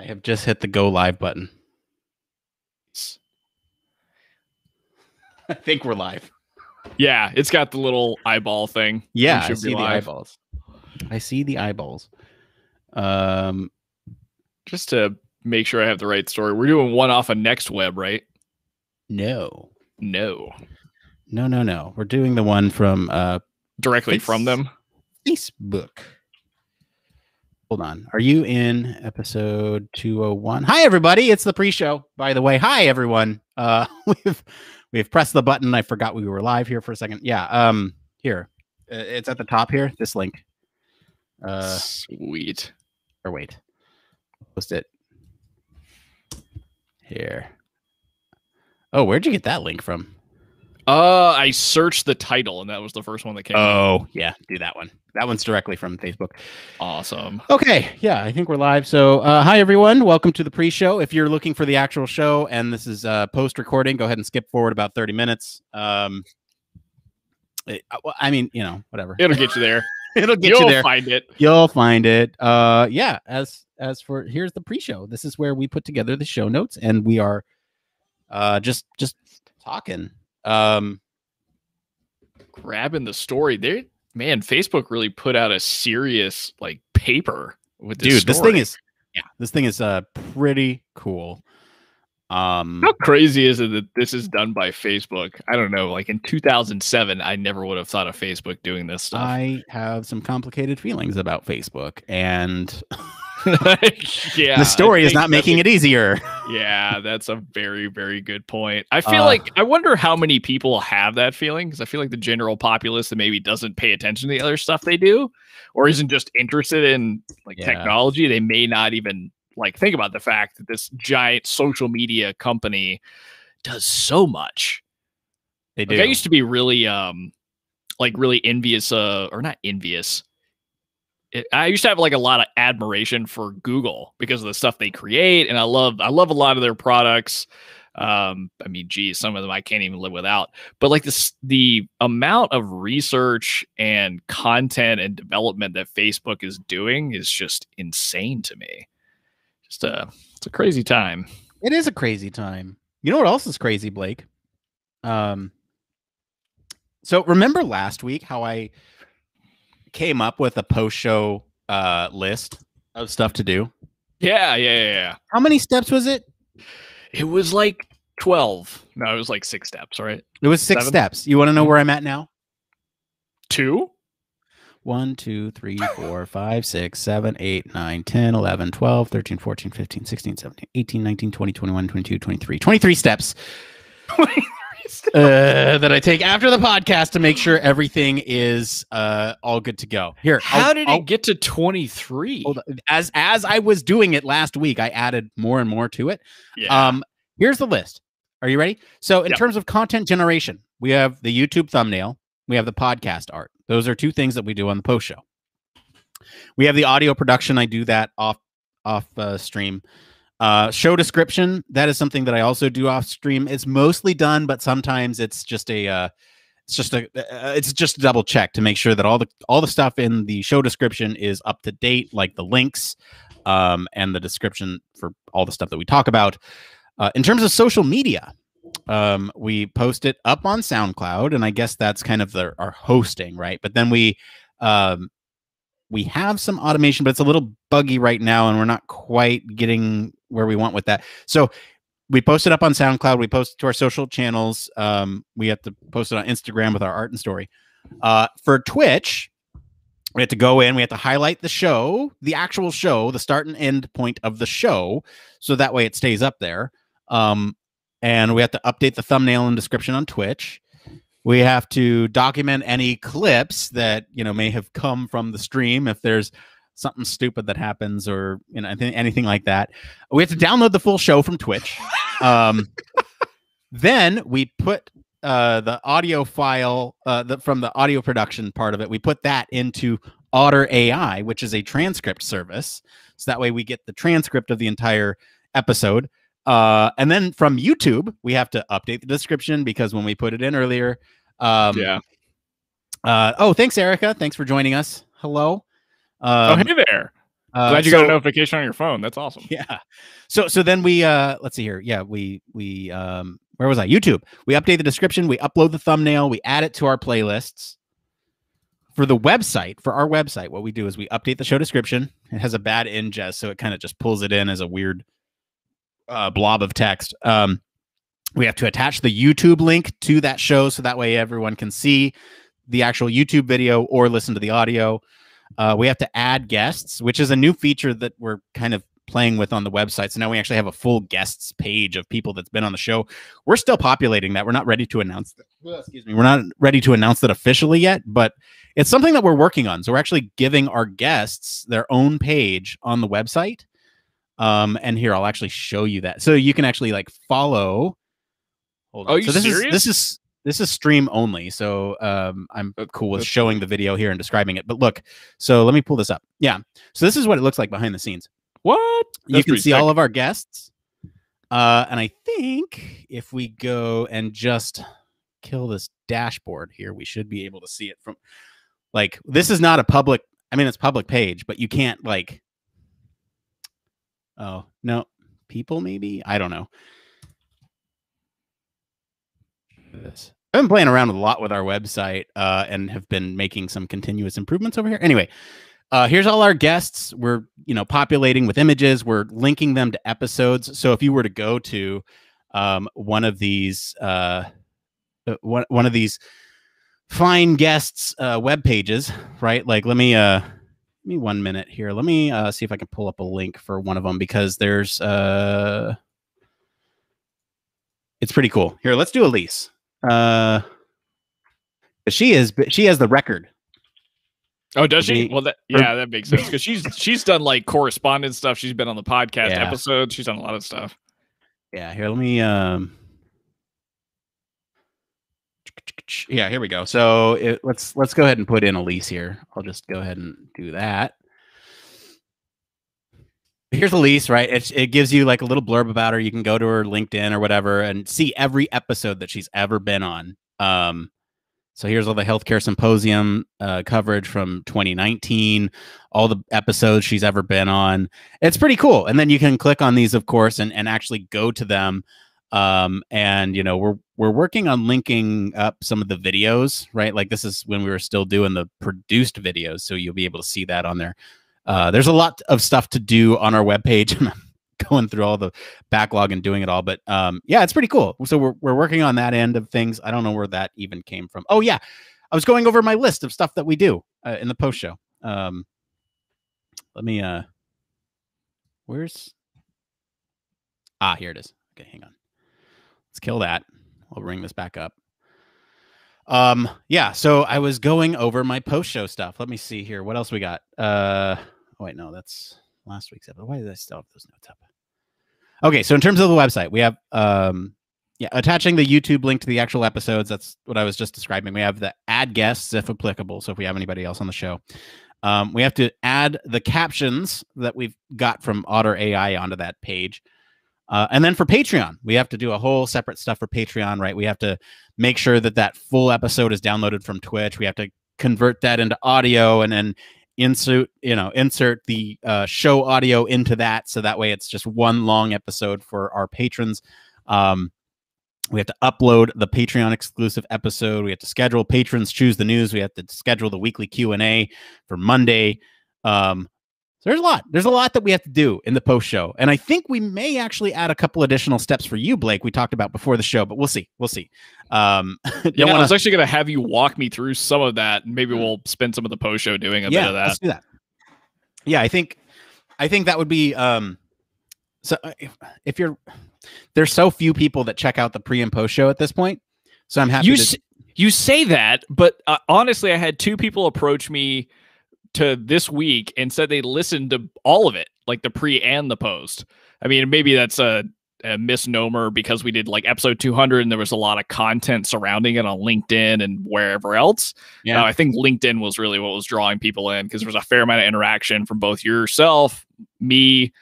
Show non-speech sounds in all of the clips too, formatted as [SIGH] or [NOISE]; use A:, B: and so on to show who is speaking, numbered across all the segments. A: I have just hit the go live button. [LAUGHS]
B: I think we're live. Yeah, it's got the little eyeball thing. Yeah, I see the eyeballs.
A: I see the eyeballs.
B: Um, just to make sure I have the right story, we're doing one off of Next Web, right? No, no,
A: no, no, no. We're doing the one from uh
B: directly face- from them.
A: Facebook. Hold on. Are you in episode 201? Hi, everybody. It's the pre-show, by the way. Hi, everyone. Uh, [LAUGHS] we've we've pressed the button. I forgot we were live here for a second. Yeah. Um. Here, it's at the top here. This link. Uh, Sweet. Or wait,
B: post it here. Oh, where'd you get that link from? Uh, I searched the title, and that was the first one that came. Oh, yeah, do that one. That
A: one's directly from Facebook. Awesome. Okay, yeah, I think we're live. So, uh, hi everyone, welcome to the pre-show. If you're looking for the actual show, and this is uh, post-recording, go ahead and skip forward about 30 minutes. Um, it, eh, uh, I mean, you know, whatever.
B: It'll get you there. [LAUGHS] It'll get You'll you there. Find it.
A: You'll find it. Uh, yeah. As as for here's the pre-show. This is where we put together the show notes, and we are, uh, just just
B: talking um, grabbing the story, there, man, Facebook really put out a serious like paper with this dude. Story. This thing is,
A: yeah, this thing is uh pretty
B: cool. Um, How crazy is it that this is done by Facebook? I don't know. Like in 2007, I never would have thought of Facebook doing this stuff.
A: I have some complicated feelings about Facebook, and [LAUGHS] like, [LAUGHS] yeah, the story is not making it easier.
B: yeah, that's a very, very good point. I feel uh, like I wonder how many people have that feeling because I feel like the general populace that maybe doesn't pay attention to the other stuff they do, or isn't just interested in like yeah. technology, they may not even like think about the fact that this giant social media company does so much. They do. Like, I used to be really, um, like really envious, uh, or not envious I used to have like a lot of admiration for Google because of the stuff they create, and I love I love a lot of their products. Um, I mean, geez, some of them I can't even live without. But like this, the amount of research and content and development that Facebook is doing is just insane to me. Just a it's a crazy time.
A: It is a crazy time. You know what else is crazy, Blake? Um, so remember last week how I came up with a post show uh, list of stuff to do?
B: Yeah, yeah, yeah, yeah. How many steps was it? It was like 12. No, it was like six steps, right? It was six Seven? steps. You want to know where I'm at now? Two?
A: One, two, three, four, five, six, seven, eight, nine, 10, 11, 12, 13, 14, 15, 16, 17, 18, 19, 20, 21, 22, 23. 23 steps. [LAUGHS]
B: [LAUGHS] uh,
A: that I take after the podcast to make sure everything is uh, all good to go. Here, how I'll, did I'll, it
B: get to twenty three? As as I was
A: doing it last week, I added more and more to it. Yeah. Um, here's the list. Are you ready? So, in yep. terms of content generation, we have the YouTube thumbnail, we have the podcast art. Those are two things that we do on the post show. We have the audio production. I do that off off uh, stream. Uh, show description that is something that I also do off stream. It's mostly done, but sometimes it's just a uh, it's just a uh, it's just a double check to make sure that all the all the stuff in the show description is up to date, like the links um, and the description for all the stuff that we talk about. Uh, in terms of social media, um, we post it up on SoundCloud, and I guess that's kind of the, our hosting, right? But then we um, we have some automation, but it's a little buggy right now, and we're not quite getting where we want with that. So we post it up on SoundCloud. We post to our social channels. Um, we have to post it on Instagram with our art and story. Uh, for Twitch, we have to go in. We have to highlight the show, the actual show, the start and end point of the show, so that way it stays up there. Um, and we have to update the thumbnail and description on Twitch. We have to document any clips that you know may have come from the stream. If there's something stupid that happens or you know anything, anything like that. We have to download the full show from Twitch. Um, [LAUGHS] then we put uh, the audio file uh, the, from the audio production part of it. We put that into Otter AI, which is a transcript service. So that way we get the transcript of the entire episode. Uh, and then from YouTube, we have to update the description because when we put it in earlier. Um, yeah. Uh, oh, thanks, Erica. Thanks for joining us. Hello. Oh, um, oh, hey there. Uh, Glad you so, got a notification on your phone. That's awesome. Yeah. So so then we uh let's see here. Yeah, we we um where was I? YouTube. We update the description, we upload the thumbnail, we add it to our playlists. For the website, for our website, what we do is we update the show description. It has a bad ingest, so it kind of just pulls it in as a weird uh, blob of text. Um, we have to attach the YouTube link to that show so that way everyone can see the actual YouTube video or listen to the audio. Uh, we have to add guests, which is a new feature that we're kind of playing with on the website. So now we actually have a full guests page of people that's been on the show. We're still populating that. We're not ready to announce that. excuse me. We're not ready to announce that officially yet, but it's something that we're working on. So we're actually giving our guests their own page on the website. Um, and here I'll actually show you that. So you can actually like follow.
B: Hold on. Oh, you so this serious? is this is
A: this is stream only, so um, I'm cool with showing the video here and describing it. But look, so let me pull this up. Yeah, so this is what it looks like behind the scenes. What That's you can see sick. all of our guests, uh, and I think if we go and just kill this dashboard here, we should be able to see it from. Like this is not a public. I mean, it's public page, but you can't like. Oh no, people maybe I don't know this. I've been playing around a lot with our website uh, and have been making some continuous improvements over here. Anyway, uh, here's all our guests. We're you know populating with images. We're linking them to episodes. So if you were to go to um, one of these uh, uh one one of these fine guests uh, web pages, right? Like let me uh, give me one minute here. Let me uh, see if I can pull up a link for one of them because there's uh, it's pretty cool. Here, let's do Elise. Uh, she is, but she has the record.
B: Oh, does she? well, that, yeah, that makes sense because she's she's done like correspondence stuff. She's been on the podcast yeah. She's done a lot of stuff. Yeah,
A: here let me. um Yeah, here we go. So it, let's let's go ahead and put in Elise here. I'll just go ahead and do that. Here's Elise, right? It, it gives you like a little blurb about her. You can go to her LinkedIn or whatever and see every episode that she's ever been on. Um, so here's all the healthcare symposium uh, coverage from 2019, all the episodes she's ever been on. It's pretty cool. And then you can click on these, of course, and, and actually go to them. Um, and you know, we're we're working on linking up some of the videos, right? Like this is when we were still doing the produced videos, so you'll be able to see that on there. Uh, there's a lot of stuff to do on our webpage. [LAUGHS] I'm going through all the backlog and doing it all, but um, yeah, it's pretty cool. So we're, we're working on that end of things. I don't know where that even came from. Oh, yeah. I was going over my list of stuff that we do uh, in the post show. Um, let me, uh, where's, ah, here it is. Okay, hang on. Let's kill that. I'll bring this back up. Um, yeah, so I was going over my post show stuff. Let me see here. What else we got? Uh, Oh, wait, no, that's last week's episode. Why did I still have those notes up? Okay, so in terms of the website, we have um, yeah, attaching the YouTube link to the actual episodes. That's what I was just describing. We have the add guests if applicable. So if we have anybody else on the show, um, we have to add the captions that we've got from Otter AI onto that page. Uh, and then for Patreon, we have to do a whole separate stuff for Patreon, right? We have to make sure that that full episode is downloaded from Twitch. We have to convert that into audio and then insert you know insert the uh, show audio into that so that way it's just one long episode for our patrons um, we have to upload the patreon exclusive episode we have to schedule patrons choose the news we have to schedule the weekly q&a for monday um, so there's a lot. There's a lot that we have to do in the post show. And I think we may actually add a couple additional steps for you, Blake, we talked about before the show, but we'll see.
B: We'll see. Um, [LAUGHS] yeah, wanna... I was actually going to have you walk me through some of that. And maybe mm. we'll spend some of the post show doing a yeah, bit of that. Let's do
A: that. Yeah, I think, I think that would be, um, so uh, if, if you're, there's so few people that check out the pre and post show at this point. So I'm happy you, to... s-
B: you say that, but uh, honestly, I had two people approach me to this week and said they listened to all of it, like the pre and the post. I mean, maybe that's a, a, misnomer because we did like episode 200 and there was a lot of content surrounding it on LinkedIn and wherever else. Yeah, I think LinkedIn was really what was drawing people in because there was a fair amount of interaction from both yourself, me,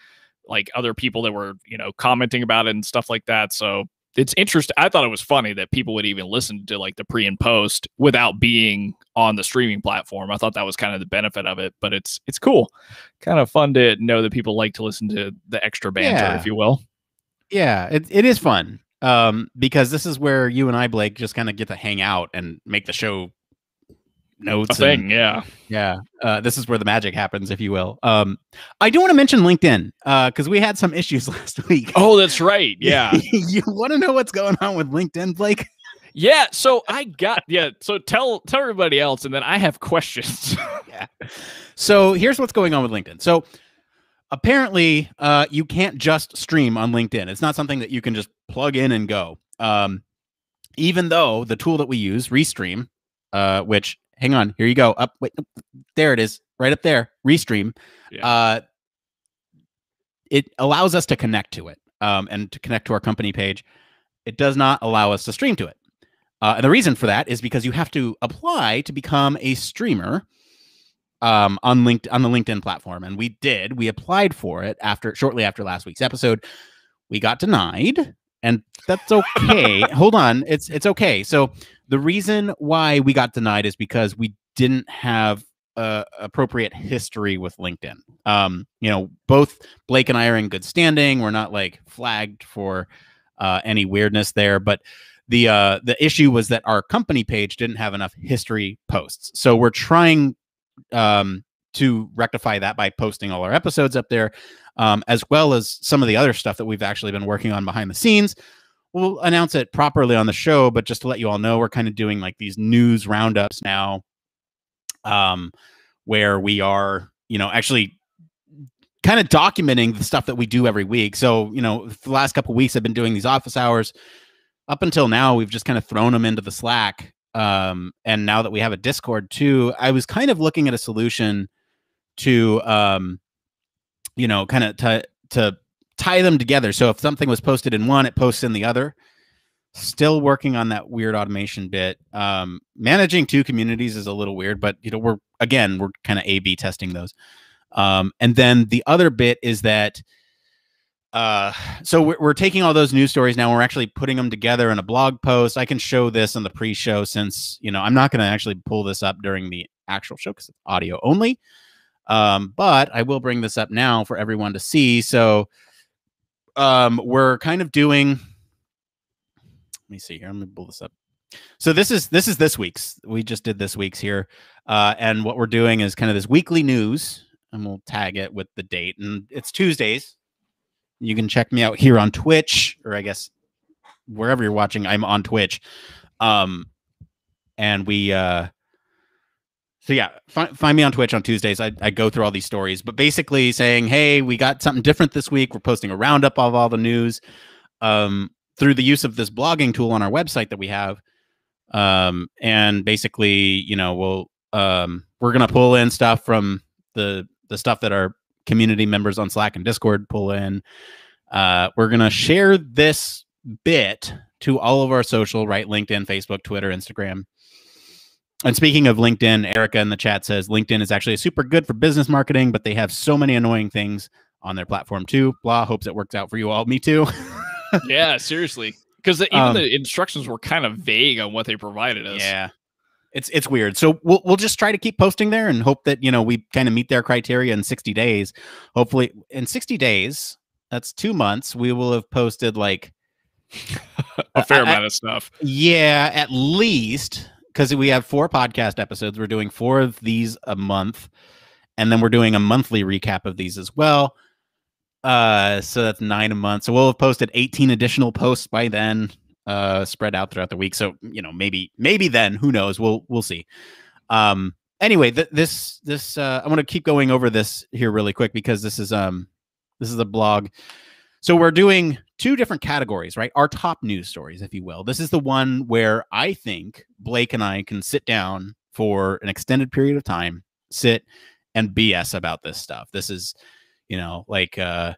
B: like other people that were you know commenting about it and stuff like that. So it's interesting. I thought it was funny that people would even listen to like the pre and post without being on the streaming platform. I thought that was kind of the benefit of it, but it's it's cool, kind of fun to know that people like to listen to the extra banter, yeah. if you will.
A: Yeah, it, it is fun um, because this is where you and I, Blake, just kind of get to hang out and make the show notes thing and, yeah yeah uh, this is where the magic happens if you will um, i do want to mention linkedin because uh, we had some issues [LAUGHS] last week
B: oh that's right [LAUGHS] yeah
A: you want to know what's going on with linkedin blake
B: yeah so i got yeah so tell tell everybody else and then i have questions [LAUGHS] yeah so here's what's going
A: on with linkedin so
B: apparently
A: uh, you can't just stream on linkedin it's not something that you can just plug in and go um, even though the tool that we use restream uh, which hang on, here you go. Up, wait, there it is, right up there. Restream. Yeah. Uh, it allows us to connect to it um, and to connect to our company page. It does not allow us to stream to it. Uh, and the reason for that is because you have to apply to become a streamer um, on linked on the LinkedIn platform, and we did. We applied for it after shortly after last week's episode. We got denied, and that's [LAUGHS] okay. Hold on, it's it's okay. So the reason why we got denied is because we didn't have uh, appropriate history with LinkedIn. Um, you know, both Blake and I are in good standing. We're not like flagged for uh, any weirdness there, but the uh, the issue was that our company page didn't have enough history posts. So we're trying um, to rectify that by posting all our episodes up there, um, as well as some of the other stuff that we've actually been working on behind the scenes we'll announce it properly on the show, but just to let you all know, we're kind of doing like these news roundups now, um, where we are, you know, actually kind of documenting the stuff that we do every week. So, you know, the last couple weeks I've been doing these office hours. Up until now, we've just kind of thrown them into the Slack. Um, and now that we have a Discord too, I was kind of looking at a solution to, um, you know, kind of to to tie them together. So if something was posted in one, it posts in the other. Still working on that weird automation bit. Um, managing two communities is a little weird, but you know we're again we're kind of A/B testing those. Um, and then the other bit is that uh, so we're, we're, taking all those news stories now. We're actually putting them together in a blog post. I can show this on the pre-show since you know I'm not going to actually pull this up during the actual show because it's audio only. Um, but I will bring this up now for everyone to see. So um, we're kind of doing. Let me see here. Let me pull this up. So this is this is this week's. We just did this week's here, uh, and what we're doing is kind of this weekly news, and we'll tag it with the date. And it's Tuesdays. You can check me out here on Twitch, or I guess wherever you're watching. I'm on Twitch, um, and we uh, so yeah, find, find me on Twitch on Tuesdays. I, I go through all these stories, but basically saying, hey, we got something different this week. We're posting a roundup of all the news um, through the use of this blogging tool on our website that we have. Um, and basically, you know, we'll um, we're gonna pull in stuff from the the stuff that our community members on Slack and Discord pull in. Uh, we're gonna share this bit to all of our social, right? LinkedIn, Facebook, Twitter, Instagram and speaking of LinkedIn, Erica in the chat says LinkedIn is actually super good for business marketing, but they have so many annoying things on their platform too. Blah. Hopes it works out for you all. Me too.
B: [LAUGHS] yeah, seriously. Because even um, the instructions were kind of vague on what they provided us. Yeah.
A: It's it's weird. So we'll we'll just try to keep posting there and hope that you know we kind of meet their criteria in 60 days. Hopefully in 60 days, that's two months, we will have posted like [LAUGHS] a fair amount of stuff. Yeah, at least because we have four podcast episodes. We're doing four of these a month, and then we're doing a monthly recap of these as well. Uh, so that's nine a month. So we'll have posted 18 additional posts by then, uh, spread out throughout the week. So you know, maybe maybe then, who knows? We'll we'll see. Um, anyway, th- this this uh, I want to keep going over this here really quick because this is um this is a blog. So we're doing two different categories, right? Our top news stories, if you will. This is the one where I think Blake and I can sit down for an extended period of time, sit and BS about this stuff. This is, you know, like uh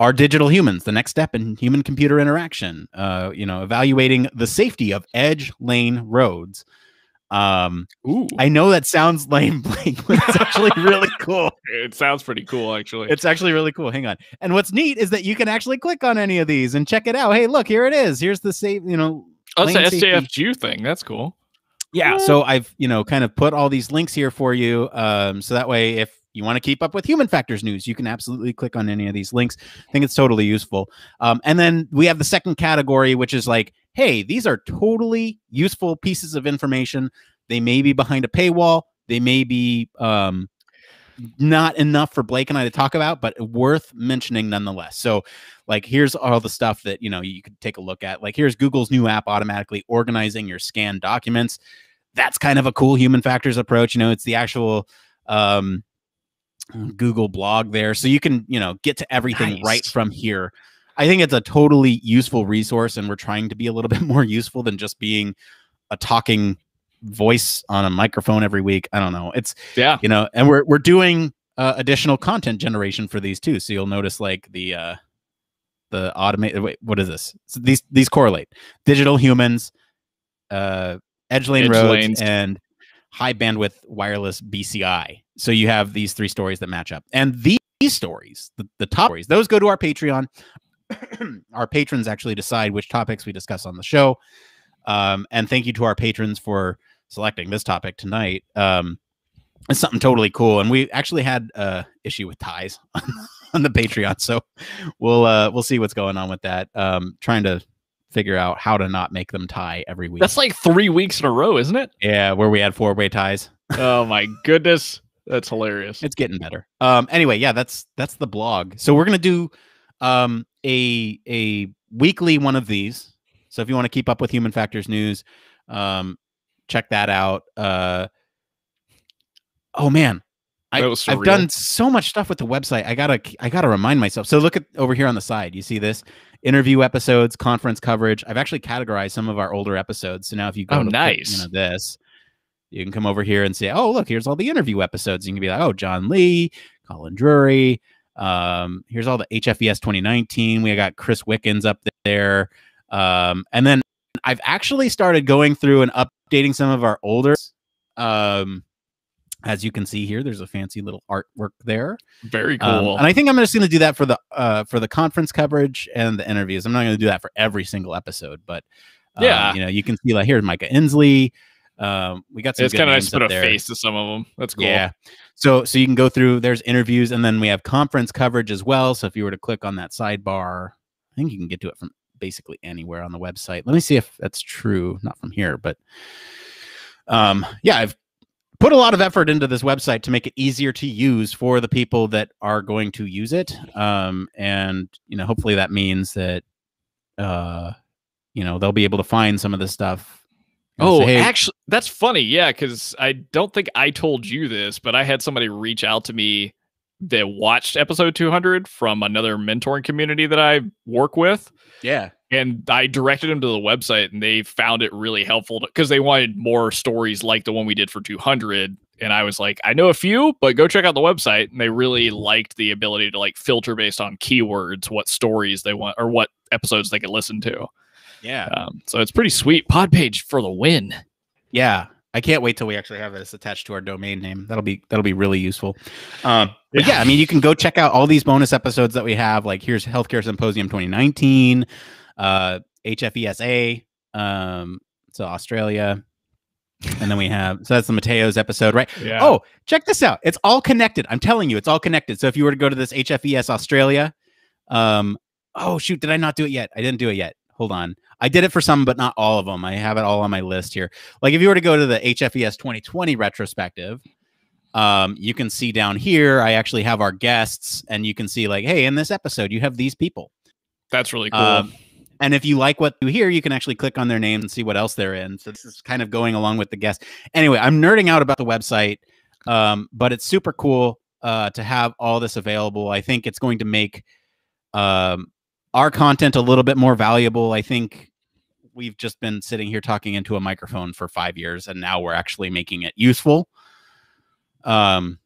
A: our digital humans the next step in human computer interaction? Uh, you know, evaluating the safety of edge lane roads um, Ooh. I know that sounds lame, [LAUGHS] Blake, but it's actually really [LAUGHS] cool.
B: It sounds pretty cool, actually.
A: It's actually really cool. Hang on. And what's neat is that you can actually click on any of these and check it out. Hey, look, here it is. Here's the save, you know. Oh, it's
B: the thing. That's cool.
A: Yeah. So I've, you know, kind of put all these links here for you. Um, so that way, if you want to keep up with human factors news, you can absolutely click on any of these links. I think it's totally useful. Um, and then we have the second category, which is like hey, these are totally useful pieces of information. They may be behind a paywall. They may be um, not enough for Blake and I to talk about, but worth mentioning nonetheless. So, like, here's all the stuff that you know you could take a look at. Like, here's Google's new app automatically organizing your scanned documents. That's kind of a cool human factors approach. You know, it's the actual um, Google blog there, so you can you know get to everything nice. right from here. I think it's a totally useful resource, and we're trying to be a little [LAUGHS] bit more useful than just being a talking voice on a microphone every week. I don't know. It's yeah, you know, and we're we're doing uh, additional content generation for these too. So you'll notice like the uh, the automate. Wait, what is this? So these these correlate: digital humans, uh, edge lane roads, lanes. and high bandwidth wireless BCI. So you have these three stories that match up, and these stories, the, the top stories, those go to our Patreon. [CLEARS THROAT] our patrons actually decide which topics we discuss on the show. Um, and thank you to our patrons for selecting this topic tonight. Um, it's something totally cool, and we actually had a uh, issue with ties [LAUGHS] on, the Patreon, so we'll uh, we'll see what's going on with that. Um, trying to figure out how to not make them tie every week. That's
B: like three weeks in a row, isn't it?
A: Yeah, where we had four way ties. [LAUGHS] oh my goodness, that's hilarious. It's getting better. Um, anyway, yeah, that's that's the blog. So we're gonna do um a a weekly one of these. So if you want to keep up with human factors news, um, check that out. Uh, oh man, I, have done so much stuff with the website. I gotta I gotta remind myself. So look at over here on the side. You see this interview episodes, conference coverage. I've actually categorized some of our older episodes. So now if you go oh, to nice. you know, this, you can come over here and say, oh look, here's all the interview episodes. You can be like, oh John Lee, Colin Drury, um, here's all the HFES 2019. We got Chris Wickens up there. Um, and then I've actually started going through and updating some of our older. Um, as you can see here, there's a fancy little artwork there. Very um, cool. Um, and I think I'm just going to do that for the uh, for the conference coverage and the interviews. I'm not going to do that for every single episode, but um, yeah, you know, you can see like here's Micah Inslee. Um, we got some. It's kind of nice to put a there. face to some of them. That's cool. Yeah. So so you can go through. There's interviews, and then we have conference coverage as well. So if you were to click on that sidebar, I think you can get to it from basically anywhere on the website. Let me see if that's true. Not from here, but um, yeah, I've put a lot of effort into this website to make it easier to use for the people that are going to use it. Um, and you know, hopefully that means that uh, you know they'll be able to find some of the stuff Oh, say, hey.
B: actually, that's funny. Yeah, because I don't think I told you this, but I had somebody reach out to me that watched episode 200 from another mentoring community that I work with. Yeah. And I directed them to the website and they found it really helpful because they wanted more stories like the one we did for 200. And I was like, I know a few, but go check out the website. And they really liked the ability to like filter based on keywords, what stories they want or what episodes they could listen to. Yeah. Um, so it's pretty sweet. Podpage for the win. Yeah. I can't wait till we actually have this attached to our domain name. That'll
A: be that'll be really useful. Um, but yeah, I mean, you can go check out all these bonus episodes that we have. Like here's Healthcare Symposium 2019, uh, HFESA, um, so Australia, and then we have so that's the Mateo's episode, right? Yeah. Oh, check this out. It's all connected. I'm telling you, it's all connected. So if you were to go to this HFES Australia, um, oh shoot, did I not do it yet? I didn't do it yet. Hold on. I did it for some, but not all of them. I have it all on my list here. Like if you were to go to the HFES 2020 retrospective, um, you can see down here, I actually have our guests, and you can see like, hey, in this episode, you have these people.
B: That's really cool. Um,
A: and if you like what you hear, you can actually click on their name and see what else they're in. So this is kind of going along with the guest. Anyway, I'm nerding out about the website, um, but it's super cool uh, to have all this available. I think it's going to make um, our content a little bit more valuable. I think we've just been sitting here talking into a microphone for five years, and now we're actually making it useful. Um,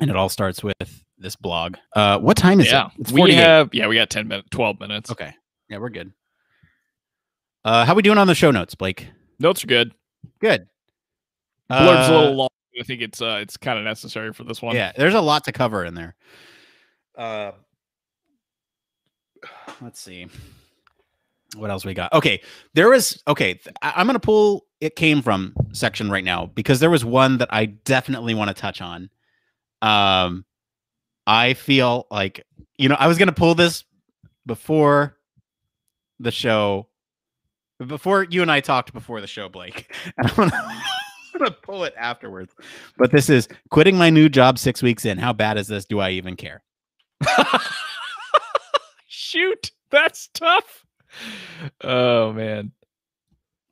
A: and it all starts with this blog. Uh, what time is yeah, it? It's we have
B: yeah, we got ten minutes, twelve minutes. Okay, yeah, we're good.
A: Uh, how we doing on the show notes, Blake?
B: Notes are good. Good. Blurb's uh, a little uh, long. I think it's uh, it's kind of necessary for this one. Yeah,
A: there's a lot to cover in there.
B: Uh, let's see
A: what else we got? Okay, there was okay. I'm gonna pull it came from section right now because there was one that I definitely want to touch on. Um, I feel like you know I was gonna pull this before the show, before you and I talked before the show, Blake, [LAUGHS] and I'm gonna, I'm gonna pull it afterwards. But this is quitting my new job six weeks in. How bad is this? Do I even care? [LAUGHS]
B: Shoot, that's tough
A: oh man.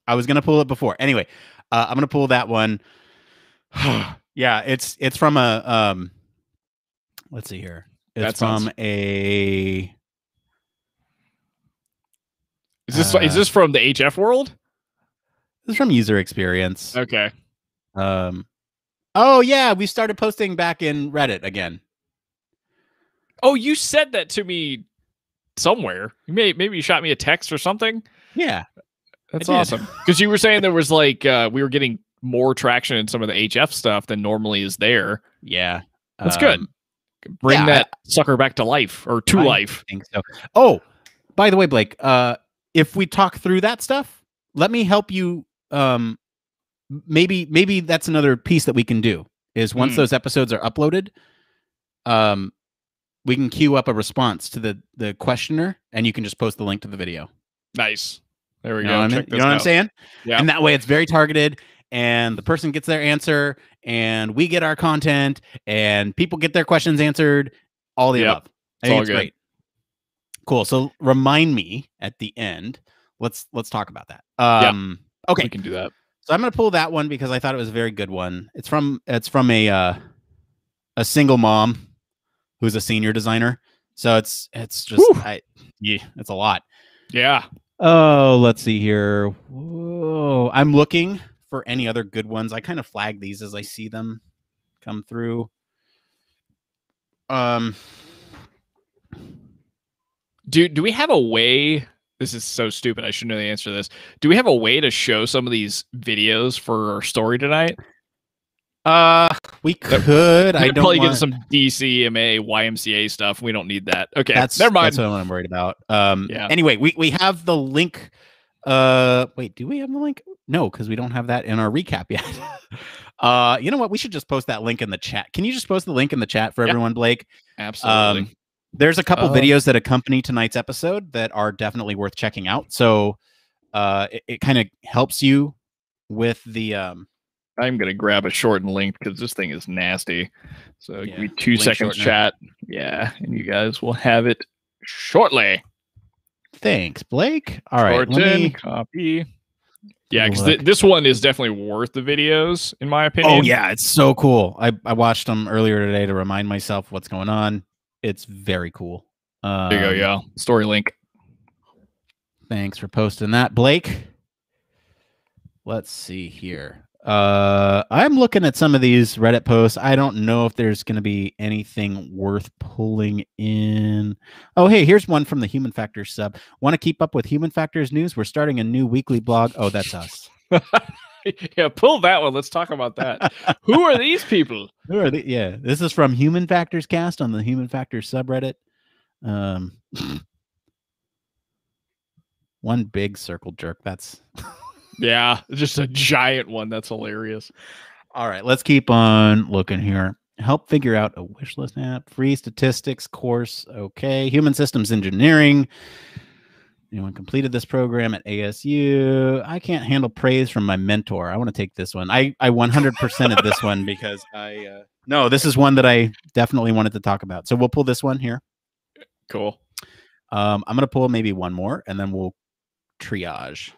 A: I was gonna pull it before. Anyway, uh, I'm gonna pull that one. [SIGHS] yeah, it's it's from a um let's see here. It's that sounds... from a Is this uh, is this uh, from the HF world? This is from user experience. Okay. Um Oh yeah, we started posting
B: back in Reddit again. Oh, you said that to me somewhere. You may maybe you shot me a text or something. Yeah. That's awesome. Because [LAUGHS] you were saying there was like uh, we were getting more traction in some of the HF stuff than normally is there. Yeah. That's um, good. Bring yeah, that I, sucker back to life or to I life.
A: think so. Oh, by the way, Blake, uh, if we talk through that stuff, let me help you um, maybe maybe that's another piece that we can do is once mm. those episodes are uploaded um we can queue up a response to the the questioner, and you can just post the link to the video.
B: Nice. There we you go. I mean? you know out. what I'm saying? Yeah. And that
A: way, it's very targeted, and the person gets their answer, and we get our content, and people get their questions answered. All the yep. above. I All it's, great. Cool. So remind me at the end. Let's let's talk about that. Um, yeah. Okay. We can do that. So I'm going to pull that one because I thought it was a very good one. It's from it's from a uh, a single mom who's a senior designer. So it's it's just I, yeah, it's a lot. Yeah. Oh, let's see here. Whoa. I'm looking for any other good ones. I kind of flag these as I see them
B: come through. Um do do we have a way this is so stupid. I should know the answer to this. Do we have a way to show some of these videos for our story tonight? Uh, we could. I probably want... get some DCMA YMCA stuff. We don't need that. Okay, that's never mind. That's what
A: I'm worried about. Um. Yeah. Anyway, we we have the link. Uh, wait, do we have the link? No, because we don't have that in our recap yet. [LAUGHS] uh, you know what? We should just post that link in the chat. Can you just post the link in the chat for everyone, Blake?
B: Absolutely. Um,
A: there's a couple uh, videos that accompany tonight's episode that are definitely worth checking out. So, uh, it, it kind of
B: helps you with the um I'm gonna grab a short and because this thing is nasty. So yeah. give me two Link seconds shortener. chat. Yeah, and you guys will have it shortly.
A: Thanks, Blake. All right, let me
B: copy. Yeah, because th- this one is definitely worth the videos, in my oh, opinion. Oh yeah,
A: it's so cool. I I watched them earlier today to remind myself what's going on. It's very cool. Um, there you go, um, yeah. Story link. Thanks for posting that, Blake. Let's see here. Uh, I'm looking at some of these Reddit posts. I don't know if there's going to be anything worth pulling in. Oh, hey, here's one from the Human Factors sub. Want to keep up with Human Factors news? We're starting a new weekly blog. Oh,
B: that's us. [LAUGHS] yeah, pull that one. Let's talk about that. [LAUGHS] Who are these people?
A: Who are the, yeah, this is from Human Factors Cast on the Human Factors subreddit. Um, [LAUGHS] one big circle jerk. That's.
B: Yeah, just a giant one. That's hilarious. All right, let's
A: keep on looking here. Help figure out a wish list app, free statistics course. Okay, human systems engineering. Anyone completed this program at ASU? I can't handle praise from my mentor. I want to take this one. I I 100% of this one [LAUGHS] because I uh, no, this is one that I definitely wanted to talk about. So we'll pull this one here. Cool. Um, I'm gonna pull maybe one more, and then we'll triage.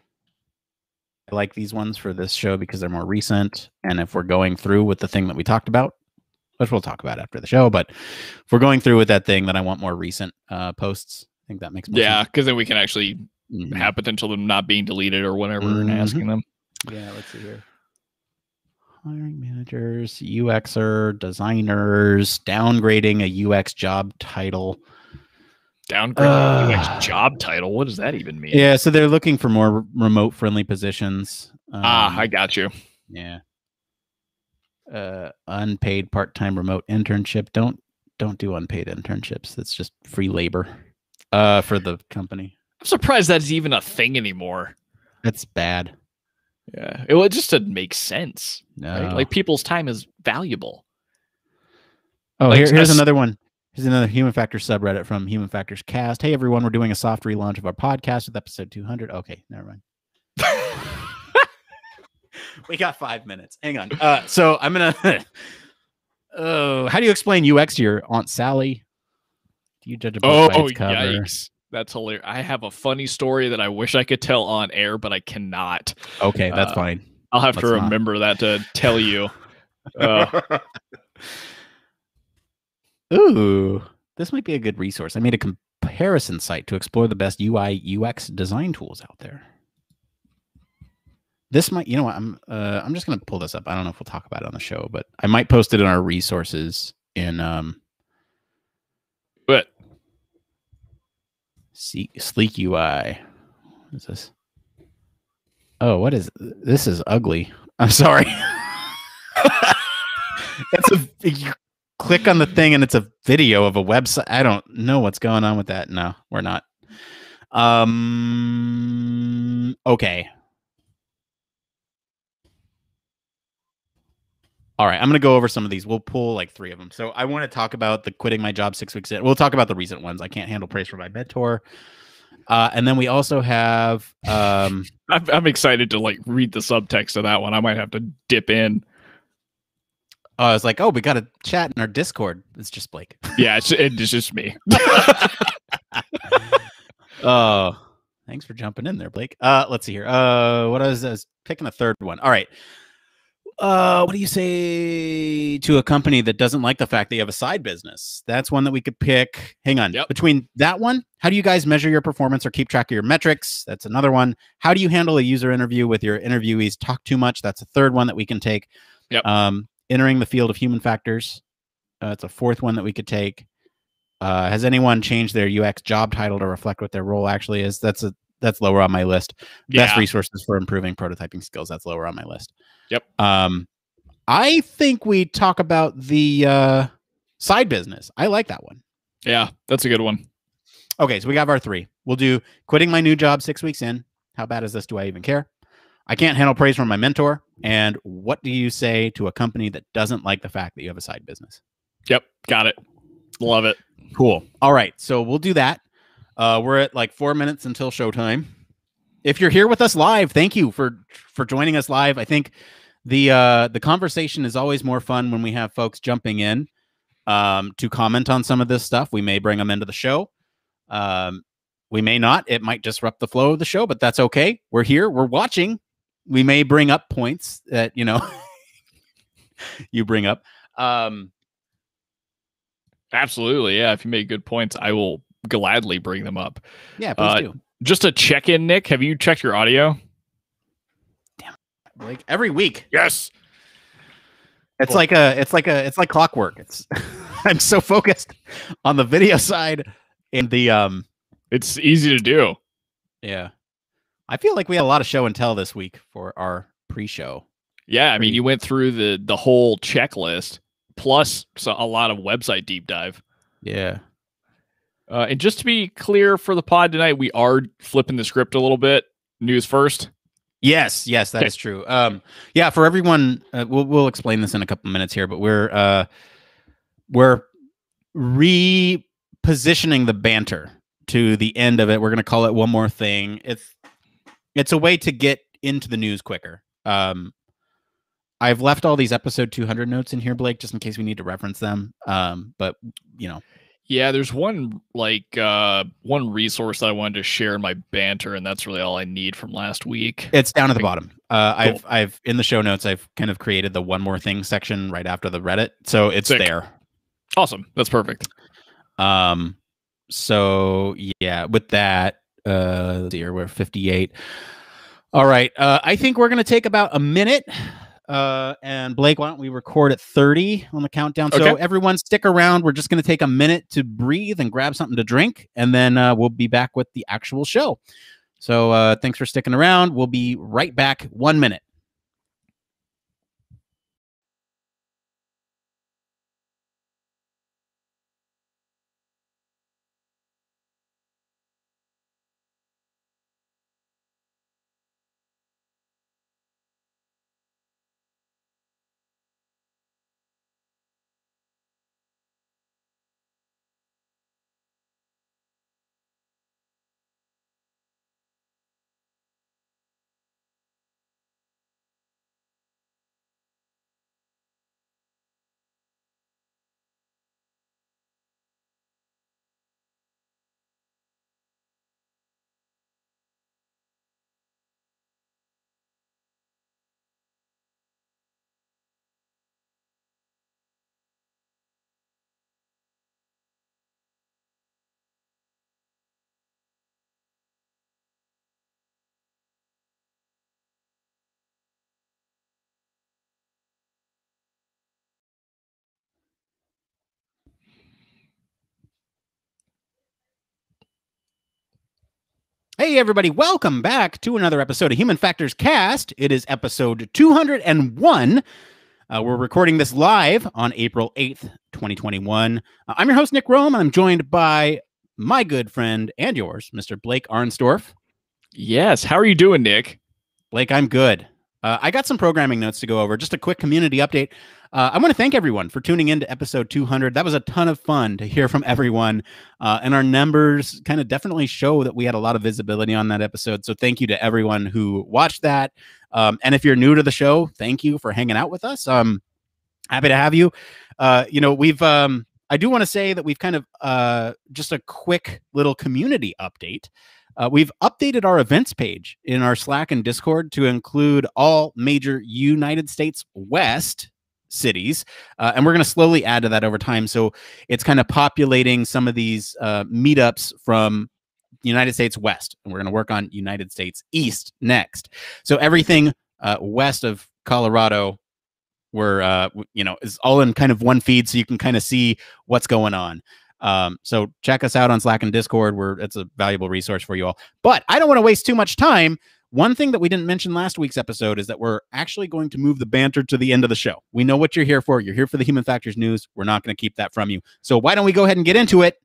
A: I like these ones for this show because they're more recent. And if we're going through with the thing that we talked about, which we'll talk about after the show, but if we're going through with that thing, then I want more recent uh,
B: posts. I think that makes more yeah, because then we can actually mm-hmm. have potential of them not being deleted or whatever, mm-hmm. and asking them. Yeah, let's see here.
A: Hiring managers, UXer, designers, downgrading a UX job title.
B: Downgrade uh, job title. What does that even mean? Yeah, so
A: they're looking for more remote friendly positions. Ah, um, ah,
B: I got you. Yeah. Uh, unpaid
A: part time remote internship. Don't don't do unpaid internships. That's just free labor. Uh, for the company.
B: I'm surprised that's even a thing anymore. That's bad. Yeah, it, it just doesn't make sense. No, right? like people's time is valuable. Oh, like, here, here's another
A: one. Here's another Human Factors subreddit from Human Factors Cast. Hey, everyone, we're doing a soft relaunch of our podcast with episode 200. Okay, never mind. [LAUGHS] we got five minutes. Hang on. Uh, so I'm gonna. [LAUGHS] oh, how do you explain UX to your aunt Sally? Do you judge a book oh, by its cover? Yikes.
B: That's hilarious. I have a funny story that I wish I could tell on air, but I cannot. Okay, that's uh, fine. I'll have Let's to remember not. that to tell you. [LAUGHS] Uh,
A: Ooh, this might be a good resource. I made a comparison site to explore the best UI UX design tools out there. This might, you know, what, I'm uh, I'm just gonna pull this up. I don't know if we'll talk about it on the show, but I might post it in our resources in um. What? See, sleek UI. What is this? Oh, what is this? Is ugly. I'm sorry.
B: That's [LAUGHS] a you
A: click on the thing and it's a video of a website. I don't know what's going on with that. No, we're not. Um, okay. All right, I'm going to go over some of these. We'll pull like three of them. So I want to talk about the quitting my job six weeks in. We'll talk about the recent ones. I can't handle praise for
B: my mentor. Uh, and then we also have. Um, [LAUGHS] I'm, I'm excited to like read the subtext of that one. I might have to dip in. Oh, I was like, oh, we got to chat in our Discord. It's just Blake. [LAUGHS] Yeah, it's, it's just me.
A: oh, [LAUGHS] [LAUGHS] thanks for jumping in there, Blake. Uh, let's see here. Uh, what I was, I was picking a third one. All right. Uh, what do you say to a company that doesn't like the fact that you have a side business? That's one that we could pick. Hang on. Yep. Between that one, how do you guys measure your performance or keep track of your metrics? That's another one. How do you handle a user interview with your interviewees talk too much? That's a third one that we can take. Yep. Um, entering the field of human factors. Uh, it's a fourth one that we could take. Uh, has anyone changed their UX job title to reflect what their role actually is? That's a that's lower on my list. Yeah. Best resources for improving prototyping skills. That's lower on my list. Yep. Um, I think we talk about the uh, side business. I like that one. Yeah, that's a good one. Okay, so we got our three. We'll do quitting my new job six weeks in. How bad is this? Do I even care? I can't handle praise from my mentor. And what do you say to a company that doesn't like the fact that you have a side business? Yep, got it. Love it. Cool. All right, so we'll do that. Uh, we're at like four minutes until showtime. If you're here with us live, thank you for for joining us live. I think the uh, the conversation is always more fun when we have folks jumping in um, to comment on some of this stuff. We may bring them into the show. Um, we may not. It might disrupt the flow of the show, but that's okay. We're here. We're watching we may bring up points that you know
B: [LAUGHS] you bring up. Um, Absolutely, yeah. If you make good points, I will gladly bring them up. Yeah, please uh, do. Just a check in, Nick. Have you checked your audio?
A: Damn, like every
B: week. Yes.
A: It's cool. like a, it's like a, it's like clockwork. It's, [LAUGHS] I'm so focused on the video side and the, um,
B: it's easy to do. Yeah. I feel like we had a lot of show and tell this week for our pre-show. Yeah, I mean, you went through the the whole checklist plus so a lot of website deep dive. Yeah. Uh, and just to be clear for the pod tonight, we are flipping the script a little bit. News first. Yes,
A: yes, that is true. Um, yeah, for everyone, uh, we'll we'll explain this in a couple minutes here, but we're uh, we're repositioning the banter to the end of it. We're going to call it one more thing. It's it's a way to get into the news quicker. Um, I've left all these episode 200 notes in here, Blake, just in case we need to reference them. Um, but you know,
B: yeah, there's one like uh, one resource that I wanted to share in my banter, and that's really all I need from last week.
A: It's down at the bottom. Uh, cool. I've I've in the show notes I've kind of created the one more thing section right after the Reddit, so it's Sick. there. Awesome, that's perfect. Um, so yeah, with that, uh, we're 58. All right. Uh, I think we're going to take about a minute. Uh, and Blake, why don't we record at 30 on the countdown? Okay. So everyone stick around. We're just going to take a minute to breathe and grab something to drink, and then uh, we'll be back with the actual show. So uh, thanks for sticking around. We'll be right back. One minute. Hey, everybody, welcome back to another episode of Human Factors Cast. It is episode 201. Uh, we're recording this live on April 8th, 2021. Uh, I'm your host, Nick Roome. I'm joined by my good friend and yours, Mr. Blake Arnsdorff. Yes. How are you doing, Nick? Blake, I'm good. Uh, I got some programming notes to go over. Just a quick community update. Uh, I want to thank everyone for tuning in to episode 200. That was a ton of fun to hear from everyone. Uh, and our numbers kind of definitely show that we had a lot of visibility on that episode. So thank you to everyone who watched that. Um, and if you're new to the show, thank you for hanging out with us. Um, happy to have you. Uh, you know, we've. Um, I do want to say that we've kind of uh, just a quick little community update. Uh, we've updated our events page in our Slack and Discord to include all major United States West cities. Uh, and we're going to slowly add to that over time. So it's kind of populating some of these uh, meetups from United States West. And we're going to work on United States East next. So everything uh, west of Colorado. We're, uh, you know, is all in kind of one feed, so you can kind of see what's going on. Um, so check us out on Slack and Discord. We're it's a valuable resource for you all. But I don't want to waste too much time. One thing that we didn't mention last week's episode is that we're actually going to move the banter to the end of the show. We know what you're here for. You're here for the human factors news. We're not going to keep that from you. So why don't we go ahead and get into it?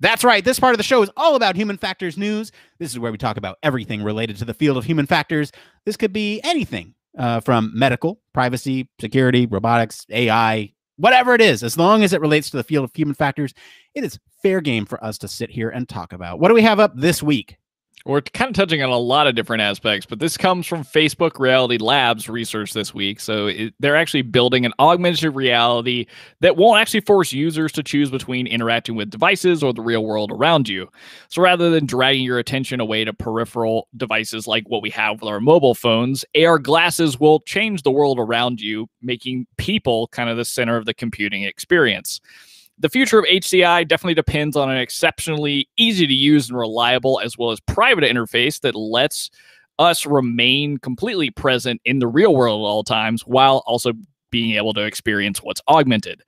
A: That's right. This part of the show is all about human factors news. This is where we talk about everything related to the field of human factors. This could be anything uh, from medical, privacy, security, robotics, AI, whatever it is, as long as it relates to the field of human factors, it is fair game for us to sit here and talk about. What do we have up this week?
B: We're kind of touching on a lot of different aspects, but this comes from Facebook Reality Labs research this week. So it, they're actually building an augmented reality that won't actually force users to choose between interacting with devices or the real world around you. So rather than dragging your attention away to peripheral devices like what we have with our mobile phones, AR glasses will change the world around you, making people kind of the center of the computing experience. The future of HCI definitely depends on an exceptionally easy to use and reliable, as well as private interface that lets us remain completely present in the real world at all times while also being able to experience what's augmented.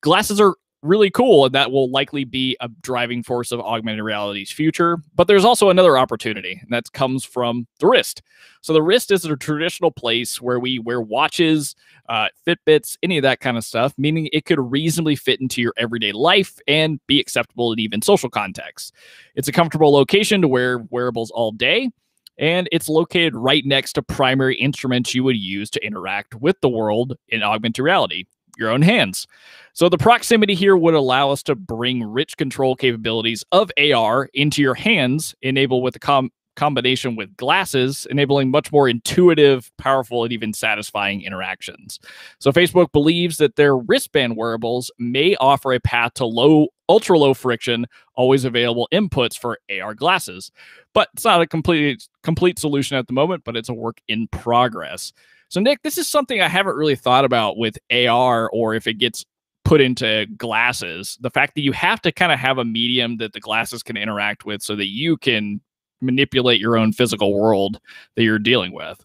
B: Glasses are really cool and that will likely be a driving force of augmented reality's future but there's also another opportunity and that comes from the wrist so the wrist is a traditional place where we wear watches uh, fitbits any of that kind of stuff meaning it could reasonably fit into your everyday life and be acceptable in even social contexts it's a comfortable location to wear wearables all day and it's located right next to primary instruments you would use to interact with the world in augmented reality your own hands. So the proximity here would allow us to bring rich control capabilities of AR into your hands, enable with a com- combination with glasses, enabling much more intuitive, powerful, and even satisfying interactions. So Facebook believes that their wristband wearables may offer a path to low ultra low friction, always available inputs for AR glasses. But it's not a complete complete solution at the moment, but it's a work in progress. So, Nick, this is something I haven't really thought about with AR or if it gets put into glasses. The fact that you have to kind of have a medium that the glasses can interact with so that you can manipulate your own physical world that you're dealing with.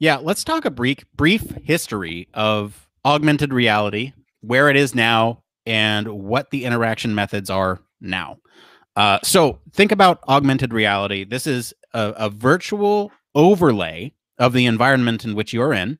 B: Yeah, let's talk a brief brief
A: history of augmented reality, where it is now, and what the interaction methods are now. Uh, so think about augmented reality. This is a, a virtual overlay of the environment in which you're in.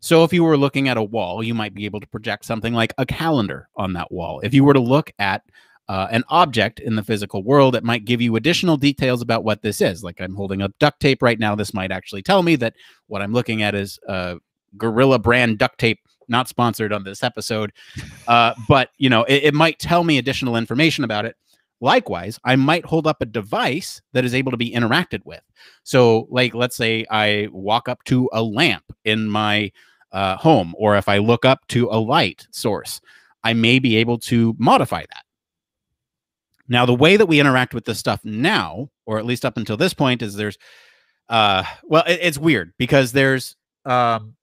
A: So if you were looking at a wall, you might be able to project something like a calendar on that wall. If you were to look at uh, an object in the physical world, it might give you additional details about what this is. Like I'm holding up duct tape right now. This might actually tell me that what I'm looking at is uh, Gorilla brand duct tape, not sponsored on this episode. Uh, but, you know, it, it might tell me additional information about it. Likewise, I might hold up a device that is able to be interacted with. So, like, let's say I walk up to a lamp in my uh, home, or if I look up to a light source, I may be able to modify that. Now, the way that we interact with this stuff now, or at least up until this point, is there's, uh, well, it, it's weird because there's, um,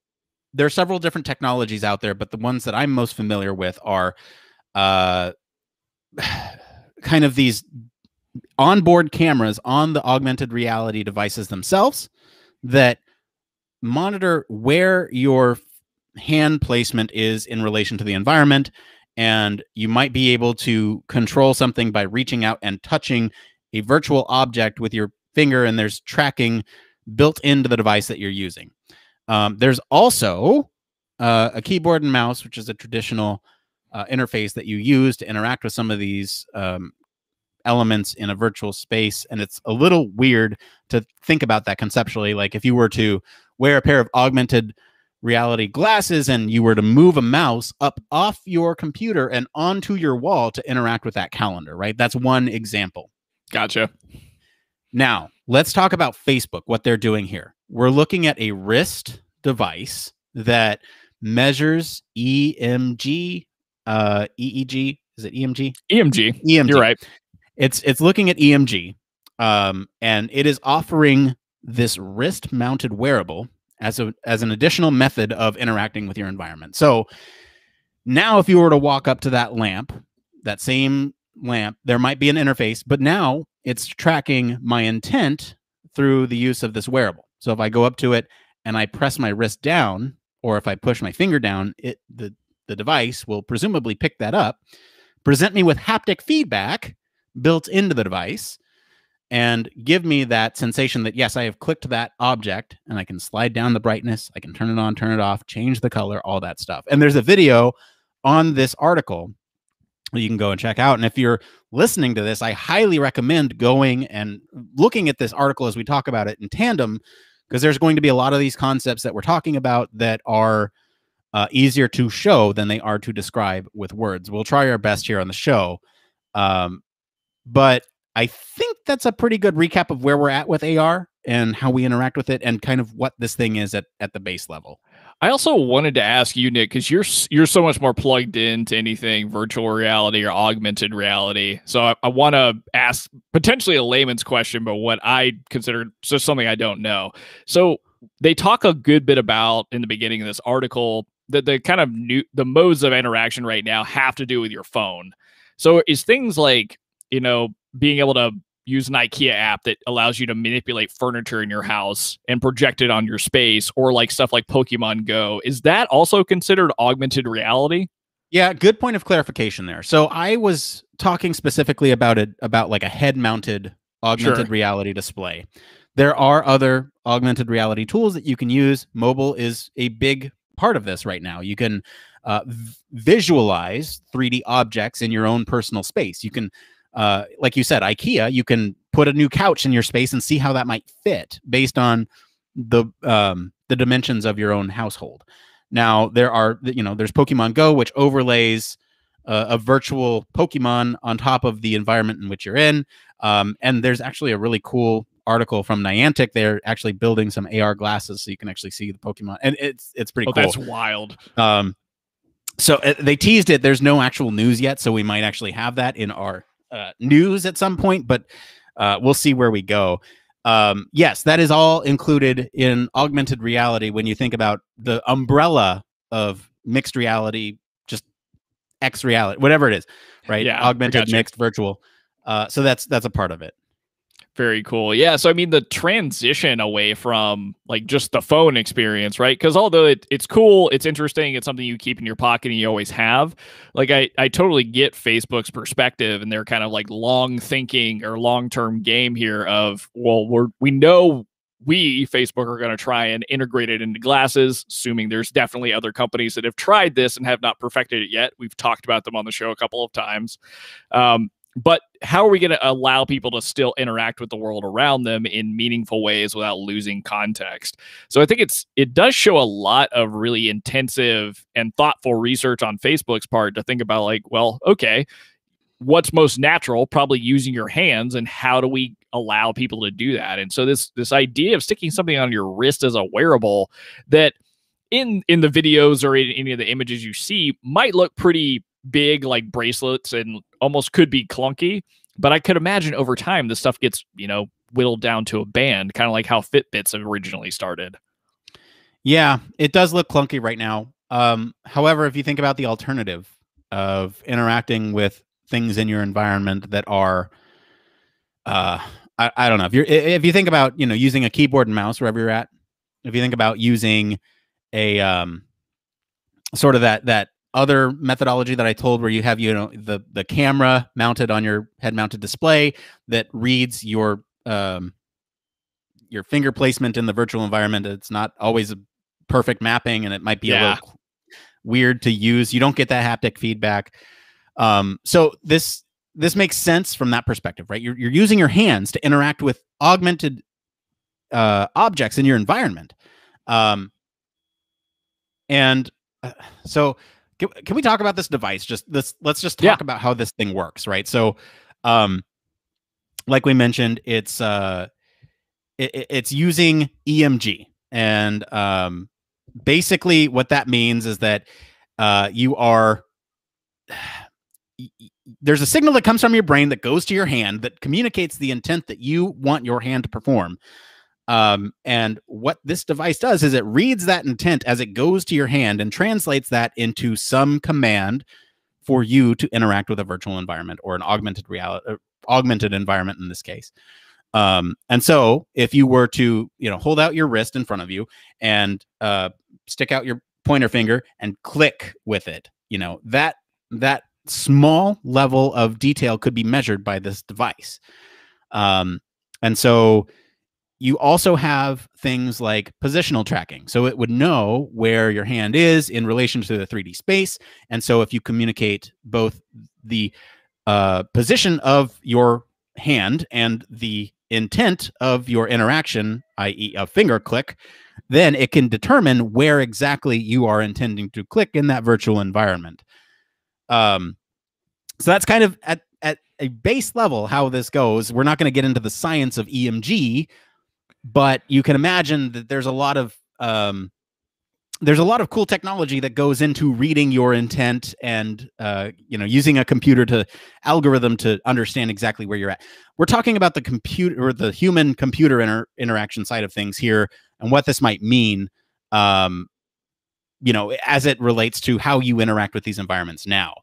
A: there are several different technologies out there, but the ones that I'm most familiar with are, uh, [SIGHS] [SIGHS] kind of these onboard cameras on the augmented reality devices themselves that monitor where your hand placement is in relation to the environment. And you might be able to control something by reaching out and touching a virtual object with your finger, and there's tracking built into the device that you're using. Um, there's also uh, a keyboard and mouse, which is a traditional uh, interface that you use to interact with some of these um, elements in a virtual space. And it's a little weird to think about that conceptually. Like if you were to wear a pair of augmented reality glasses and you were to move a mouse up off your computer and onto your wall to interact with that calendar, right? That's one example. Gotcha. Now, let's talk about Facebook, what they're doing here. We're looking at a wrist device that measures EMG uh, EEG. Is it EMG? EMG. EMG. You're right. It's it's looking at EMG, um, and it is offering this wrist-mounted wearable as a as an additional method of interacting with your environment. So now, if you were to walk up to that lamp, that same lamp, there might be an interface, but now it's tracking my intent through the use of this wearable. So if I go up to it and I press my wrist down, or if I push my finger down, it the the device will presumably pick that up, present me with haptic feedback built into the device, and give me that sensation that, yes, I have clicked that object and I can slide down the brightness, I can turn it on, turn it off, change the color, all that stuff. And there's a video on this article you can go and check out. And if you're listening to this, I highly recommend going and looking at this article as we talk about it in tandem, because there's going to be a lot of these concepts that we're talking about that are uh, easier to show than they are to describe with words. We'll try our best here on the show. Um, but I think that's a pretty good recap of where we're at with AR and how we interact with it and kind of what this thing is at, at the base level.
B: I also wanted to ask you, Nick, because you're you're so much more plugged into anything virtual reality or augmented reality. So I, I want to ask potentially a layman's question, but what I consider just something I don't know. So they talk a good bit about in the beginning of this article the the kind of new the modes of interaction right now have to do with your phone. So is things like you know being able to use an IKEA app that allows you to manipulate furniture in your house and project it on your space, or like stuff like Pokemon Go. Is that also considered augmented reality? Yeah, good point of clarification there. So I
A: was talking specifically about it about like a head-mounted augmented sure. reality display. There are other augmented reality tools that you can use. Mobile is a big part of this right now. You can uh, visualize 3D objects in your own personal space. You can, uh, like you said, IKEA, you can put a new couch in your space and see how that might fit based on the um, the dimensions of your own household. Now there are, you know, there's Pokemon Go, which overlays uh, a virtual Pokemon on top of the environment in which you're in, um, and there's actually a really cool article from Niantic, they're actually building some AR glasses so you can actually see the Pokemon, and it's it's pretty. Oh, cool. that's wild. Um, so uh, they teased it. There's no actual news yet, so we might actually have that in our uh, news at some point, but uh, we'll see where we go. Um, yes, that is all included in augmented reality. When you think about the umbrella of mixed reality, just X reality, whatever it is, right? Yeah, augmented, mixed, virtual. Uh, so that's that's a part of it
B: very cool. Yeah. So I mean, the transition away from like just the phone experience, right? Because although it, it's cool, it's interesting, it's something you keep in your pocket and you always have. Like I, I totally get Facebook's perspective and their kind of like long thinking or long term game here of well, we're we know we Facebook are going to try and integrate it into glasses, assuming there's definitely other companies that have tried this and have not perfected it yet. We've talked about them on the show a couple of times. Um, but how are we going to allow people to still interact with the world around them in meaningful ways without losing context? So I think it's it does show a lot of really intensive and thoughtful research on Facebook's part to think about like, well, okay, what's most natural probably using your hands and how do we allow people to do that and so this this idea of sticking something on your wrist as a wearable that in in the videos or in any of the images you see might look pretty big like bracelets and almost could be clunky, but I could imagine over time this stuff gets, you know, whittled down to a band, kind of like how Fitbits originally started.
A: Yeah, it does look clunky right now. Um, however, if you think about the alternative of interacting with things in your environment that are, uh, I, I don't know if you if you think about you know using a keyboard and mouse wherever you're at, if you think about using a um, sort of that that other methodology that I told where you have you know the the camera mounted on your head mounted display that reads your um, your finger placement in the virtual environment. It's not always a perfect mapping, and it might be yeah. a little weird to use. You don't get that haptic feedback. Um, so this this makes sense from that perspective, right? You're you're using your hands to interact with augmented uh, objects in your environment, um, and uh, so can, can we talk about this device? Just this. Let's just talk yeah. about how this thing works, right? So, um, like we mentioned, it's uh, it, it's using EMG, and um, basically what that means is that uh, you are [SIGHS] there's a signal that comes from your brain that goes to your hand that communicates the intent that you want your hand to perform um, and what this device does is it reads that intent as it goes to your hand and translates that into some command for you to interact with a virtual environment or an augmented reality, uh, augmented environment in this case. Um, and so, if you were to, you know, hold out your wrist in front of you and uh, stick out your pointer finger and click with it, you know that that small level of detail could be measured by this device. Um, and so, you also have things like positional tracking. So it would know where your hand is in relation to the 3D space. And so if you communicate both the uh, position of your hand and the intent of your interaction, i.e., a finger click, then it can determine where exactly you are intending to click in that virtual environment. Um, so that's kind of at, at a base level how this goes. We're not going to get into the science of EMG but you can imagine that there's a lot of um, there's a lot of cool technology that goes into reading your intent and uh, you know using a computer to algorithm to understand exactly where you're at. We're talking about the computer or the human computer inter- interaction side of things here and what this might mean. Um, you know, as it relates to how you interact with these environments now.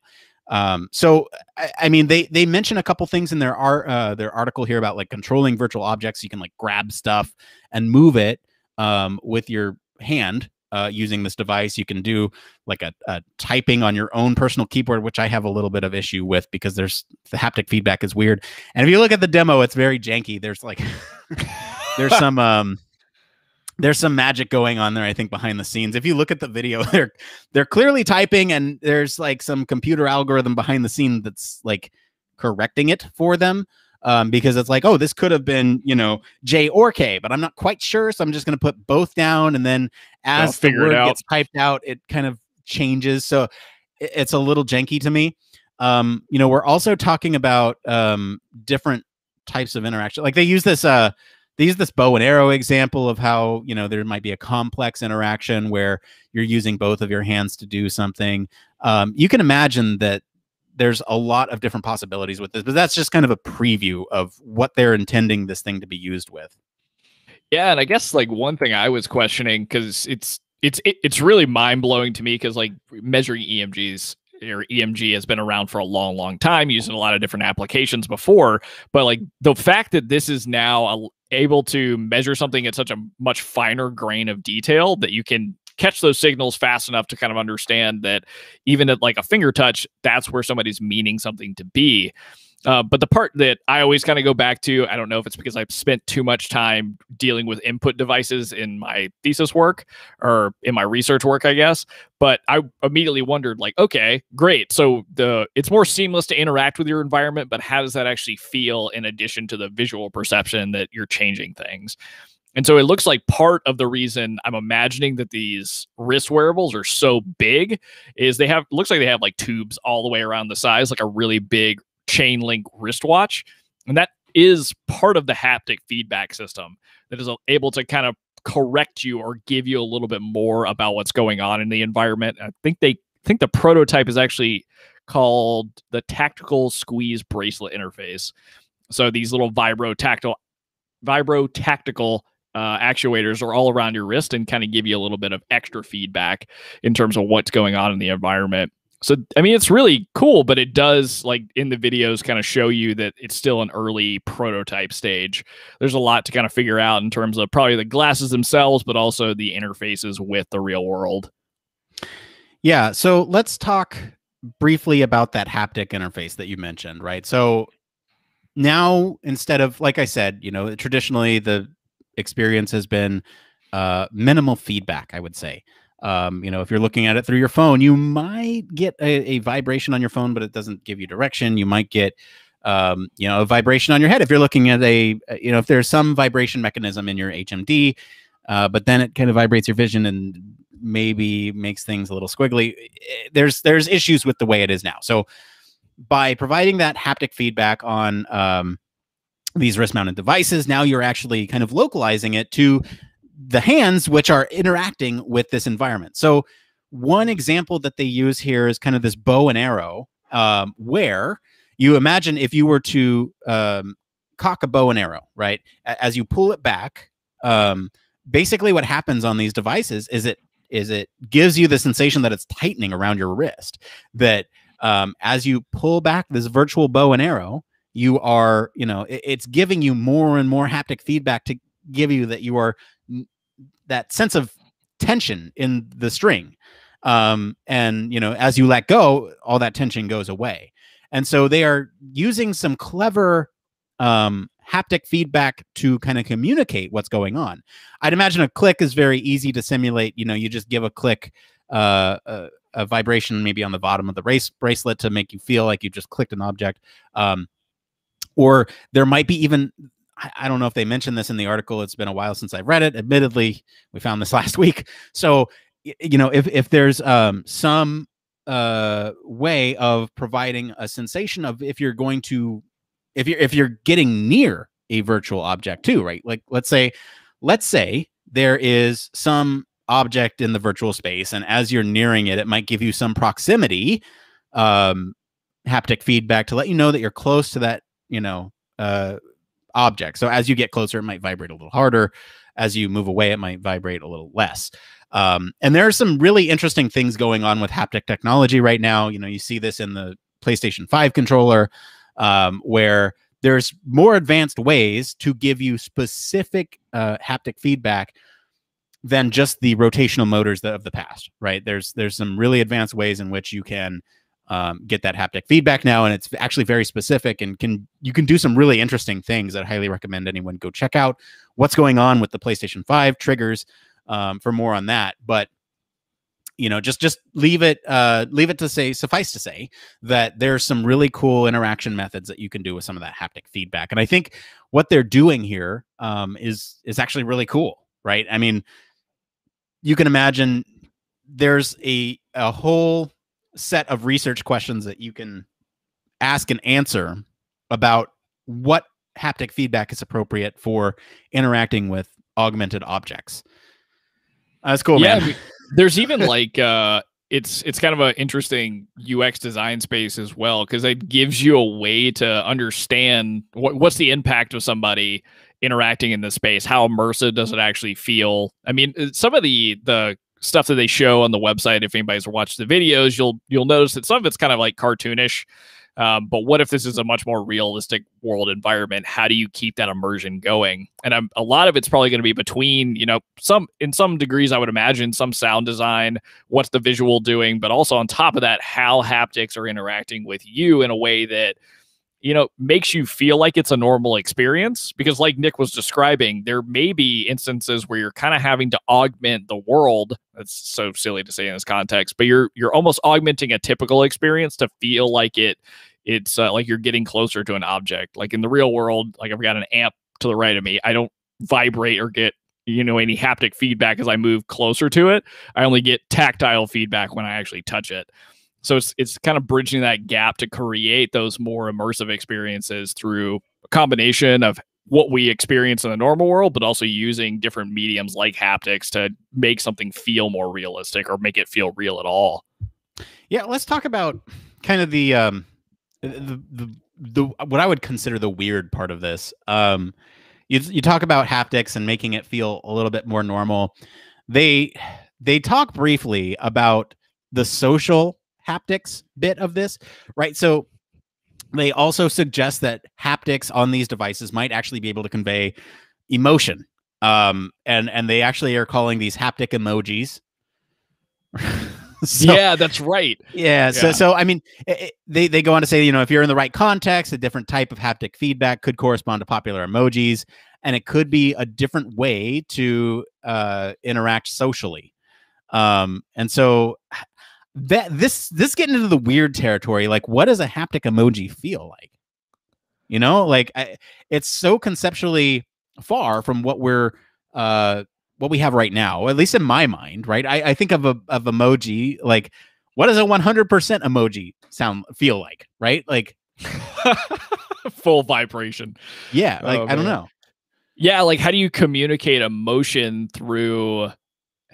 A: Um, so I, I, mean, they they mention a couple things in their art uh, their article here about like controlling virtual objects. You can like grab stuff and move it um, with your hand uh, using this device. You can do like a, a, typing on your own personal keyboard, which I have a little bit of issue with because there's the haptic feedback is weird. And if you look at the demo, it's very janky. There's like [LAUGHS] there's [LAUGHS] some um, there's some magic going on there, I think, behind the scenes. If you look at the video, [LAUGHS] they're they're clearly typing and there's like some computer algorithm behind the scene that's like correcting it for them. Um, because it's like, oh, this could have been, you know, J or K, but I'm not quite sure. So I'm just gonna put both down and then as the word gets typed out, it kind of changes. So it, it's a little janky to me. Um, you know, we're also talking about um different types of interaction. Like they use this uh they use this bow and arrow example of how you know there might be a complex interaction where you're using both of your hands to do something um, you can imagine that there's a lot of different possibilities with this but that's just kind of a preview of what they're intending this thing to be used with
B: yeah and i guess like one thing i was questioning because it's it's it, it's really mind-blowing to me because like measuring emgs or EMG has been around for a long, long time, using a lot of different applications before. But like the fact that this is now a able to measure something at such a much finer grain of detail that you can catch those signals fast enough to kind of understand that even at like a finger touch, that's where somebody's meaning something to be. Uh, but the part that I always kind of go back to, I don't know if it's because I've spent too much time dealing with input devices in my thesis work or in my research work, I guess. But I immediately wondered, like, okay, great. So the it's more seamless to interact with your environment, but how does that actually feel in addition to the visual perception that you're changing things? And so it looks like part of the reason I'm imagining that these wrist wearables are so big is they have looks like they have like tubes all the way around the size, like a really big chain link wristwatch. And that is part of the haptic feedback system that is able to kind of correct you or give you a little bit more about what's going on in the environment. I think they I think the prototype is actually called the tactical squeeze bracelet interface. So these little vibro tactile vibro tactical uh, actuators are all around your wrist and kind of give you a little bit of extra feedback in terms of what's going on in the environment so I mean it's really cool, but it does like in the videos kind of show you that it's still an early prototype stage. There's a lot to kind of figure out in terms of probably the glasses themselves, but also the interfaces with the real world.
A: Yeah, so let's talk briefly about that haptic interface that you mentioned, right? So now instead of like I said, you know, traditionally the experience has been uh minimal feedback, I would say. Um, you know, if you're looking at it through your phone, you might get a, a vibration on your phone, but it doesn't give you direction. You might get um, you know, a vibration on your head if you're looking at a, uh, you know, if there's some vibration mechanism in your HMD, uh, but then it kind of vibrates your vision and maybe makes things a little squiggly. There's there's issues with the way it is now. So by providing that haptic feedback on um, these wrist-mounted devices, now you're actually kind of localizing it to the hands which are interacting with this environment. So one example that they use here is kind of this bow and arrow, um, where you imagine if you were to um, cock a bow and arrow, right? As you pull it back, um, basically what happens on these devices is it is it gives you the sensation that it's tightening around your wrist. That um, as you pull back this virtual bow and arrow, you are you know it's giving you more and more haptic feedback to give you that you are that sense of tension in the string. Um, and you know, as you let go, all that tension goes away. And so they are using some clever um, haptic feedback to kind of communicate what's going on. I'd imagine a click is very easy to simulate. You know, you just give a click, uh, a, a, vibration maybe on the bottom of the race bracelet to make you feel like you just clicked an object. Um, or there might be even I, I don't know if they mentioned this in the article. It's been a while since I read it. Admittedly, we found this [LAUGHS] last week. So, you know, if if there's um, some uh, way of providing a sensation of if you're going to, if you're if you're getting near a virtual object too, right? Like let's say, let's say there is some object in the virtual space, and as you're nearing it, it might give you some proximity, um, haptic feedback to let you know that you're close to that, you know, uh, object. So as you get closer, it might vibrate a little harder. As you move away, it might vibrate a little less. Um, and there are some really interesting things going on with haptic technology right now. You know, you see this in the PlayStation 5 controller, um, where there's more advanced ways to give you specific uh, haptic feedback than just the rotational motors of the past, right? There's there's some really advanced ways in which you can um, get that haptic feedback now, and it's actually very specific and can you can do some really interesting things. That I highly recommend anyone go check out what's going on with the PlayStation Five triggers um, for more on that. But you know, just just leave it uh, leave it to say suffice to say that there's some really cool interaction methods that you can do with some of that haptic feedback. And I think what they're doing here um, is is actually really cool, right? I mean, you can imagine there's a a whole set of research questions that you can ask and answer about what haptic feedback is appropriate for interacting with
B: augmented objects. Uh, that's cool, yeah, man. there's even like uh it's it's kind of an interesting UX design space as well because it gives you a way to understand what what's the impact of somebody interacting in this space. How immersive does it actually feel? I mean, uh, some of the the stuff that they show on the website. If anybody's watched the videos, you'll you'll notice that some of it's kind of like cartoonish. Um, but what if this is a much more realistic world environment? How do you keep that immersion going? And I'm, a lot of it's probably going to be between, you know, some in some degrees, I would imagine some sound design, what's the visual doing, but also on top of that, how haptics are interacting with you in a way that you know, makes you feel like it's a normal experience because, like Nick was describing, there may be instances where you're kind of having to augment the world. That's so silly to say in this context, but you're you're almost augmenting a typical experience to feel like it. It's uh, like you're getting closer to an object. Like in the real world, like I've got an amp to the right of me, I don't vibrate or get you know any haptic feedback as I move closer to it. I only get tactile feedback when I actually touch it. So it's it's kind of bridging that gap to create those more immersive experiences through a combination of what we experience in the normal world, but also using different mediums like haptics to make something feel more realistic or make it feel real at all.
A: Yeah, let's talk about kind of the um the the, the what I would consider the weird part of this. Um you you talk about haptics and making it feel a little bit more normal. They they talk briefly about the social haptics bit of this, right? So they also suggest that haptics on these devices might actually be able to convey emotion. Um, and and they actually are calling these haptic emojis.
B: [LAUGHS] so, yeah, that's right. Yeah, yeah, So so I
A: mean, it, they they go on to say, you know, if you're in the right context, a different type of haptic feedback could correspond to popular emojis, and it could be a different way to uh, interact socially. Um, and so that this this getting into the weird territory. Like, what does a haptic emoji feel like? You know, like I, it's so conceptually far from what we're uh what we have right now, at least in my mind, right? I, I think of a of emoji like what does a 100% emoji sound feel like, right? Like
B: [LAUGHS] full vibration. Yeah, like oh, I don't know. Yeah, like how do you communicate emotion through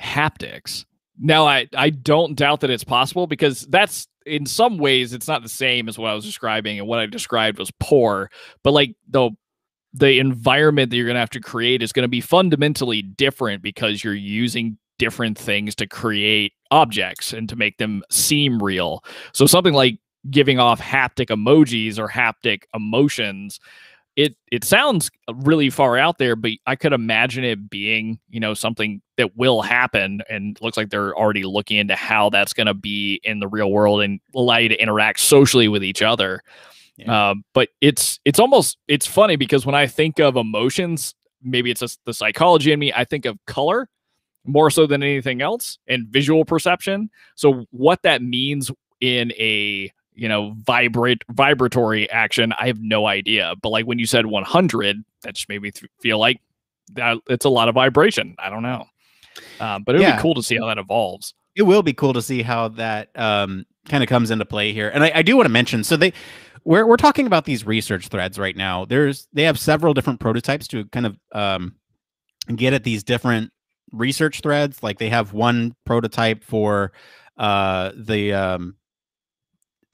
B: haptics? Now I I don't doubt that it's possible because that's in some ways it's not the same as what I was describing and what I described was poor, but like the the environment that you're going to have to create is going to be fundamentally different because you're using different things to create objects and to make them seem real. So something like giving off haptic emojis or haptic emotions it it sounds really far out there, but I could imagine it being you know something that will happen, and looks like they're already looking into how that's going to be in the real world and allow you to interact socially with each other. Yeah. Uh, but it's it's almost it's funny because when I think of emotions, maybe it's just the psychology in me. I think of color more so than anything else and visual perception. So what that means in a you know, vibrate vibratory action. I have no idea, but like when you said 100, that just made me th- feel like that it's a lot of vibration. I don't know, um, but it'd yeah. be cool to see how that evolves. It will be cool to see
A: how that um, kind of comes into play here. And I, I do want to mention, so they we're we're talking about these research threads right now. There's they have several different prototypes to kind of um, get at these different research threads. Like they have one prototype for uh, the um,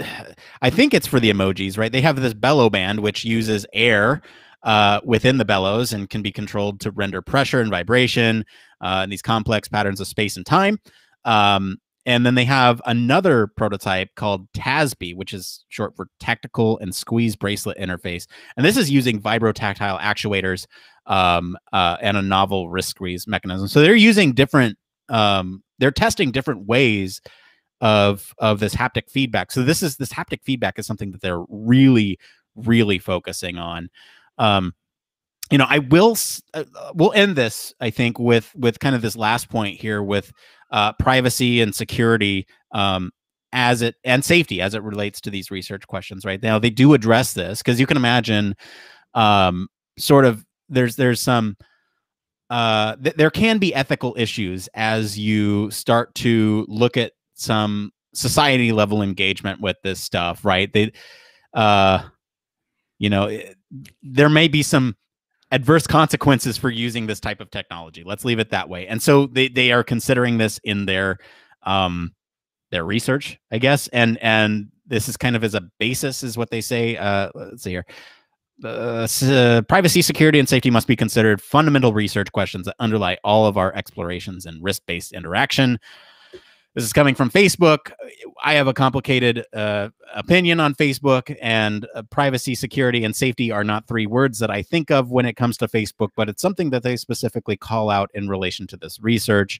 A: [SIGHS] I think it's for the emojis, right? They have this bellow band which uses air uh, within the bellows and can be controlled to render pressure and vibration uh, and these complex patterns of space and time. Um, and then they have another prototype called TASB, which is short for Tactical and Squeeze Bracelet Interface. And this is using vibrotactile actuators um, uh, and a novel wrist squeeze mechanism. So they're using different, um, they're testing different ways of of this haptic feedback. So this is this haptic feedback is something that they're really really focusing on. Um, you know, I will uh, uh, we'll end this I think with with kind of this last point here with uh, privacy and security um, as it and safety as it relates to these research questions right now they do address this because you can imagine um, sort of there's there's some uh, th there can be ethical issues as you start to look at some society level engagement with this stuff, right? They, uh, you know, eh, there may be some adverse consequences for using this type of technology. Let's leave it that way. And so they they are considering this in their um their research, I guess. And and this is kind of as a basis, is what they say. Uh, let's see here. Uh, uh, privacy, security, and safety must be considered fundamental research questions that underlie all of our explorations and wrist based interaction. This is coming from Facebook. I have a complicated uh, opinion on Facebook, and uh, privacy, security, and safety are not three words that I think of when it comes to Facebook, but it's something that they specifically call out in relation to this research.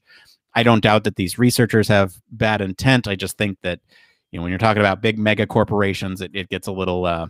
A: I don't doubt that these researchers have bad intent. I just think that you know when you're talking about big mega corporations, it, it gets a little uh,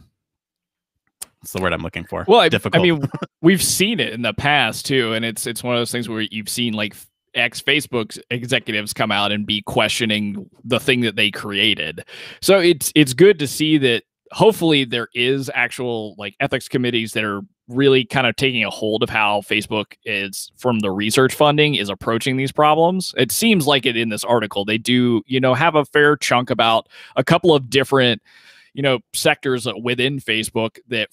A: that's the word I'm looking for. Well, I, I mean,
B: we've seen it in the past too, and it's it's one of those things where you've seen like ex Facebook executives come out and be questioning the thing that they created. So it's it's good to see that hopefully there is actual like ethics committees that are really kind of taking a hold of how Facebook is from the research funding is approaching these problems. It seems like it in this article. They do, you know, have a fair chunk about a couple of different, you know, sectors within Facebook that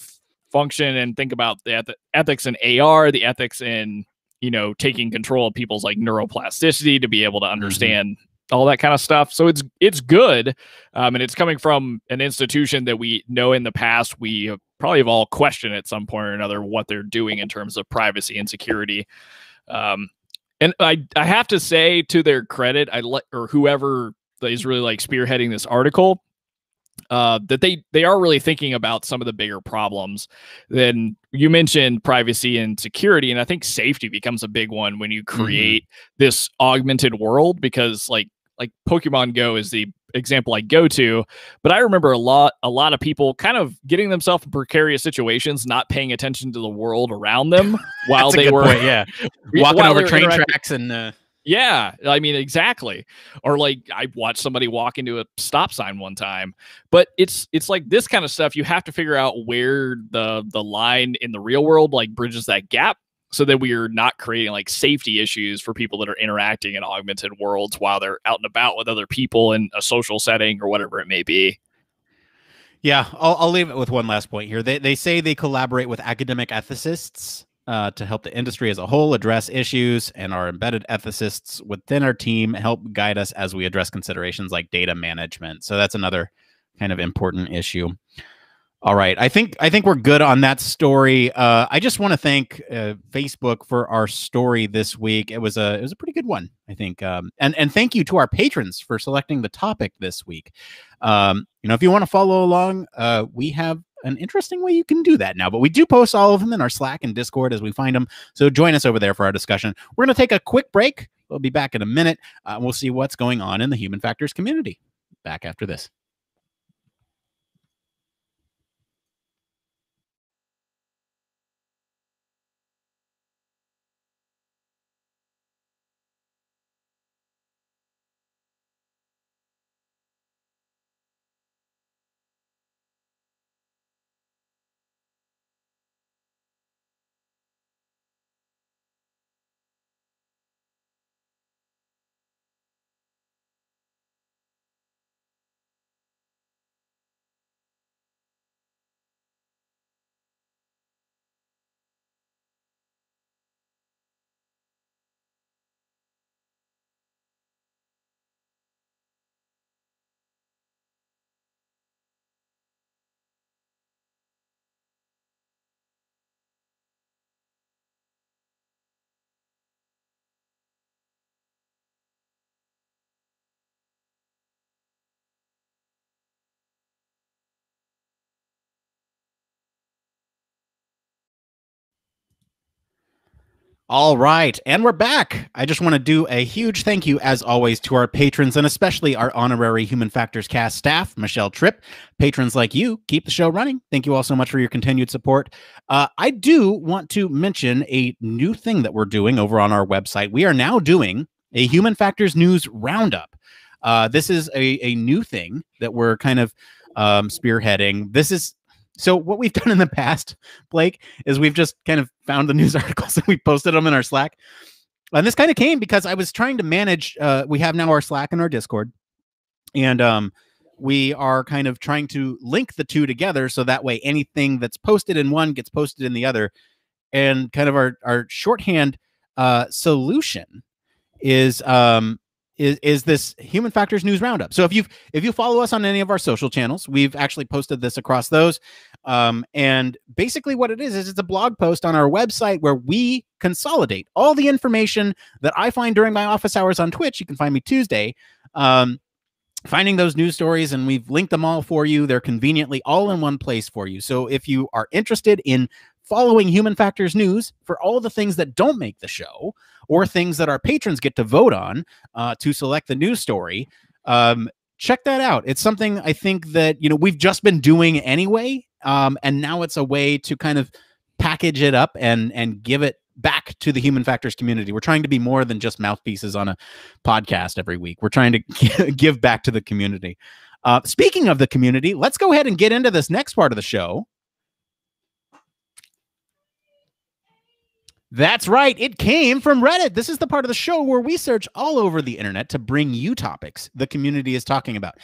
B: function and think about the eth- ethics in AR, the ethics in you know, taking control of people's like neuroplasticity to be able to mm-hmm. understand mm-hmm. all that kind of stuff. So it's it's good, um, and it's coming from an institution that we know in the past we have probably have all questioned at some point or another what they're doing in terms of privacy and security. Um, and I I have to say to their credit, I let or whoever is really like spearheading this article, uh, that they they are really thinking about some of the bigger problems. Then you mentioned privacy and security, and I think safety becomes a big one when you mm-hmm. create mm-hmm. this augmented world because like like Pokemon Go is the example I go to, but I remember a lot a lot of people kind of getting themselves in precarious situations, not paying attention to the world around them [LAUGHS] while they were point, yeah [LAUGHS] walking over train tracks and. Uh... Yeah, I mean exactly. Or like I watched somebody walk into a stop sign one time. But it's it's like this kind of stuff you have to figure out where the the line in the real world like bridges that gap so that we are not creating like safety issues for people that are interacting in augmented worlds while they're out and about with other people in a social setting or whatever it may be.
A: Yeah, I'll, I'll leave it with one last point here. They, they say they collaborate with academic ethicists uh, to help the industry as a whole address issues, and our embedded ethicists within our team help guide us as we address considerations like data management. So that's another kind of important issue. All right, I think I think we're good on that story. Uh, I just want to thank uh, Facebook for our story this week. It was a it was a pretty good one, I think. Um, and and thank you to our patrons for selecting the topic this week. Um, you know, if you want to follow along, uh, we have an interesting way you can do that now. But we do post all of them in our Slack and Discord as we find them. So join us over there for our discussion. We're going to take a quick break. We'll be back in a minute. Uh, we'll see what's going on in the human factors community. Back after this. All right, and we're back. I just want to do a huge thank you, as always, to our patrons and especially our honorary Human Factors cast staff, Michelle Tripp. Patrons like you keep the show running. Thank you all so much for your continued support. Uh, I do want to mention a new thing that we're doing over on our website. We are now doing a Human Factors News Roundup. Uh, this is a, a new thing that we're kind of um, spearheading. This is so what we've [LAUGHS] done in the past, Blake, is we've just kind of found the news [LAUGHS] articles and we posted them in our Slack. And this kind of came because I was trying to manage. Uh, we have now our Slack and our Discord, and um, we are kind of trying to link the two together so that way anything that's posted in one gets posted in the other. And kind of our our shorthand uh, solution is um, is is this human factors news roundup. So if you if you follow us on any of our social channels, we've actually posted this across those. Um, and basically, what it is is it's a blog post on our website where we consolidate all the information that I find during my office hours on Twitch. You can find me Tuesday. Um, finding those news stories and we've linked them all for you they're conveniently all in one place for you so if you are interested in following human factors news for all the things that don't make the show or things that our patrons get to vote on uh, to select the news story. Um, check that out. It's something I think that you know we've just been doing anyway, um, and now it's a way to kind of package it up and and give it back to the human factors community. We're trying to be more than just mouthpieces on a podcast every week. We're trying to [LAUGHS] give back to the community. Uh, speaking of the community, let's go ahead and get into this next part of the show. That's right. It came from Reddit. This is the part of the show where we search all over the internet to bring you topics the community is talking about.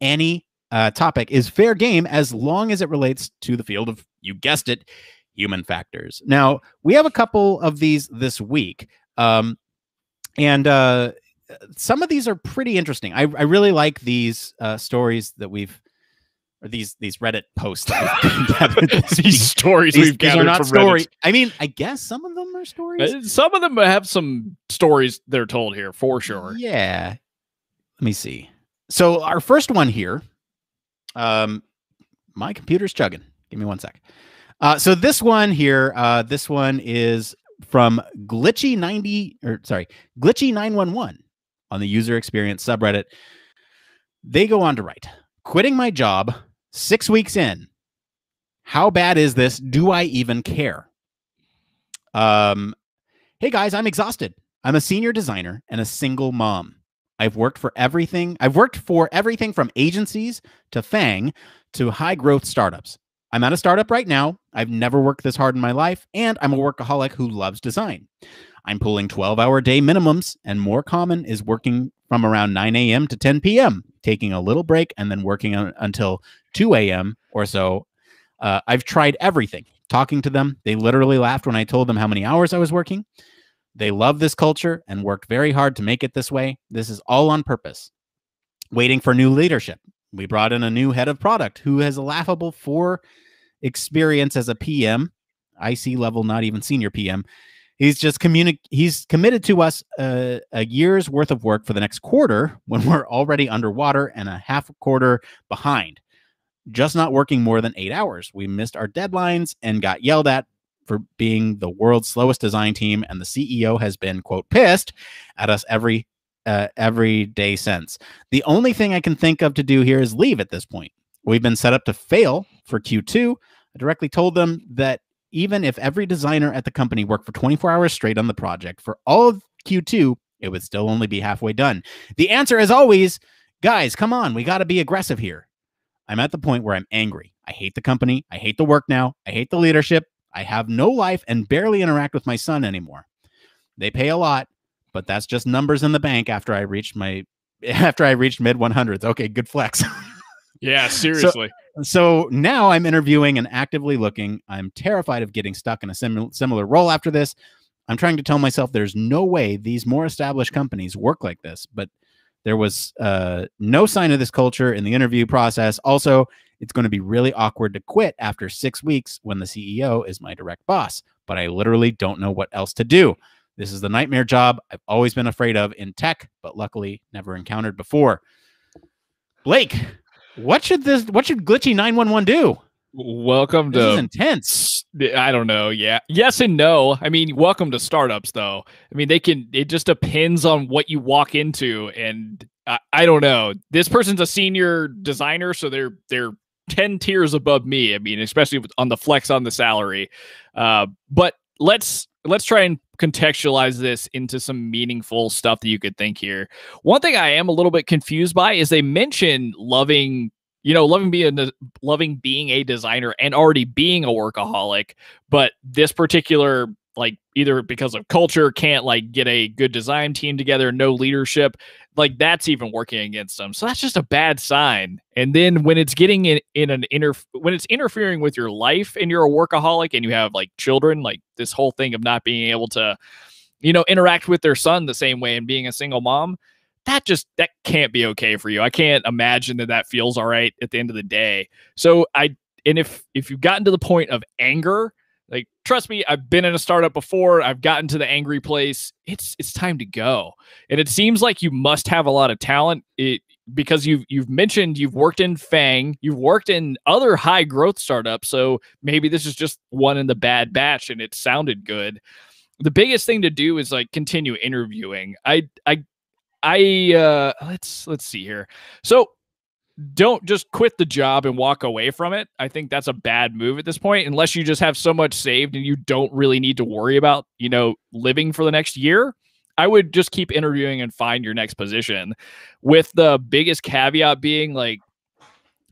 A: Any uh, topic is fair game as long as it relates to the field of, you guessed it, human factors. Now, we have a couple of these this week. Um, and uh, some of these are pretty interesting. I, I really like these uh, stories that we've or these these Reddit posts. [LAUGHS] [LAUGHS] these stories these, we've these gathered are not from story. Reddit.
B: I mean, I guess some of them are stories. Uh, some of them have some stories they're told here for sure. Yeah. Let me see.
A: So our first one here. Um, my computer's chugging. Give me one sec. Uh, so this one here, uh, this one is from glitchy 90 or sorry glitchy 911 on the user experience subreddit they go on to write quitting my job six weeks in. How bad is this? Do I even care? Um, hey guys, I'm exhausted. I'm a senior designer and a single mom. I've worked for everything. I've worked for everything from agencies to FANG to high growth startups. I'm at a startup right now. I've never worked this hard in my life, and I'm a workaholic who loves design. I'm pulling 12 hour day minimums, and more common is working from around 9 a.m. to 10 p.m., taking a little break and then working until 2 a.m. or so. Uh, I've tried everything. Talking to them, they literally laughed when I told them how many hours I was working. They love this culture and worked very hard to make it this way. This is all on purpose. Waiting for new leadership. We brought in a new head of product who has a laughable four experience as a PM, IC level, not even senior PM. He's just communi- he's committed to us a, uh, a year's worth of work for the next quarter when we're already underwater and a half a quarter behind. Just not working more than 8 hours. We missed our deadlines and got yelled at for being the world's slowest design team and the CEO has been quote pissed at us every uh, every day since. The only thing I can think of to do here is leave at this point. We've been set up to fail for Q2. I directly told them that even if every designer at the company worked for 24 hours straight on the project for all of Q2, it would still only be halfway done. The answer, as always, guys, come on, we got to be aggressive here. I'm at the point where I'm angry. I hate the company. I hate the work now. I hate the leadership. I have no life and barely interact with my son anymore. They pay a lot, but that's just numbers in the bank after I reached my [LAUGHS] after I reached mid 100s. Okay, good flex.
B: [LAUGHS] yeah, seriously. So,
A: so now I'm interviewing and actively looking. I'm terrified of getting stuck in a sim- similar role after this. I'm trying to tell myself there's no way these more established companies work like this, but there was uh, no sign of this culture in the interview process. Also, it's going to be really awkward to quit after six weeks when the CEO is my direct boss, but I literally don't know what else to do. This is the nightmare job I've always been afraid of in tech, but luckily never encountered before. Blake, what should this? What should glitchy nine one one do?
B: Welcome to is intense. I don't know. Yeah. Yes and no. I mean, welcome to startups though. I mean, they can it just depends on what you walk into and I, I don't know. This person's a senior designer so they're they're 10 tiers above me. I mean, especially on the flex on the salary. Uh, but let's let's try and contextualize this into some meaningful stuff that you could think here. One thing I am a little bit confused by is they mention loving you know, loving being a, loving being a designer and already being a workaholic, but this particular like either because of culture can't like get a good design team together no leadership like that's even working against them so that's just a bad sign and then when it's getting in, in an inter when it's interfering with your life and you're a workaholic and you have like children like this whole thing of not being able to you know interact with their son the same way and being a single mom that just that can't be okay for you i can't imagine that that feels all right at the end of the day so i and if if you've gotten to the point of anger trust me, I've been in a startup before. I've gotten to the angry place. It's it's time to go. And it seems like you must have a lot of talent. It because you've you've mentioned you've worked in Fang, you've worked in other high growth startups. So maybe this is just one in the bad batch and it sounded good. The biggest thing to do is like continue interviewing. I I I uh let's let's see here. So don't just quit the job and walk away from it. I think that's a bad move at this point, unless you just have so much saved and you don't really need to worry about, you know, living for the next year. I would just keep interviewing and find your next position with the biggest caveat being like,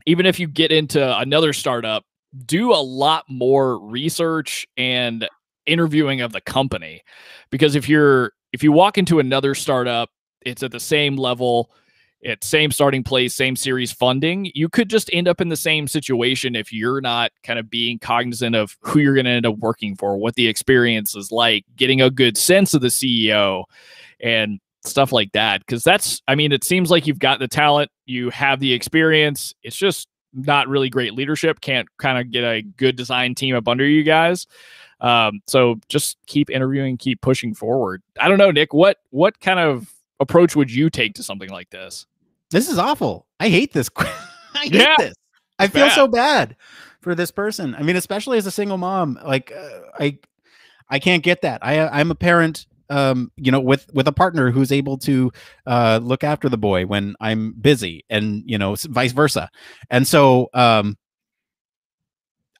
B: even if you get into another startup, do a lot more research and interviewing of the company. Because if you're, if you walk into another startup, it's at the same level at same starting place, same series funding, you could just end up in the same situation if you're not kind of being cognizant of who you're going to end up working for, what the experience is like, getting a good sense of the CEO and stuff like that. Cause that's, I mean, it seems like you've got the talent, you have the experience. It's just not really great leadership. Can't kind of get a good design team up under you guys. Um, so just keep interviewing, keep pushing forward. I don't know, Nick, what, what kind of approach would you take to something like this? this is awful.
A: I hate this. [LAUGHS] I hate yeah, this. I feel bad. so bad for this person. I mean, especially as a single mom, like uh, I, I can't get that. I, uh, I'm a parent, um, you know, with with a partner who's able to uh, look after the boy when I'm busy, and you know, vice versa. And so, um,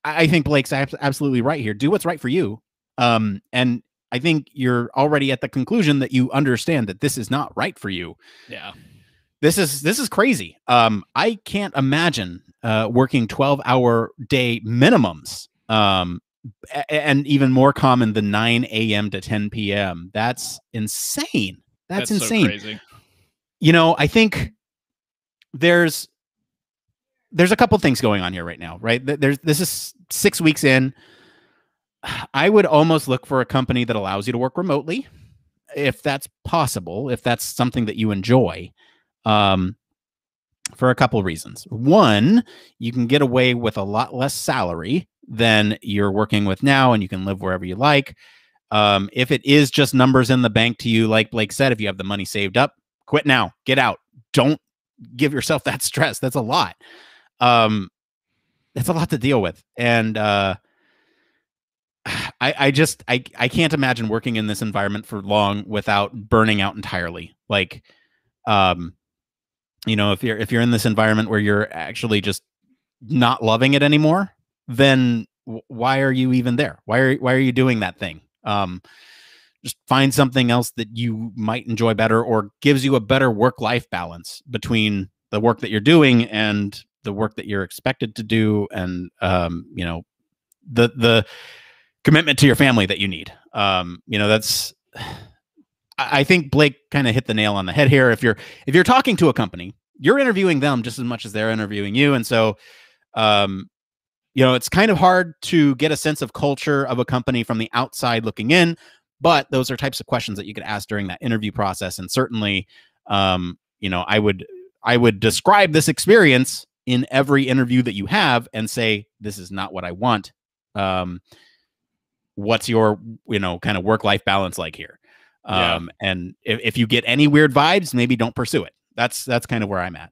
A: I, I think Blake's ab- absolutely right here. Do what's right for you. Um, and I think you're already at the conclusion that you understand that this is not right for you. Yeah this is this is crazy. Um, I can't imagine uh, working twelve hour day minimums. Um, and even more common the 9 a.m. to 10 p.m. That's insane. That's, That's insane. So you know, I think there's there's a couple things going on here right now, right? There's this is six weeks in. I would almost look for a company that allows you to work remotely, if that's possible, if that's something that you enjoy um, for a couple reasons. One, you can get away with a lot less salary than you're working with now, and you can live wherever you like. Um, if it is just numbers in the bank to you, like Blake said, if you have the money saved up, quit now, get out. Don't give yourself [LAUGHS] that stress. That's a lot. Um, that's a lot to deal with. And uh, [SIGHS] I, I just I I can't imagine working in this environment for long without burning out entirely. Like, um, you know if you're if you're in this environment where you're actually just not loving it anymore then why are you even there why are why are you doing that thing um just find something else that you might enjoy better or gives you a better work life balance between the work that you're doing and the work that you're expected to do and um you know the the commitment to your family that you need um you know that's I think Blake kind of hit the nail on the head here. If you're if you're talking to a company, you're interviewing them just as much as they're interviewing you, and so, um, you know, it's kind of hard to get a sense of culture of a company from the outside looking in. But those are types of questions that you could ask during that interview process, and certainly, um, you know, I would I would describe this experience in every interview that you have and say this is not what I want. Um, what's your you know kind of work life balance like here? Um, yeah. And if, if you get any weird vibes, maybe don't pursue it. That's that's kind of where I'm at.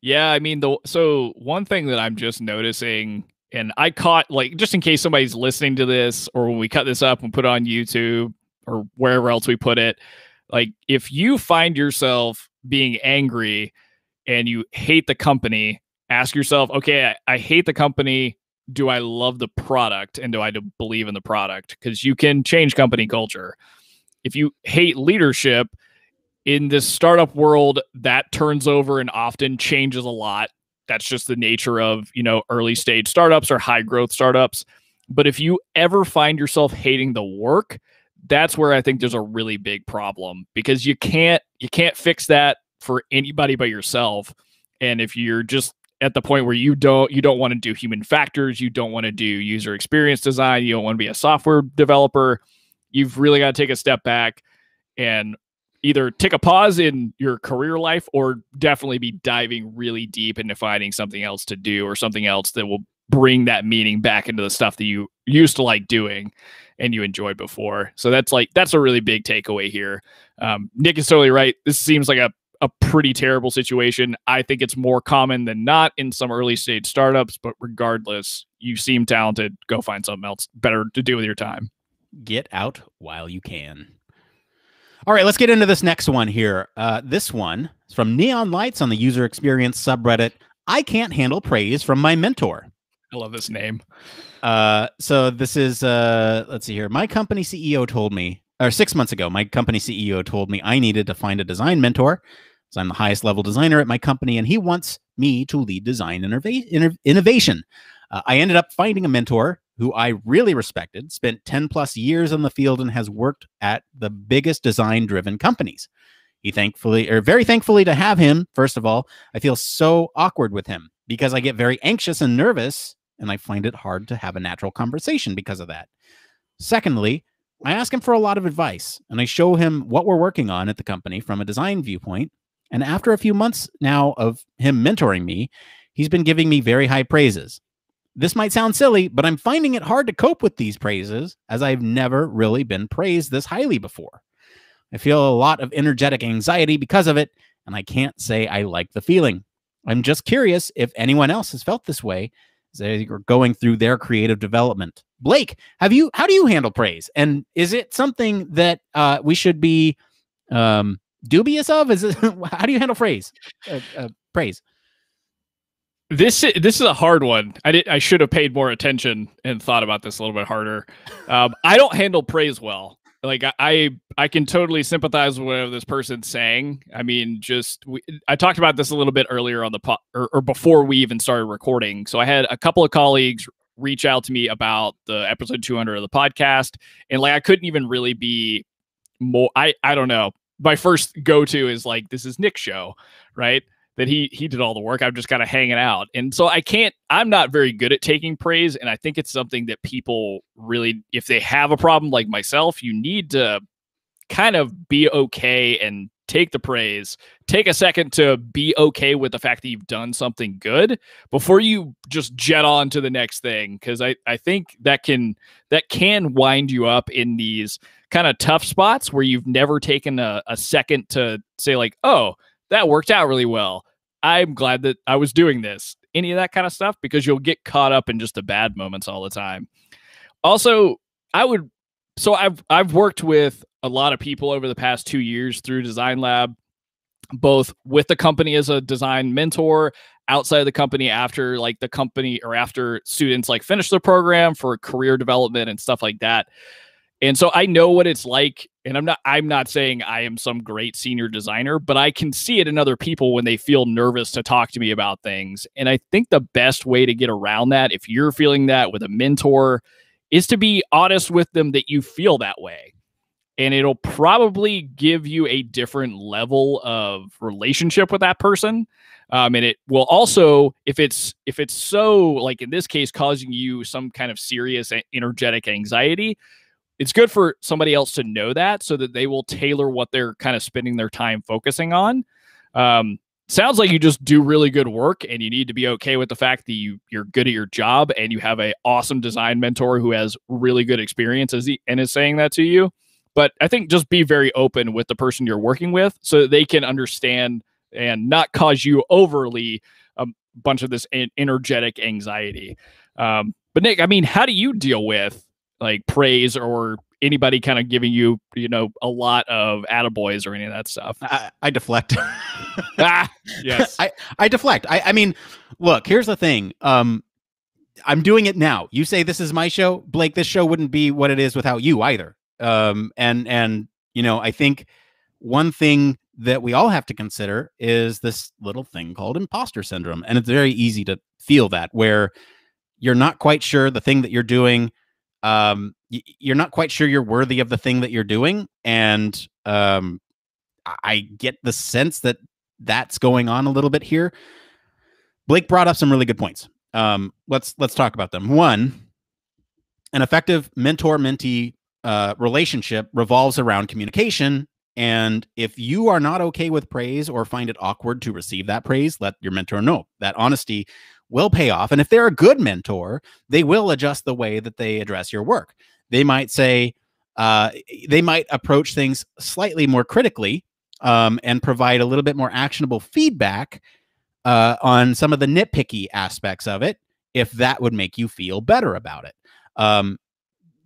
B: Yeah, I mean the so one thing that I'm just noticing, and I caught like just in case somebody's listening to this or when we cut this up and put it on YouTube or wherever else we put it, like if you find yourself being angry and you hate the company, ask yourself, okay, I, I hate the company. Do I love the product and do I believe in the product? Because you can change company culture if you hate leadership in this startup world, that turns over and often changes a lot. That's just the nature of, you know, early stage startups or high growth startups. But if you ever find yourself hating the work, that's where I think there's a really big problem because you can't you can't fix that for anybody but yourself. And if you're just at the point where you don't you don't want to do human factors, you don't want to do user experience design, you don't want to be a software developer, you've really got to take a step back and either take a pause in your career life or definitely be diving really deep into finding something else to do or something else that will bring that meaning back into the stuff that you used to like doing and you enjoyed before. So that's like that's a really big takeaway here. Um, Nick is totally right. This seems like a a pretty terrible situation. I think it's more common than not in some early stage startups, but regardless, you seem talented. Go find something else better to do with your time get out while you can.
A: All right, let's get into this next one here. Uh, this one is from Neon Lights on the user experience subreddit. I can't handle praise from my mentor.
B: I love this name.
A: Uh, so this is uh, let's see here. My company CEO told me, or six months ago, my company CEO told me I needed to find a design mentor. So I'm the highest level designer at my company, and he wants me to lead design innova- innovation. Uh, I ended up finding a mentor who I really respected, spent 10 plus years on the field and has worked at the biggest design driven companies. He thankfully, or very thankfully to have him, first of all, I feel so awkward with him because I get very anxious and nervous and I find it hard to have a natural conversation because of that. Secondly, I ask him for a lot of advice and I show him what we're working on at the company from a design viewpoint. And after a few months now of him mentoring me, he's been giving me very high praises. This might sound silly, but I'm finding it hard to cope with these praises as I've never really been praised this highly before. I feel a lot of energetic anxiety because of it, and I can't say I like the feeling. I'm just curious if anyone else has felt this way as they are going through their creative development. Blake, have you? How do you handle praise? And is it something that uh, we should
B: be um, dubious of? Is it, [LAUGHS] how do you handle praise? Uh, uh, praise. This this is a hard one. I did I should have paid more attention and thought about this a little bit harder. Um, I don't handle praise well. Like I I can totally sympathize with whatever this person's saying. I mean, just we, I talked about this a little bit earlier on the po- or, or before we even started recording. So I had a couple of colleagues reach out to me about the episode 200 of the podcast, and like I couldn't even really be more. I I don't know. My first go to is like this is Nick's show, right? that he he did all the work. I'm just kind of hanging out. And so I can't I'm not very good at taking praise and I think it's something that people really if they have a problem like myself, you need to kind of be okay and take the praise. Take a second to be okay with the fact that you've done something good before you just jet on to the next thing cuz I I think that can that can wind you up in these kind of tough spots where you've never taken a, a second to say like, "Oh, that worked out really well. I'm glad that I was doing this. Any of that kind of stuff because you'll get caught up in just the bad moments all the time. Also, I would so I've I've worked with a lot of people over the past 2 years through Design Lab both with the company as a design mentor outside of the company after like the company or after students like finish their program for career development and stuff like that. And so I know what it's like and i'm not i'm not saying i am some great senior designer but i can see it in other people when they feel nervous to talk to me about things and i think the best way to get around that if you're feeling that with a mentor is to be honest with them that you feel that way and it'll probably give you a different level of relationship with that person um, and it will also if it's if it's so like in this case causing you some kind of serious eh, energetic anxiety it's good for somebody else to know that so that they will tailor what they're kind of spending their time focusing on. Um, sounds like you just do really good work and you need to be okay with the fact that you, you're good at your job and you have an awesome design mentor who has really good experience as he, and is saying that to you. But I think just be very open with the person you're working with so that they can understand and not cause you overly a um, bunch of this energetic anxiety. Um, but Nick, I mean, how do you deal with like praise or anybody kind of giving you, you know, a lot of attaboys or any of that stuff. I, I deflect. [LAUGHS] ah, yes.
A: I, I deflect. I, I mean, look, here's the thing. Um, I'm doing it now. You say this is my show, Blake. This show wouldn't be what it is without you either. Um, and and you know, I think one thing that we all have to consider is this little thing called imposter syndrome, and it's very easy to feel that where you're not quite sure the thing that you're doing um, y- you're not quite sure you're worthy of the thing that you're doing. And um, I get the sense that that's going on a little bit here. Blake brought up some really good points. Um, let's let's talk about them. One, an effective mentor mentee uh, relationship revolves around communication. And if you are not okay with praise or find it awkward to receive that praise, let your mentor know. That honesty will pay off. And if they're a good mentor, they will adjust the way that they address your work. They might say, uh, they might approach things slightly more critically um, and provide a little bit more actionable feedback uh, on some of the nitpicky aspects of it if that would make you feel better about it. Um,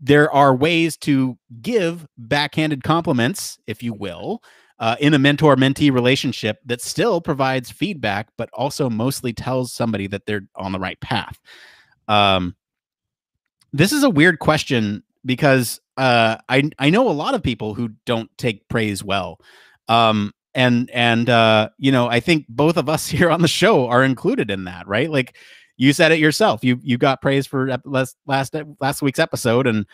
A: there are ways to give backhanded compliments, if you will, uh, in a mentor mentee relationship that still provides feedback, but also mostly tells somebody that they're on the right path? Um, this is a weird question because uh, I I know a lot of people who don't take praise well, um, and and uh, you know I think both of us [LAUGHS] here on the show are included in that, right? Like you said it yourself. You you got praise for last last last week's episode, and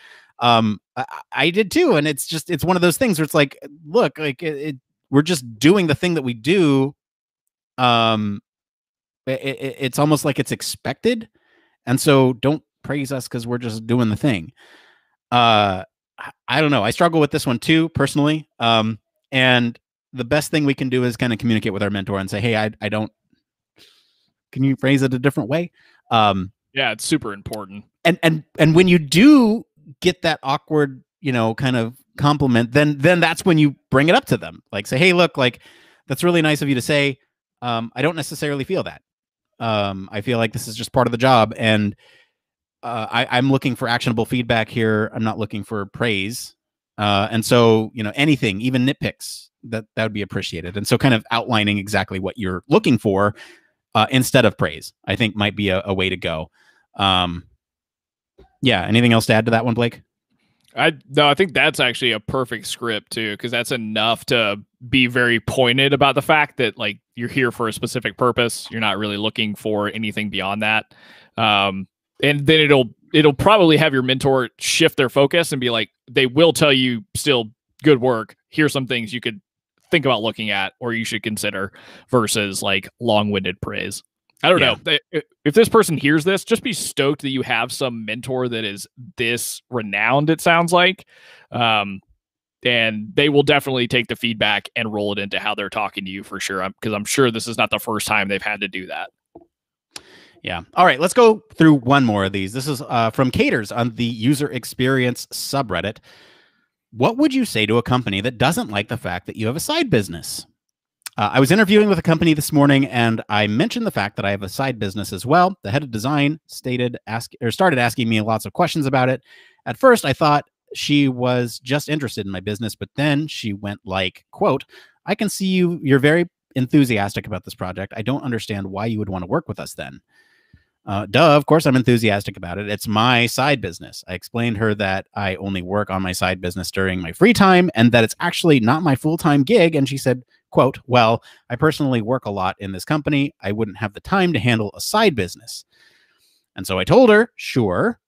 A: um I, I, did too and it's just it's one of those things where it's like look like it, it we're just doing the thing that we do um it, it, it's almost like it's expected and so don't praise us because we're just doing the thing uh I, I don't know i struggle with this one too personally um and the best thing we can do is kind of communicate with our mentor and say hey i, I don't can you phrase it a different way um
B: yeah it's super important
A: and and and when you do get that awkward, you know, kind of compliment, then then that's when you bring it up to them. Like say, hey, look, like that's really nice of you to say. Um, I don't necessarily feel that. Um, I feel like this is just part of the job, and uh, I, am looking for actionable feedback here. I'm not looking for praise. Uh, and so, you know, anything, even nitpicks, that that would be appreciated. And so, kind of outlining exactly what you're looking for uh, instead of praise, I think might be a, a way to go. Um, yeah, anything else to add to that one, Blake?
B: I no, I think that's actually a perfect script too, because that's enough to be very pointed about the fact that like you're here for a specific purpose. You're not really looking for anything beyond that. Um, and then it'll it'll probably have your mentor shift their focus and be like, they will tell you still good work. Here's some things you could think about looking at or you should consider versus like long-winded praise. I don't yeah. know. If this person hears this, just be stoked that you have some mentor that is this renowned, it sounds like. Um, and they will definitely take the feedback and roll it into how they're talking to you for sure. Because I'm, I'm sure this is not the first time they've had to do that. Yeah.
A: All right. Let's go through one more of these. This is uh, from Caters on the user experience subreddit. What would you say to a company that doesn't like the fact that you have a side business? Uh, I was interviewing with a company this morning, and I mentioned the fact that I have a side business as well. The head of design stated ask or started asking me lots of questions about it. At first, I thought she was just interested in my business, but then she went like, "quote I can see you. You're very enthusiastic about this project. I don't understand why you would want to work with us then." Uh, duh, of course, I'm enthusiastic about it. It's my side business. I explained her that I only work on my side business during my free time and that it's actually not my full time gig. And she said, Quote, well, I personally work a lot in this company. I wouldn't have the time to handle a side business. And so I told her, sure,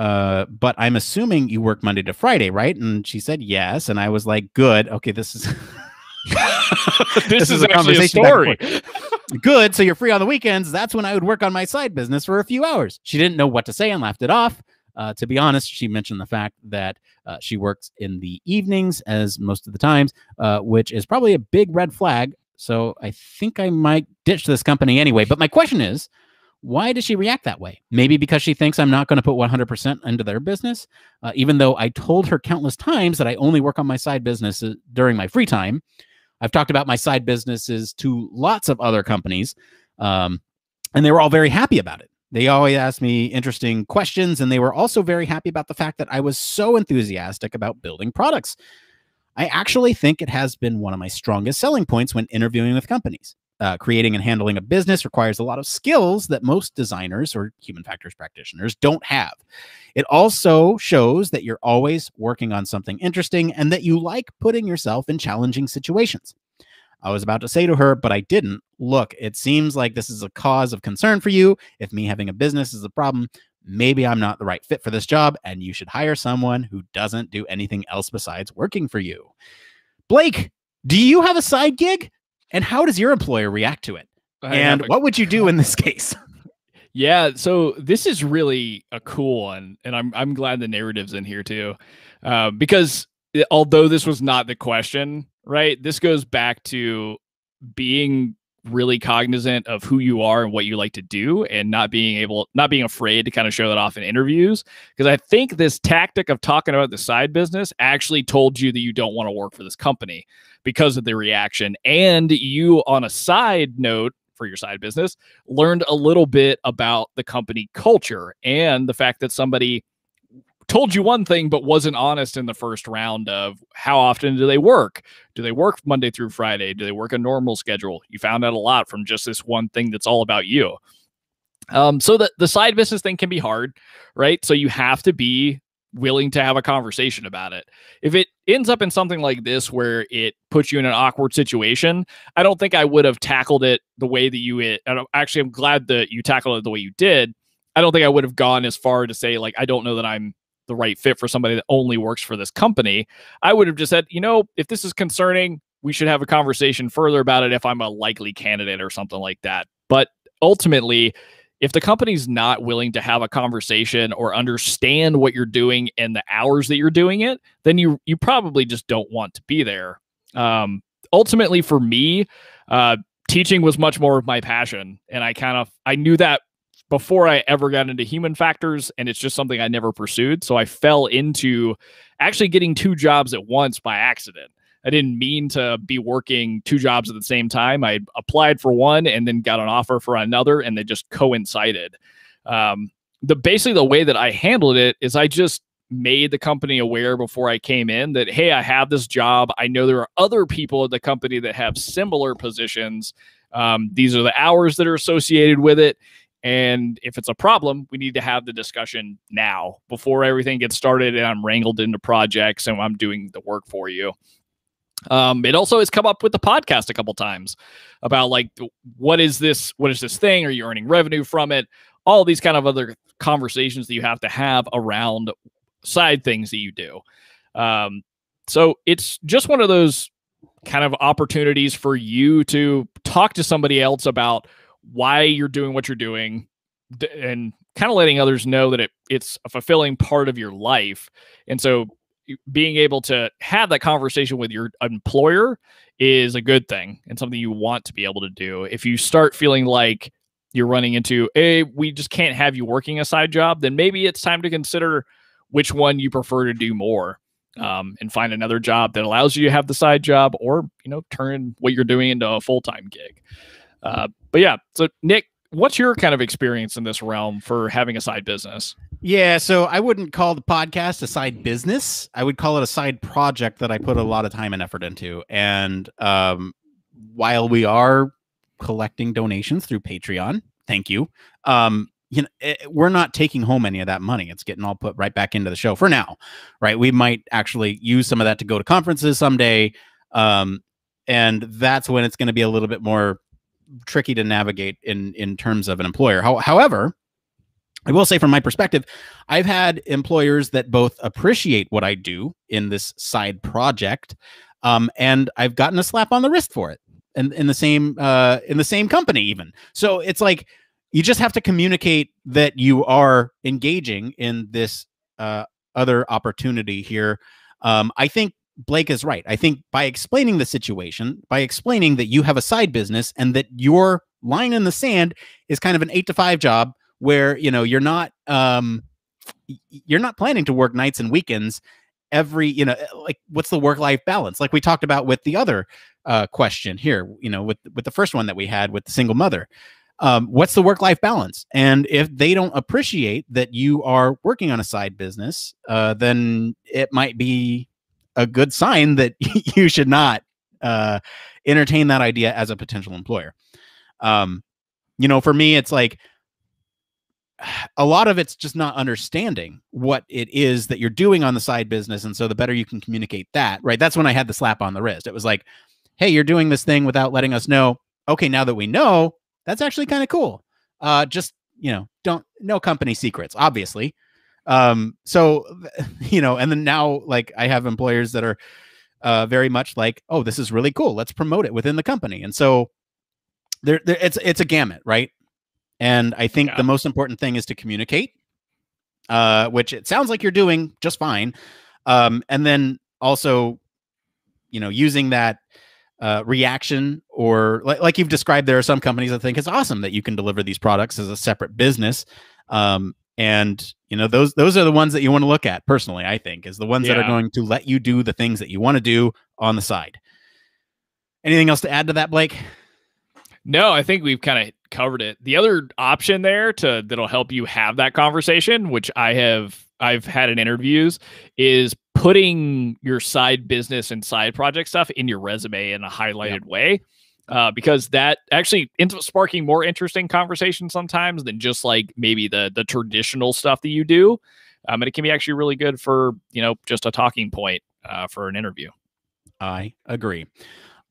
A: uh, but I'm assuming you work Monday to Friday, right? And she said yes, and I was like, good. Okay, this is [LAUGHS] [LAUGHS] this, this, is, a conversation a story. [LAUGHS] good. So you're free on the weekends. That's when I would work on my side business for a few hours. She didn't know what to say and laughed it off. Uh, to be honest, she mentioned the fact that uh, she works in the evenings, as most of the times, uh, which is probably a big red flag. So I think I might ditch this company anyway. But my question is, why does she react that way? Maybe because she thinks I'm not going to put 100% into their business, uh, even though I told her countless times that I only work on my side business during my free time. I've talked about my side businesses to lots of other companies, um, and they were all very happy about it. They always asked me interesting questions, and they were also very happy about the fact that I was so enthusiastic about building products. I actually think it has been one of my strongest selling points when interviewing with companies. Uh, creating and handling a business requires a lot of skills that most designers or human factors practitioners don't have. It also shows that you're always working on something interesting and that you like putting yourself in challenging situations. I was about to say to her, but I didn't. Look, it seems like this is a cause of concern for you. If me having a business is a problem, maybe I'm not the right fit for this job, and you should hire someone who doesn't do anything else besides working for you. Blake, do you have a side gig? And how does your employer react to it? I and what would you do in this [LAUGHS] case?
B: Yeah, so this is really a cool one, and I'm I'm glad the narrative's in here too, uh, because eh, although this was not the question, right? This goes back to being really cognizant of who you are and what you like to do and not being able not being afraid to kind of show that off in interviews because i think this tactic of talking about the side business actually told you that you don't want to work for this company because of the reaction and you on a side note for your side business learned a little bit about the company culture and the fact that somebody told you one thing but wasn't honest in the first round of how often do they work? Do they work Monday through Friday? Do they work a normal schedule? You found out a lot from just this one thing that's all about you. Um, so the, the side business thing can be hard, right? So you have to be willing to have a conversation about it. If it ends up in something like this where it puts you in an awkward situation, I don't think I would have tackled it the way that you it. actually, I'm glad that you tackled it the way you did. I don't think I would have gone as far to say like I don't know that I'm the right fit for somebody that only works for this company. I would have just said, you know, if this is concerning, we should have a conversation further about it if I'm a likely candidate or something like that. But ultimately, if the company's not willing to have a conversation or understand what you're doing and the hours that you're doing it, then you you probably just don't want to be there. Um, ultimately, for me, uh, teaching was much more of my passion, and I kind of I knew that before I ever got into human factors, and it's just something I never pursued. So I fell into actually getting two jobs at once by accident. I didn't mean to be working two jobs at the same time. I applied for one and then got an offer for another, and they just coincided. Um, the basically the way that I handled it is I just made the company aware before I came in that hey, I have this job. I know there are other people at the company that have similar positions. Um, these are the hours that are associated with it. And if it's a problem, we need to have the discussion now before everything gets started and I'm wrangled into projects and I'm doing the work for you. Um, it also has come up with the podcast a couple times about like what is this what is this thing are you earning revenue from it all these kind of other conversations that you have to have around side things that you do um, so it's just one of those kind of opportunities for you to talk to somebody else about why you're doing what you're doing and kind of letting others know that it, it's a fulfilling part of your life. And so being able to have that conversation with your employer is a good thing and something you want to be able to do. If you start feeling like you're running into, a we just can't have you working a side job, then maybe it's time to consider which one you prefer to do more um, and find another job that allows you to have the side job or, you know, turn what you're doing into a full time gig. Uh, but yeah, so Nick, what's your kind of experience in this realm for having a side business?
A: Yeah, so I wouldn't call the podcast a side business. I would call it a side project that I put a lot of time and effort into. And um, while we are collecting donations through Patreon, thank you. Um, you know, it, eh, eh, we're not taking home any of that money. It's getting all put right back into the show for now, right? We might actually use some of that to go to conferences someday. Um, and that's when it's going to be a little bit more tricky to navigate in in terms of an employer. How, however, I will say from my perspective, I've had employers that both appreciate what I do in this side project, um, and I've gotten a slap on the wrist for it, and in the same uh, in the same company even. So it's like you just have to communicate that you are engaging in this uh, other opportunity here. Um, I think Blake is right. I think by explaining the situation, by explaining that you have a side business and that your line in the sand is kind of an eight to five job where you know you're not um, you're not planning to work nights and weekends every you know eh, like what's the work life balance like we talked about with the other uh, question here you know with with the first one that we had with the single mother um, what's the work life balance and if they don't appreciate that you are working on a side business uh, then it might be a good sign that [LAUGHS] you should not uh, entertain that idea as a potential employer. Um, you know, for me, it's like [SIGHS] a lot of it's just not understanding what it is that you're doing on the side business. And so the better you can communicate that, right? That's when I had the slap on the wrist. It was like, hey, you're doing this thing without letting us know. Okay, now that we know, that's actually kind of cool. Uh, just, you know, don't, no company secrets, obviously. Um, so [LAUGHS] you know, and then now like I have employers that are uh, very much like, oh, this is really cool. Let's promote it within the company. And so there, there it's it's a gamut, right? And I think yeah. the most important thing is to communicate, uh, which it sounds like you're doing just fine. Um, and then also, you know, using that uh, reaction or like, like you've described, there are some companies that think it's awesome that you can deliver these products as a separate business. Um, and you know those those are the ones that you want to look at personally i think is the ones yeah. that are going to let you do the things that you want to do on the side anything else to add to that blake
B: no i think we've kind of covered it the other option there to that'll help you have that conversation which i have i've had in interviews is putting your side business and side project stuff in your resume in a highlighted way uh, because that actually ends up sparking more interesting conversation sometimes than just like maybe the the traditional stuff that you do. Um, and it can be actually really good for you know just a talking point uh, for an interview. I agree.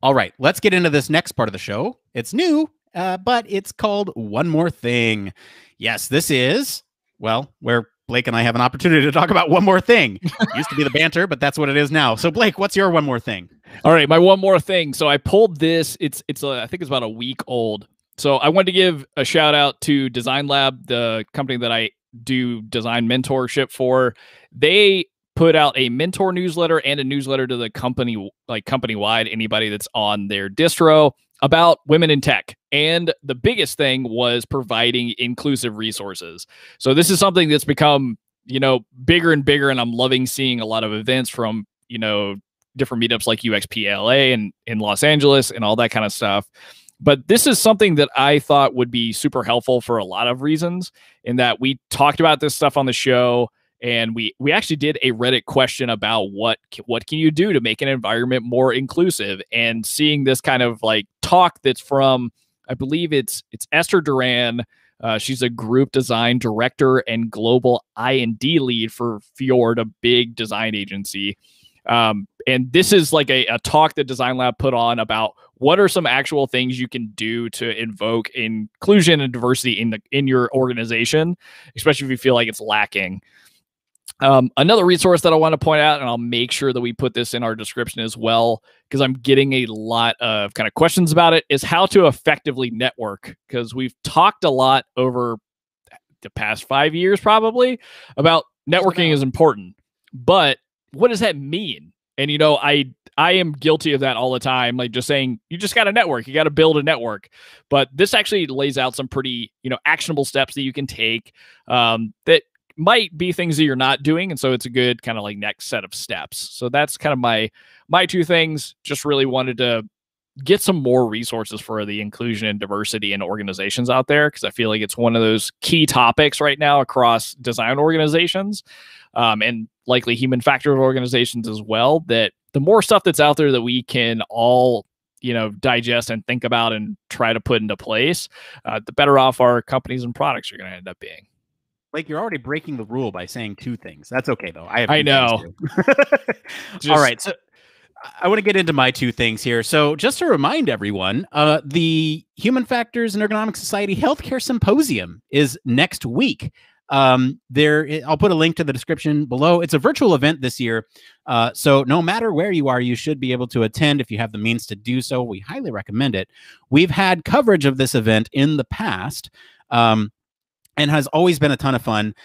A: All right, let's get into this next part of the show. It's new, uh, but it's called One More Thing. Yes, this is well, where Blake and I have an opportunity to talk about
B: one more thing. [LAUGHS] used to be the banter, but that's what it is now. So Blake, what's your one more thing? All right, my one more thing. So I pulled this. It's it's a, uh, I think it's about a week old. So I wanted to give a shout out to Design Lab, the company that I do design mentorship for. They put out a mentor newsletter and a newsletter to the company like company wide anybody that's on their distro about women in tech. And the biggest thing was providing inclusive resources. So this is something that's become, you know, bigger and bigger. And I'm loving seeing a lot of events from, you know, different meetups like UXPA LA and in Los Angeles and all that kind of stuff. But this is something that I thought would be super helpful for a lot of reasons, in that we talked about this stuff on the show and we we actually did a reddit question about what what can you do to make an environment more inclusive and seeing this kind of like talk that's from i believe it's it's esther duran uh, she's a group design director and global ind lead for fjord a big design agency um, and this is like a, a talk that design lab put on about what are some actual things you can do to invoke inclusion and diversity in the in your organization especially if you feel like it's lacking um, another resource that I want to point out, and I'll make sure that we put this in our description as well, because I'm getting a lot of kind of questions about it, is how to effectively network. Because we've talked a lot over the past five years, probably, about networking is important, but what does that mean? And you know, I I am guilty of that all the time, like just saying you just got to network, you got to build a network. But this actually lays out some pretty you know actionable steps that you can take um, that might be things that you're not doing and so it's a good kind of like next set of steps so that's kind of my my two things just really wanted to get some more resources for the inclusion and diversity in organizations out there because i feel like it's one of those key topics right now across design organizations um, and likely human factor organizations as well that the more stuff that's out there that we can all you know digest and think about and try to put into place uh, the better off our companies and products are going to end up being
A: like you're already breaking the rule by saying two things. That's okay though. I I know.
B: [LAUGHS] Just... All right, so I want to get into my two things
A: here. So just to remind everyone, uh, the Human Factors and Ergonomic Society Healthcare Symposium is next week. Um, there, I'll put a link to the description below. It's a virtual event this year, uh, so no matter where you are, you should be able to attend if you have the means to do so. We highly recommend it. We've had coverage of this event in the past. Um, and has always been a ton of fun.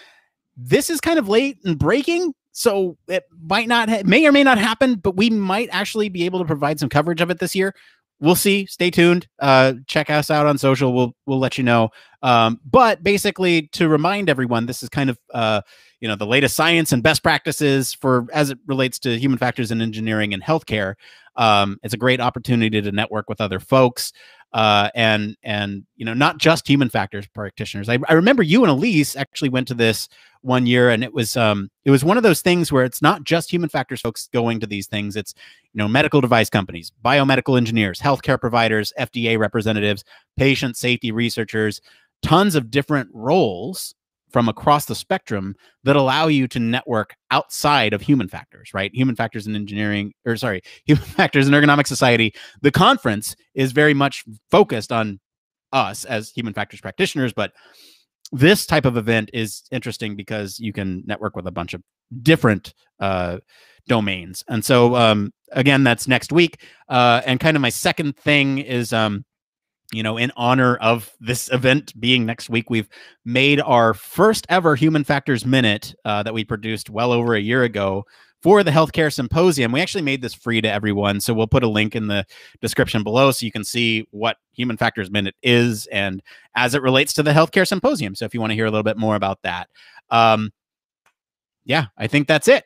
A: This is kind of late and breaking, so it might not, ha- may or may not happen, but we might actually be able to provide some coverage of it this year. We'll see. Stay tuned. Uh, check us out on social. We'll we'll let you know. Um, but basically, to remind everyone, this is kind of uh, you know the latest science and best practices for as it relates to human factors in engineering and healthcare. Um, it's a great opportunity to network with other folks uh, and and you know not just human factors practitioners. I, I remember you and Elise actually went to this one year, and it was um, it was one of those things where it's not just human factors folks going to these things. It's you know medical device companies, biomedical engineers, healthcare providers, FDA representatives, patient safety researchers, tons of different roles from across the spectrum that allow you to network outside of human factors, right? Human factors in engineering, or sorry, [LAUGHS] human factors in ergonomic society. The conference is very much focused on us as human factors practitioners, but this type of event is interesting because you can network with a bunch of different uh, domains. And so, um, again, that's next week. Uh, and kind of my second thing is um, you know, in honor of this event being next week, we've made our first ever Human Factors Minute uh, that we produced well over a year ago for the healthcare symposium. We actually made this free to everyone, so we'll put a link in the description below so you can see what Human Factors Minute is and as it relates to the healthcare symposium. So if you want to hear a little bit more about that, um, yeah, I think that's it.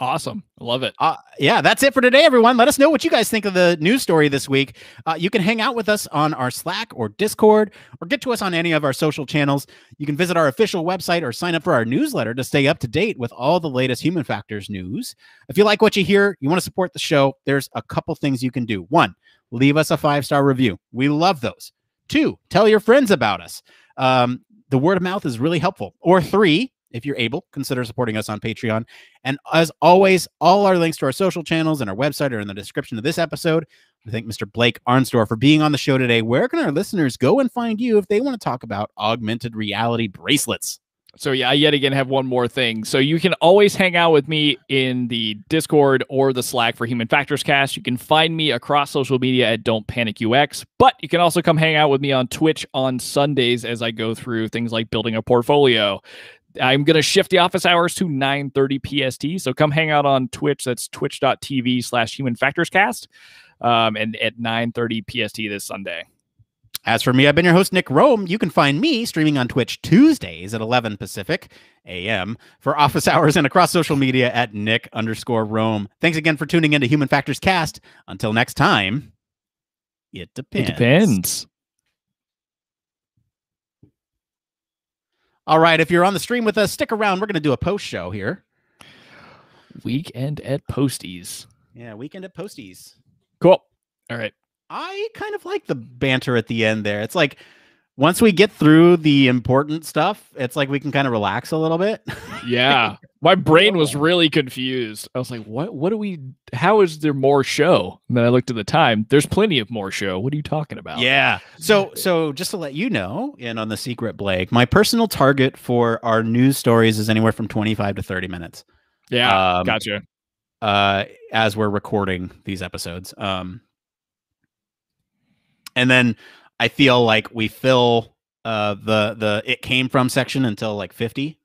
A: Awesome. Love it. Uh, yeah, that's it for today, everyone. Let us know what you guys think of the news story this week. Uh, you can hang out with us on our Slack or Discord or get to us on any of our social channels. You can visit our official website or sign up for our newsletter to stay up to date with all the latest human factors news. If you like what you hear, you want to support the show, there's a couple things you can do. One, leave us a five star review. We love those. Two, tell your friends about us. Um, the word of mouth is really helpful. Or three, if you're able, consider supporting us on Patreon. And as always, all our links to our social channels and our website are in the description of this episode. I thank Mr. Blake Arnsdorff for being on the show today. Where can our listeners go and find you if they want to talk about
B: augmented reality bracelets? So yeah, I yet again have one more thing. So you can always hang out with me in the Discord or the Slack for Human Factors Cast. You can find me across social media at Don't Panic UX, but you can also come hang out with me on Twitch on Sundays as I go through things like building a portfolio, I'm going to shift the office hours to 9:30 PST. So come hang out on Twitch. That's twitch.tv slash human factors cast. Um, and at 9:30 PST this Sunday.
A: As for me, I've been your host, Nick Roome. You can find me streaming on Twitch Tuesdays at 11 Pacific a.m. for office [LAUGHS] hours and across social media at Nick underscore Roome. Thanks again for tuning in to Human Factors Cast. Until next time, It depends. It depends. All right, if you're on the stream with us, stick around. We're going to do a post show here. Weekend at Posties. Yeah, weekend at Posties. Cool. All right. I kind of like the banter at the end there. It's like once we get through the important stuff, it's like we can kind of relax a little bit.
B: yeah. My brain was oh. really confused. I was like, what what do we how is there more show? And then I looked at the time. There's plenty of more show. What are you talking about? Yeah. So so just to let you know, and on the
A: secret Blake, my personal target for our news stories is anywhere from 25 to 30 minutes. Yeah. Um, gotcha. Uh as we're recording these episodes. Um and then I feel like we fill uh, the the it came from section until like 50.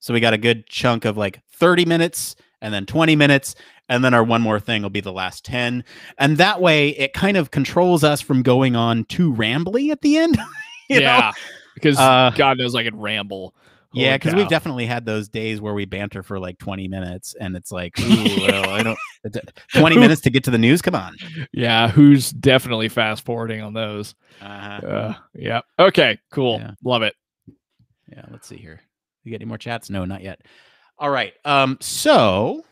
A: So we got a good chunk of like 30 minutes and then 20 minutes and then our one more thing will be the last 10. And that way it kind of controls us from going on too rambly
B: at the end. [LAUGHS] yeah. Know? Because uh, God knows I could ramble yeah, because we've
A: definitely had those days
B: where we banter for
A: like 20 minutes and it's like, [LAUGHS] well, I don't 20 minutes to get to the news. Come on.
B: Yeah, who's definitely fast forwarding on those? Uh-huh. Uh, yeah. Okay, cool. Yeah. Love it. Yeah, let's see here. You get any more chats? No, not yet.
A: All right. Um, so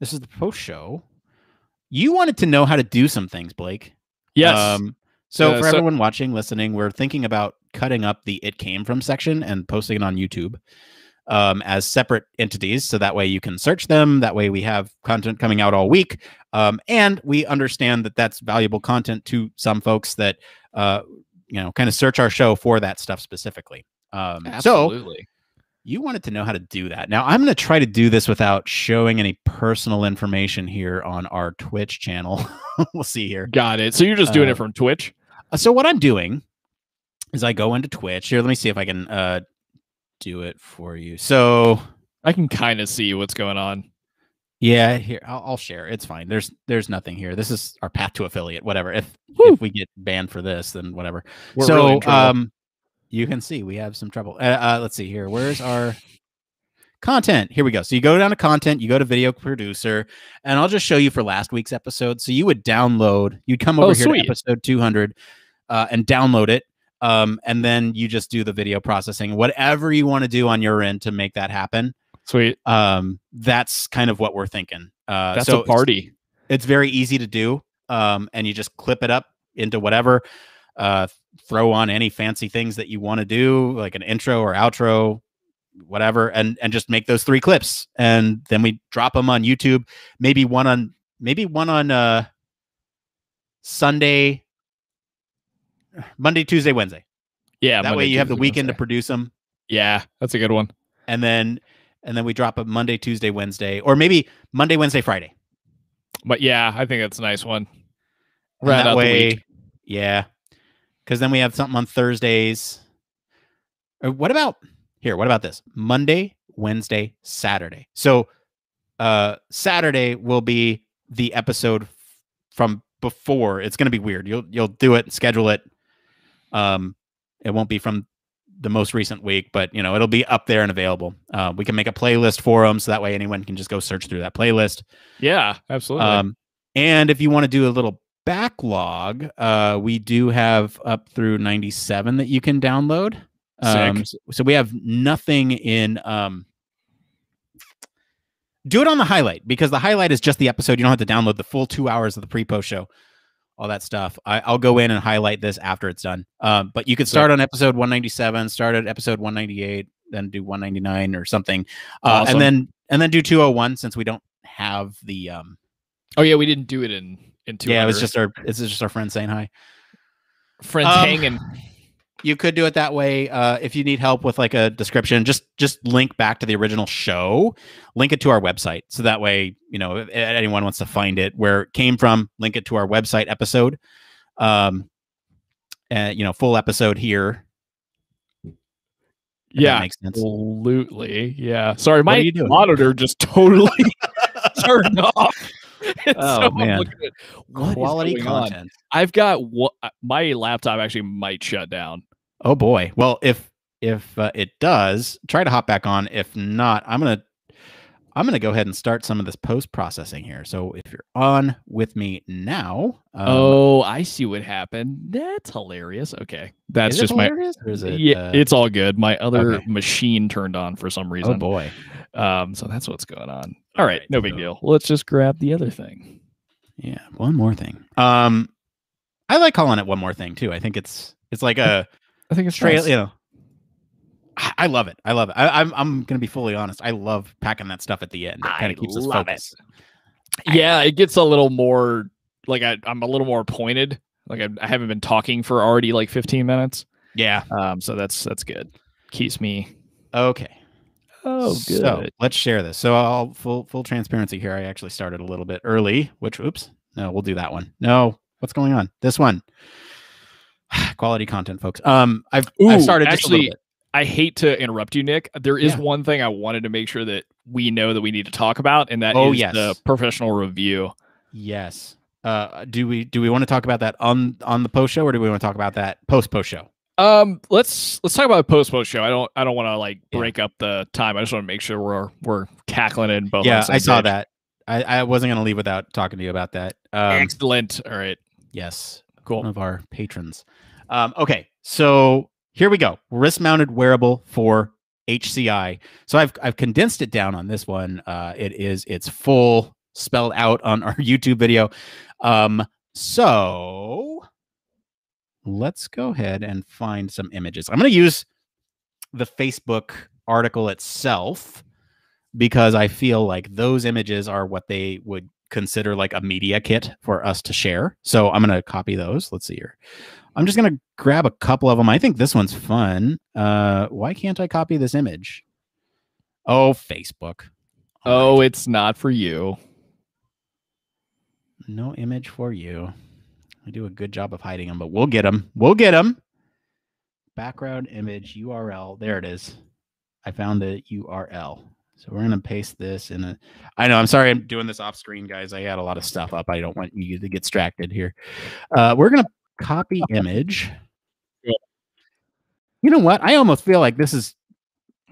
A: this is the post show. You wanted to know how to do some things, Blake.
B: Yes. Um,
A: so uh, for so- everyone watching, listening, we're thinking about cutting up the it came from section and posting it on YouTube um, as separate entities. So that way you can search them. That way we have content coming out all week. Um, and we understand that that's valuable content to some folks that, uh, you know, kind of search our show for that stuff specifically. Um, Absolutely. So you wanted to know how to do that. Now I'm going to try to do this without showing any personal information here on our Twitch channel. [LAUGHS] we'll see here. Got it. So you're just doing uh, it from Twitch. So what I'm doing is I go into Twitch. Here, let me see if I can uh, do it for you. So I can kind of see what's going on. Yeah, here I'll, I'll, share. It's fine. There's there's nothing here. This is our path to affiliate. Whatever. If Woo. if we get banned for this, then whatever. We're so really um, you can see we have some trouble. Uh, uh, let's see here. Where's our content? Here we go. So you go down to content. You go to video producer, and I'll just show you for last week's episode. So you would download. You'd come oh, over oh, here sweet. to episode 200 uh, and download it um, and then you just do the video processing, whatever you want to do on your end to make that happen. Sweet. Um, that's kind of what we're thinking. Uh, that's so a party. It's, it's, very easy to do, um, and you just clip it up into whatever. Uh, throw on any fancy things that you want to do, like an intro or outro, whatever, and and just make those three clips, and then we drop them on YouTube. Maybe one on maybe one on uh, Sunday Monday, Tuesday, Wednesday. Yeah. That Monday, way you Tuesday, have the weekend Wednesday. to produce them. Yeah, that's a good one. And then and then we drop a Monday, Tuesday, Wednesday, or maybe Monday, Wednesday, Friday.
B: But yeah, I think that's a nice one.
A: Right that way, yeah, because then we have something on Thursdays. Or uh, what about here? What about this Monday, Wednesday, Saturday? So uh, Saturday will be the episode from before. It's going to be weird. You'll you'll do it, schedule it, um, it won't be from the most recent week, but you know it'll be up there and available. Uh, we can make a playlist for them, so that way anyone can just go search through that playlist.
B: Yeah, absolutely. Um,
A: and if you want to do a little backlog, uh, we do have up through ninety seven that you can download. Um, so, so we have nothing in. Um, do it on the highlight because the highlight is just the episode. You don't have to download the full two hours of the pre-post show all that stuff. I, will go in and highlight this after it's done. Um, but you could start on episode 197, start at episode 198, then do 199 or something, uh, awesome. and then and then do 201 since we don't have the. Um,
B: oh yeah, we didn't do it in in two. Yeah, it was just
A: our it's just our friend saying hi. Friends um, hanging you could do it that way uh, if you need help with like a description just just link back to the original show link it to our website so that way you know if anyone wants to find it where it came from link it to our website episode um and you know full episode
B: here yeah absolutely yeah sorry my monitor just [LAUGHS] totally [LAUGHS] turned off [LAUGHS] oh so man! what quality content. On? I've got what my laptop actually might shut down
A: Oh boy. Well, if if uh, it does, try to hop back on. If not, I'm gonna I'm gonna go ahead and start some of this post processing here. So if you're on with me
B: now, um, oh, I see what happened. That's hilarious. Okay, that's just my it, yeah. Uh, it's all good. My other okay. machine turned on for some oh, reason. Oh boy. Um, so that's what's going on. All right, no big deal. Let's just grab the other thing. Yeah, one more
A: thing. Um, I like calling it one more thing too. I think it's it's like a I think it's straight. Nice. You know, I, I love it. I love it. I, am I'm, I'm gonna be fully honest. I love packing that stuff at the end. It kind of keeps us focused.
B: It. Yeah, it gets a little more like I, am a little more pointed. Like I, I, haven't been talking for already like 15 minutes. Yeah. Um. So that's that's good. Keeps me. Okay. Oh, good. So
A: let's share this. So I'll full full transparency here. I actually started a little bit early, which oops. No, we'll do that one. No, what's going on? This one. [SIGHS] quality content, folks. Um,
B: I've, Ooh, I've started actually. I hate to interrupt you, Nick. There is yeah. one thing I wanted to make sure that we know that we need to talk about, and that oh, is yes. the professional review. Yes.
A: Uh, do we do we want to talk about that on on the post show, or do we want to talk about that post post show?
B: Um, let's let's talk about the post post show. I don't I don't want to like break yeah. up the time. I just want to make sure we're we're cackling it both. Yeah, I saw page. that.
A: I, I wasn't gonna leave without talking to you about that. Um,
B: Excellent. All right. Yes
A: cool. One of our patrons. Um, okay, so here we go. Wrist mounted wearable for HCI. So I've I've condensed it down on this one. Uh, it is it's full spelled out on [LAUGHS] our YouTube video. Um, so let's go ahead and find some images. I'm going to use the Facebook article itself because I feel like those images are what they would consider like a media kit for us to share. So I'm going to copy those. Let's see here. I'm just going to grab a couple of them. I think this one's fun. Uh, why can't I copy this image? Oh, Facebook.
B: All oh, right. it's not for you.
A: No image for you. I do a good job of hiding them, but we'll
B: get them. We'll get them.
A: Background image URL. There it is. I found the URL. So we're going to paste this in a, I know, I'm sorry I'm doing this off screen, guys. I had a lot of stuff up. I don't want you to get distracted here. Uh, we're going to copy [LAUGHS] image. Yeah. You know what? I almost feel like this is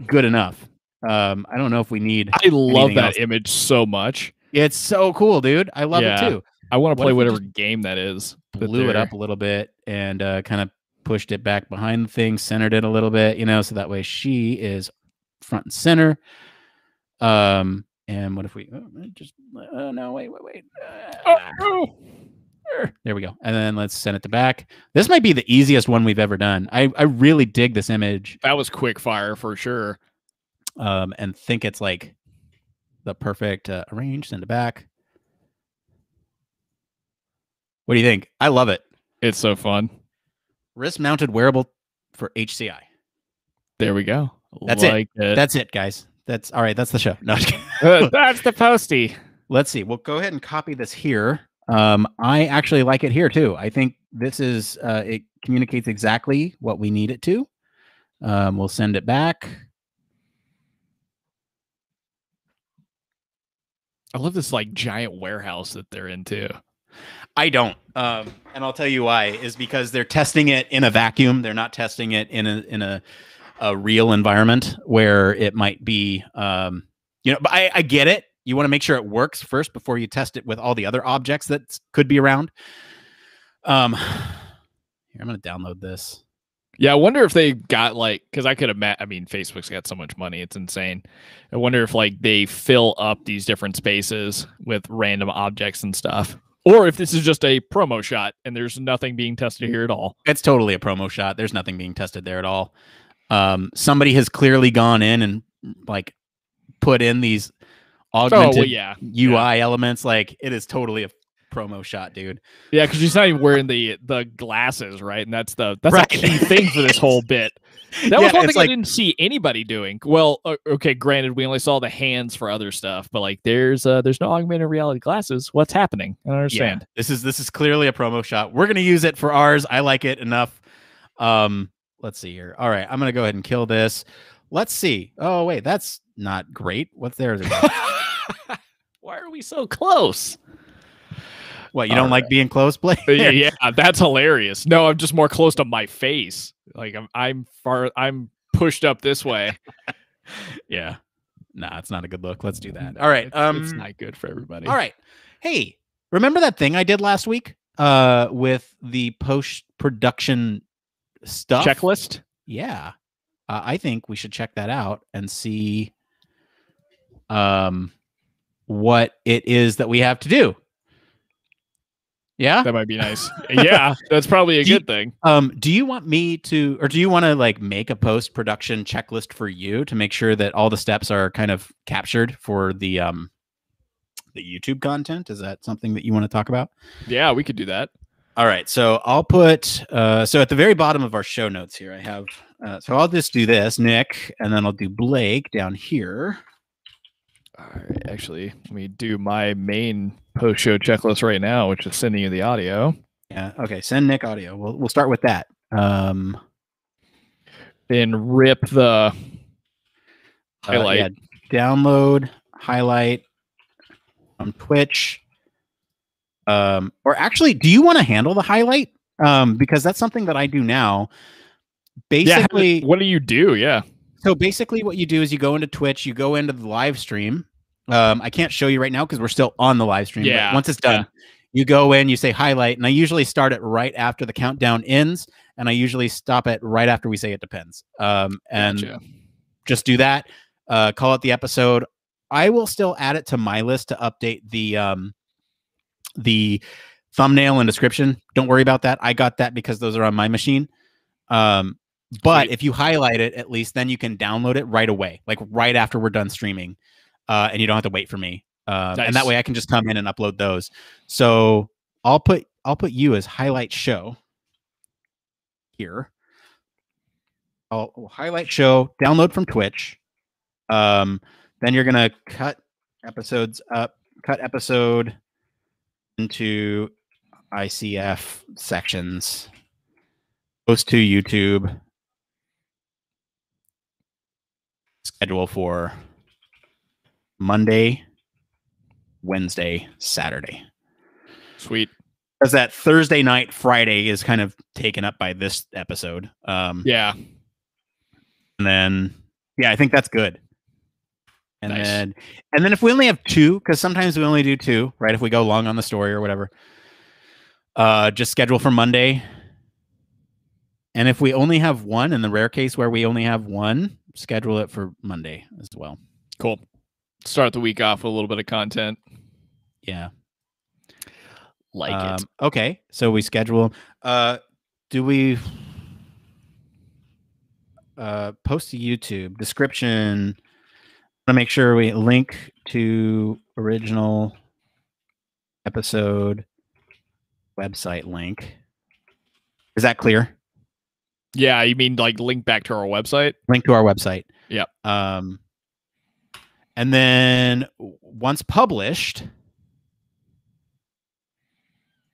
A: good enough. Um, I don't know if we need. I love that else. image so much. It's so cool, dude. I love yeah. it too. I want to play whatever
B: game that is. Blew it up
A: a little bit and uh, kind of pushed it back behind the thing, centered it a little bit, you know, so that way she is front and center. Um, and what if we oh, just? Oh no! Wait, wait, wait! Oh, uh, oh, There we go. And then let's send it to back. This might be the easiest one we've ever done. I I really dig this image. That was quick fire for sure. Um, and think it's like the perfect uh, arrange. Send it back. What do you think? I love it. It's so fun. Wrist mounted wearable for HCI. There we go. That's like it. it. That's it, guys. That's all right. That's the show. No, uh, [LAUGHS] that's the
B: postie.
A: Let's see. We'll go ahead and copy this here. Um, I actually like it here too. I think this is uh, it communicates exactly what we need it to. Um, we'll send it back.
B: I love this like giant warehouse that they're into.
A: I don't, um, and I'll tell you why. Is because they're testing it in a vacuum. They're not testing it in a in a a real environment where it might be, um, you know, but I, I get it. You want to make sure it works first before you test it with all the other objects that
B: could be around. Um, here, I'm going to download this. Yeah, I wonder if they got like because I could imagine. I mean, Facebook's got so much money; it's insane. I wonder if like they fill up these different spaces with random objects and stuff, or if this is just a promo shot and there's nothing being tested here at all. It's totally a promo shot. There's nothing being
A: tested there at all um, somebody has clearly gone in and like put in these augmented oh, well, yeah. UI yeah. elements. Like it is totally a promo shot,
B: dude. Yeah, because she's not even wearing the the glasses, right? And that's the that's right. a key thing for this whole [LAUGHS] bit. That yeah, was one thing like, I didn't see anybody doing. Well, okay, granted, we only saw the hands for other stuff, but like, there's uh, there's no augmented reality glasses. What's happening? I don't understand. Yeah, this is this is clearly a promo shot. We're gonna use it for ours. I like it enough. Um,
A: let's see here. All right, I'm gonna go ahead and kill this. Let's see. Oh wait, that's not great. What's there? [LAUGHS]
B: Why are we so close? What you All don't right. like
A: being close, Blake? [LAUGHS] yeah, uh, yeah,
B: that's hilarious. No, I'm just more close to my face. Like I'm, I'm far, I'm pushed up this way. [LAUGHS] yeah, nah, it's
A: not a good look. Let's do that. All right, it's, um, it's not good for everybody. All right,
B: hey, remember that thing I did
A: last week? Uh, with the post production stuff checklist. Yeah, uh, I think we should check that out and see um what it is that we have to do.
B: Yeah, that might be nice. [LAUGHS] yeah, that's probably a do good you, thing.
A: Um, do you want me to, or do you want to like make a post production checklist for you to make sure that all the steps are kind of captured for the um the YouTube content? Is that something that you want to talk about? Yeah, we could do that. All right. So I'll put, uh, so at the very bottom of our show notes here, I have, uh, so
B: I'll just do this, Nick, and then I'll do Blake down here. All right. Actually, let me do my main post show checklist right now, which is sending you the audio. Yeah. Okay. Send Nick audio. We'll, we'll start with that.
A: Um, then rip the highlight. Uh, yeah, download, highlight on Twitch um, or actually, do you want to handle the highlight? Um, because that's something that I do now. Basically, yeah, what do you do? Yeah. So basically, what you do is you go into Twitch, you go into the live stream. Um, I can't show you right now because we're still on the live stream. Yeah. once it's done, yeah. you go in, you say highlight, and I usually start it right after the countdown ends, and I usually stop it right after we say it depends. Um, and gotcha. just do that. Uh, call it the episode. I will still add it to my list to update the um, the thumbnail and description. Don't worry about that. I got that because those are on my machine. Um, but Sweet. if you highlight it, at least then you can download it right away, like right after we're done streaming, uh, and you don't have to wait for me. Uh, um, nice. And that way, I can just come in and upload those. So I'll put I'll put you as highlight show here. I'll, oh, highlight show, download from Twitch. Um, then you're gonna cut episodes up, cut episode into ICF sections, post to YouTube, schedule for Monday, Wednesday, Saturday. Sweet. Because that Thursday night, Friday is kind of taken up by this episode. Um, yeah. And then, yeah, I think that's good and nice. then and then if we only have two because sometimes we only do two right if we go long on the story or whatever uh just schedule for monday and if we only have one in the rare case where we only have one schedule it for monday as well cool
B: start the week off with a little bit of content yeah like um, it okay
A: so we schedule uh do we uh post to youtube description to make sure we link to original episode website link. Is that clear?
B: Yeah, you mean like link back to our website?
A: Link to our website.
B: Yeah. Um, and
A: then once published,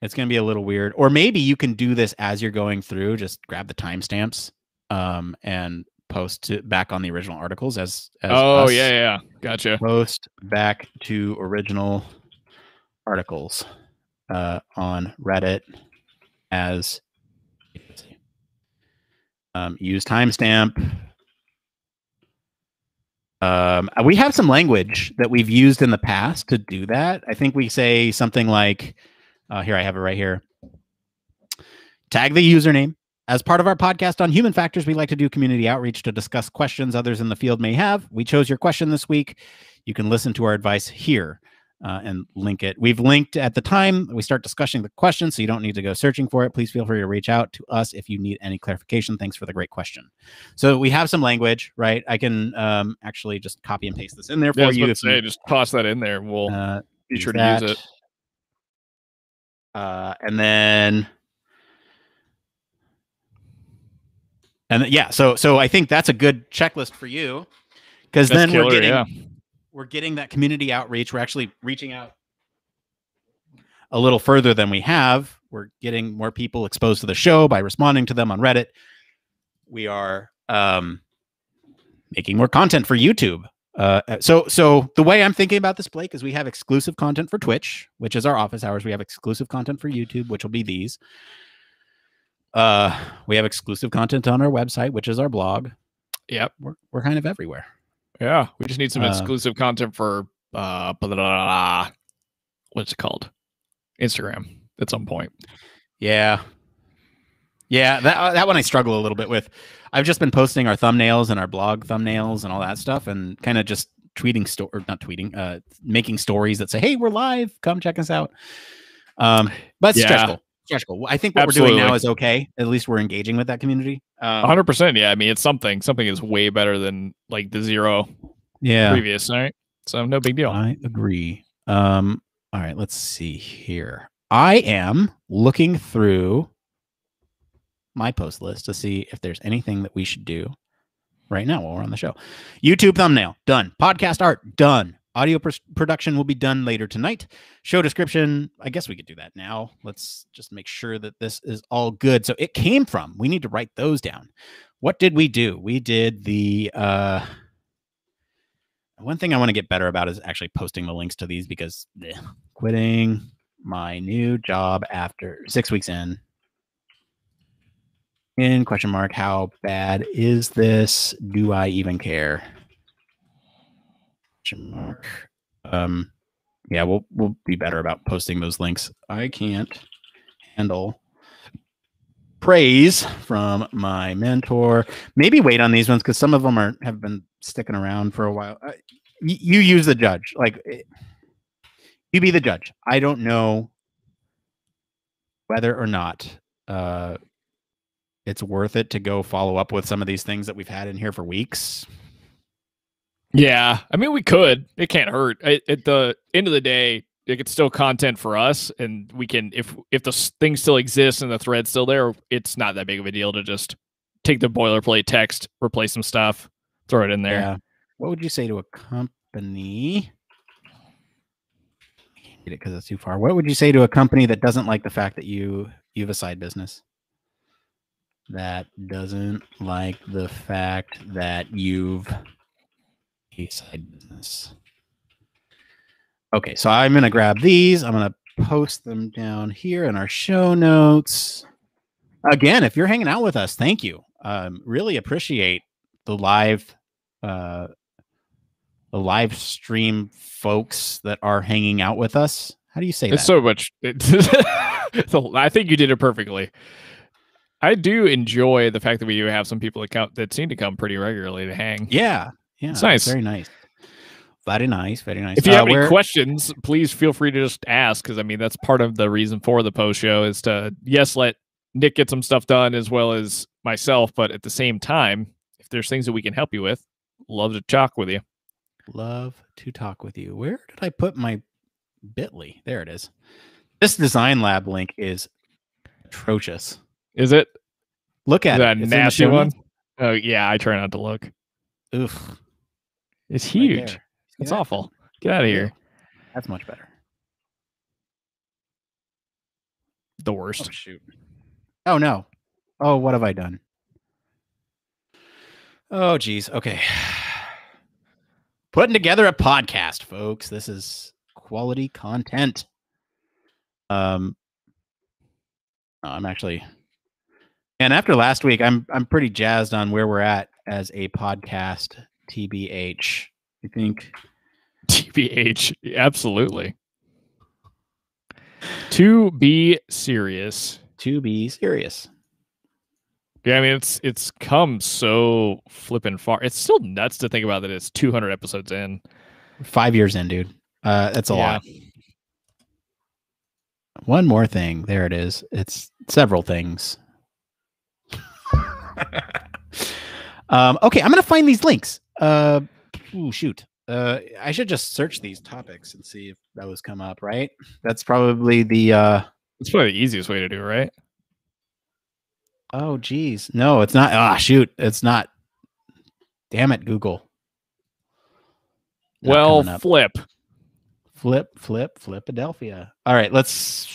A: it's going to be a little weird. Or maybe you can do this as you're going through. Just grab the timestamps um, and post to, back on the original articles as, as oh us. yeah yeah gotcha post back to original articles uh, on reddit as um, use timestamp um, we have some language that we've used in the past to do that i think we say something like uh, here i have it right here tag the username as part of our podcast on human factors, we like to do community outreach to discuss questions others in the field may have. We chose your question this week. You can listen to our advice here uh, and link it. We've linked at the time we start discussing the question, so you don't need to go searching for it. Please feel free to reach out to us if you need any clarification. Thanks for the great question. So we have some language, right? I can um, actually just copy and paste this in there for yeah, you. If say, you,
B: just toss that in
A: there. We'll uh, be sure to that. use it. Uh, and then And uh, yeah, so so I think that's a good checklist for you because then killer, we're getting yeah. we're getting that community outreach. We're actually reaching out a little further than we have. We're getting more people exposed to the show by responding to them on Reddit. We are um, making more content for YouTube. Uh, uh so so the way I'm thinking about this, Blake, is we have exclusive content for Twitch, which is our office hours. We have exclusive content for YouTube, which will be these. Uh, we have exclusive content on our website,
B: which is our blog.
A: Yep. We're, we're kind of everywhere.
B: Yeah. We just need some uh, exclusive content for uh, blah, blah, blah, what's it called? Instagram at some point. Yeah. Yeah, that uh, that one I struggle a little bit with.
A: I've just been posting our thumbnails and our blog thumbnails and all that stuff, and kind of just tweeting store, not tweeting, uh, making stories that say, "Hey, we're live! Come check us out." Um, but yeah. stressful cool. I think what Absolutely. we're doing now is okay. At least we're engaging with that community.
B: Um hundred percent. Yeah, I mean, it's something. Something is way better than like the zero. Yeah. Previous, right? So no big deal. I
A: agree. Um. All right. Let's see here. I am looking through my post list to see if there's anything that we should do right now while we're on the show. YouTube thumbnail done. Podcast art done. Audio pr- production will be done later tonight. Show description, I guess we could do that now. Let's just make sure that this is all good. So it came from, we need to write those down. What did we do? We did the uh one thing I want to get better about is actually posting the links to these because bleh, quitting my new job after 6 weeks in in question mark how bad is this? Do I even care? question mark. Um, yeah, we'll we'll be better about posting those links. I can't handle praise from my mentor. Maybe wait on these ones because some of them are have been sticking around for a while. Uh, you use the judge, like it, eh, you be the judge. I don't know whether or not uh, it's worth it to go follow up with some of these things that we've had in here for weeks.
B: Yeah, I mean, we could. It can't hurt. At, at the end of the day, it's still content for us, and we can if if the thing still exists and the thread's still there, it's not that big of a deal to just take the boilerplate text, replace some stuff, throw it in there. Yeah. What would you say to a company? Get it because it's too far.
A: What would you say to a company that doesn't like the fact that you you have a side business? That doesn't like the fact that you've a side business. Okay, so I'm going to grab these. I'm going to post them down here in our show notes. Again, if you're hanging out with us, thank you. Um, really appreciate the live uh, the live stream
B: folks that are hanging out with us. How do you say it's that? so much. [LAUGHS] I think you did it perfectly. I do enjoy the fact that we do have some people that, come, that seem to come pretty regularly to hang. Yeah, yeah, it's nice. Very nice. Very nice. Very nice. If you uh, have any questions, please feel free to just ask because I mean that's part of the reason for the post show is to yes let Nick get some stuff done as well as myself, but at the same time, if there's things that we can help you with, love to talk with you.
A: Love to talk with you. Where did I put my Bitly? There it is.
B: This design lab link is atrocious. Is it? Look at it. That nasty one. Oh yeah, I try not to look. Oof. It's huge. Right it's yeah. awful. Get out of here. That's much better.
A: The worst. Oh, shoot. Oh no. Oh, what have I done? Oh geez. Okay. [SIGHS] Putting together a podcast, folks. This is quality content. Um oh, I'm actually and after last week, I'm I'm pretty jazzed on where we're at as a podcast TBH. I think
B: [LAUGHS] TBH. Absolutely. To be serious. To be serious. Yeah, I mean it's it's come so flipping far. It's still nuts to think about that it's 200 episodes in. 5
A: years in, dude. Uh that's a yeah. lot. One more thing. There it is. It's several things. [LAUGHS] um okay, I'm going to find these links. Uh, ooh, shoot. Uh, I should just search these topics and see if that was come up. Right. That's probably the. Uh, it's probably
B: the easiest way to do it, right? Oh, geez.
A: No, it's not. Ah, shoot. It's not. Damn it, Google. Not well, flip. Flip, flip, Philadelphia. All right, let's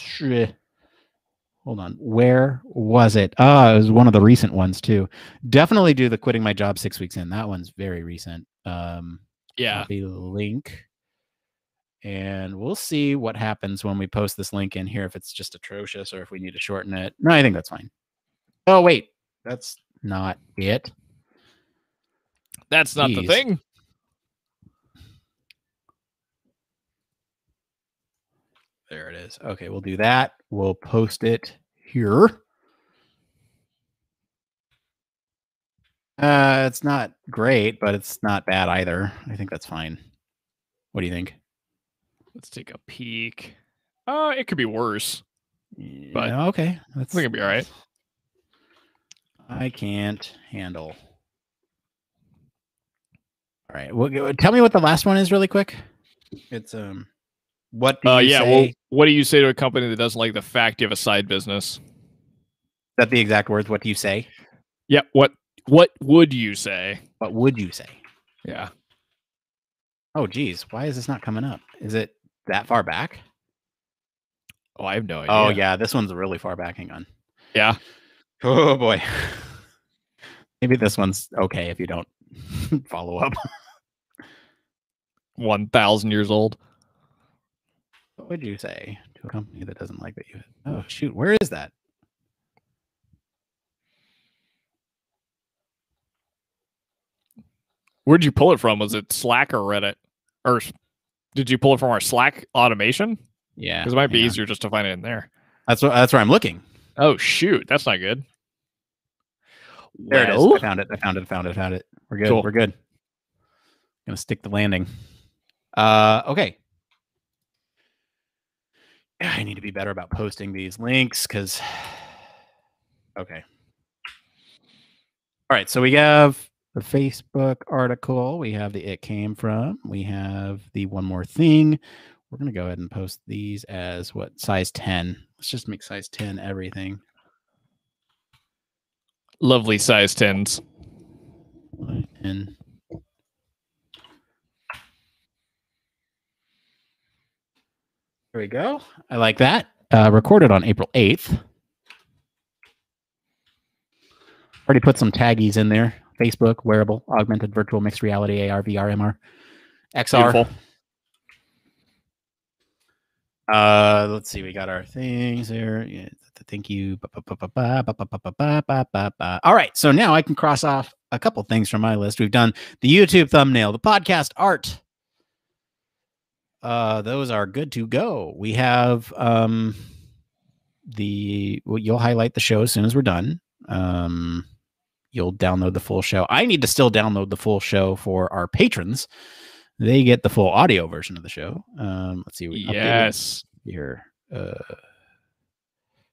A: hold on. Where was it? Ah, oh, it was one of the recent ones too. Definitely do the quitting my job six weeks in. That one's very recent. Um, yeah. The link. And we'll see what happens when we post this link in here. If it's just atrocious or if we need to shorten it. No, I think that's fine. Oh, wait. That's not it.
B: That's not Jeez. the thing. There it is.
A: Okay, we'll do that. We'll post it here. Uh, it's not great, but it's not bad either. I think that's fine. What do you think?
B: Let's take a peek. Uh, it could be worse. But yeah, okay, that's gonna be all right.
A: I can't
B: handle. All right, well,
A: tell me what the last one is really quick.
B: It's um what do uh, yeah, say? Well, what do you say to a company that doesn't like the fact you have a side business? That the exact words. What do you say? Yeah. What What would you say? What would you say? Yeah. Oh, geez. Why
A: is this not coming up? Is it that far back? Oh, I have no oh, idea. Oh, yeah. This one's really far back. Hang on. Yeah. Oh, boy. [LAUGHS] Maybe this
B: one's okay if you don't [LAUGHS] follow up. 1,000 years old. What would you say to a company that doesn't like that you? Oh shoot, where is that? Where'd you pull it from? Was it Slack or Reddit? Or did you pull it from our Slack automation? Yeah, because it might be yeah. easier just to find it in there. That's what, that's where I'm looking. Oh shoot, that's not good. There well, it is. I found it.
A: I found it. I found it. found it. We're good. Cool. We're good. Gonna stick the landing. Uh, okay. I need to be better about posting these links because, [SIGHS] okay. All right. So we have the Facebook article. We have the It Came From. We have the One More Thing. We're going to go ahead and post these as what size 10. Let's just make size 10 everything.
B: Lovely size 10s. 10.
A: There we go. I like that. Uh, recorded on April 8th. Already put some taggies in there Facebook, wearable, augmented virtual mixed reality, AR, VR, MR, XR. Beautiful. Uh, let's see. We got our things here. Yeah, thank you. All right. So now I can cross off a couple things from my list. We've done the YouTube thumbnail, the podcast art, uh, those are good to go. We have um, the well, you'll highlight the show as soon as we're done. Um, you'll download the full show. I need to still download the full show for our patrons. They get the full audio version of the show. Um, let's see. We yes. Your uh,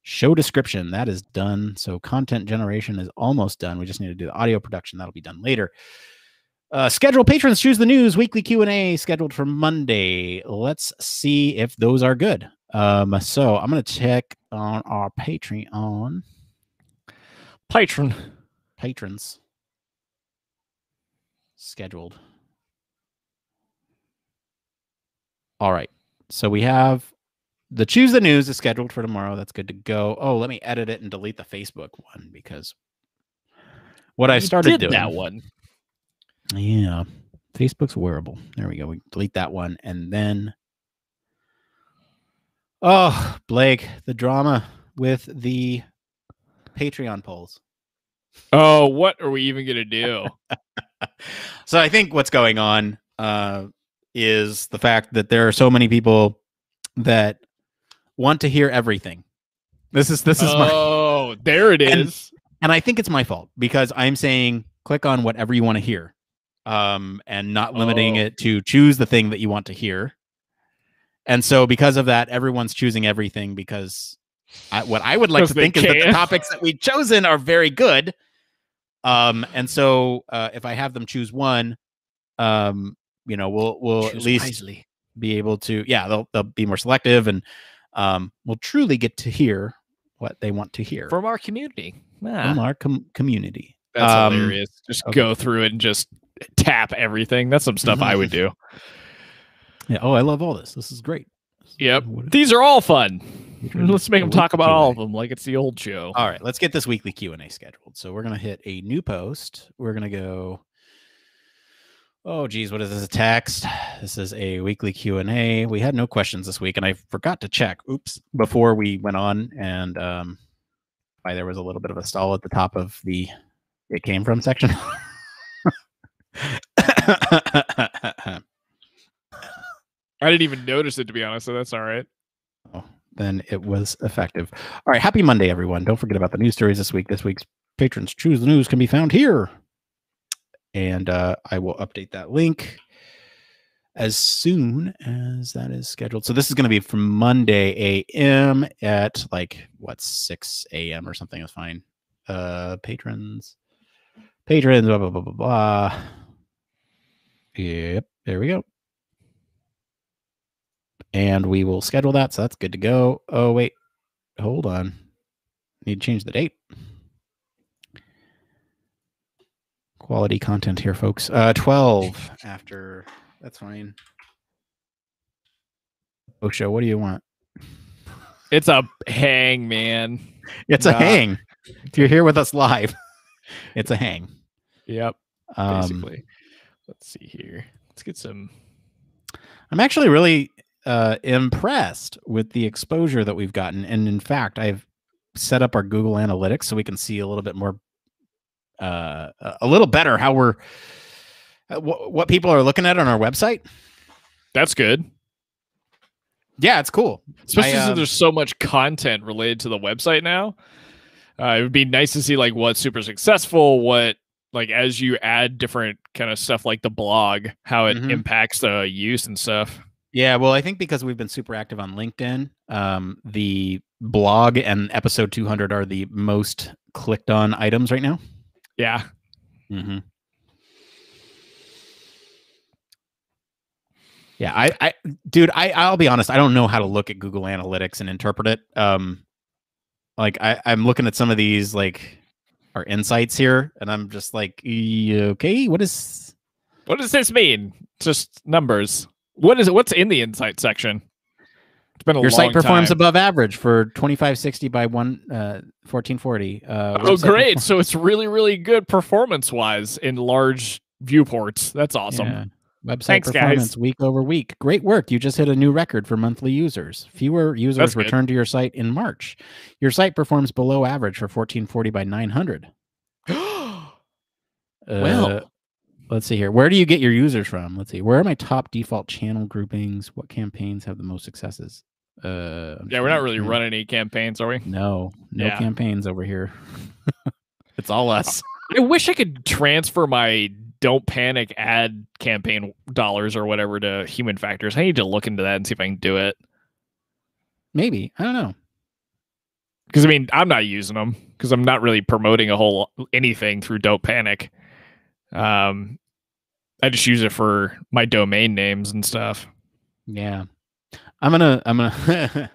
A: show description that is done. So content generation is almost done. We just need to do the audio production. That'll be done later. Uh, schedule patrons choose the news weekly Q and A scheduled for Monday. Let's see if those are good. Um, so I'm gonna check on our Patreon. Patron, patrons scheduled. All right, so we have the choose the news is scheduled for tomorrow. That's good to go. Oh, let me edit it and delete the Facebook one because what I started doing that one. Yeah. Facebook's wearable. There we go. We delete that one. And then, oh, Blake, the drama with the
B: Patreon polls. Oh, what are we even going to do?
A: [LAUGHS] so I think what's going on uh, is the fact that there are so many people that want to hear everything.
B: This is this is oh, my Oh, there it is. And,
A: and I think it's my fault because I'm saying click on whatever you want to hear um, and not limiting oh. it to choose the thing that you want to hear. And so, because of that, everyone's choosing everything because I, what I would like to think can. is that the [LAUGHS] topics that we've chosen are very good. Um, and so, uh, if I have them choose one, um, you know, we'll we'll choose at least wisely. be able to, yeah, they'll they'll be more selective, and um, we'll truly get to hear what they want to hear from our community, yeah. from our com- community. That's um, hilarious.
B: Just okay. go through and just tap everything. That's some stuff I would do. [LAUGHS]
A: Yeah. Oh, I love all this. This is great.
B: Yep. These are all fun. [LAUGHS] Let's make them talk about all of them like it's the old
A: show. All right, let's get this weekly Q&A scheduled. So we're going to hit a new post. We're going to go Oh geez, what is this? A text. This is a weekly Q and A. We had no questions this week, and I forgot to check. Oops, before we went on, and um, why there was a little bit of a stall at the top of the "It Came From" section.
B: [LAUGHS] I didn't even notice it to be honest, so that's all right.
A: Oh, then it was effective. All right, happy Monday, everyone. Don't forget about the news stories this week. This week's patrons choose the news can be found here. And uh, I will update that link as soon as that is scheduled. So this is going to be from Monday a.m. at like what 6 a.m. or something is fine. Uh patrons. Patrons blah blah blah blah blah. Yep, there we go. And we will schedule that. So that's good to go. Oh, wait, hold on. Need to change the date. Quality content here, folks. Uh, 12 after. That's fine. Osho, show, what do you want?
B: It's a hang, man. It's a hang.
A: If you're here with us live, [LAUGHS] it's a hang. Yep. Um, basically.
B: Let's see here. Let's get some.
A: I'm actually really uh, impressed with the exposure that we've gotten. And in fact, I've set up our Google Analytics so we can see a little bit more, uh, a little better how we're, uh, what people are looking at on our website. That's good. Yeah, it's cool. Especially I, um, since
B: there's so much content related to the website now. Uh, it would be nice to see like what's super successful, what like as you add different kind of stuff like the blog, how it mm-hmm. impacts the use and stuff.
A: Yeah, well, I think because we've been super active on LinkedIn, um, the blog and episode 200 are the most clicked on items right now. Yeah. Mm-hmm. Yeah, I, I, dude, I, I'll be honest. I don't know how to look at Google Analytics and interpret it. Um, like I, I'm looking at some of these like our insights here, and I'm just like, okay, what is
B: what does this mean? Just numbers. What is it? What's in the insight section? It's been a your site performs time.
A: above average for 2560 by one uh, 1440. Uh, oh, great! Perform-
B: so it's really, really good performance wise in large viewports. That's awesome. Yeah. Website Thanks, performance guys.
A: week over week. Great work. You just hit a new record for monthly users. Fewer users return returned to your site in March. Your site performs below average for 1440 by 900.
B: [GASPS] uh,
A: well, let's see here. Where do you get your users from? Let's see. Where are my top default channel groupings? What campaigns have the most successes? Uh, yeah,
B: we're not really running any campaigns, are we?
A: No, no yeah. campaigns over here.
B: [LAUGHS] it's all us. [LAUGHS] I wish I could transfer my don't panic add campaign dollars or whatever to human factors. I need to look into that and see if I can do it. Maybe. I don't know. Cuz I mean, I'm not using them cuz I'm not really promoting a whole anything through Don't Panic. Um I just use it for my domain names and stuff. Yeah. I'm going to I'm going [LAUGHS] to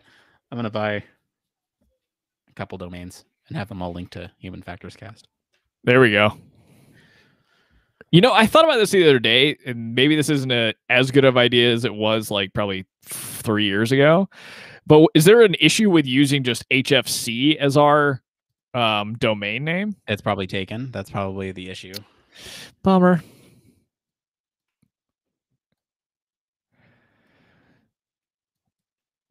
B: I'm going to buy
A: a couple domains and have them all linked to Human Factors Cast.
B: There we go. You know, I thought about this the other day, and maybe this isn't a, as good of idea as it was like probably three years ago. But is there an issue with using just HFC as our um, domain name? It's probably taken. That's probably the issue. Bummer.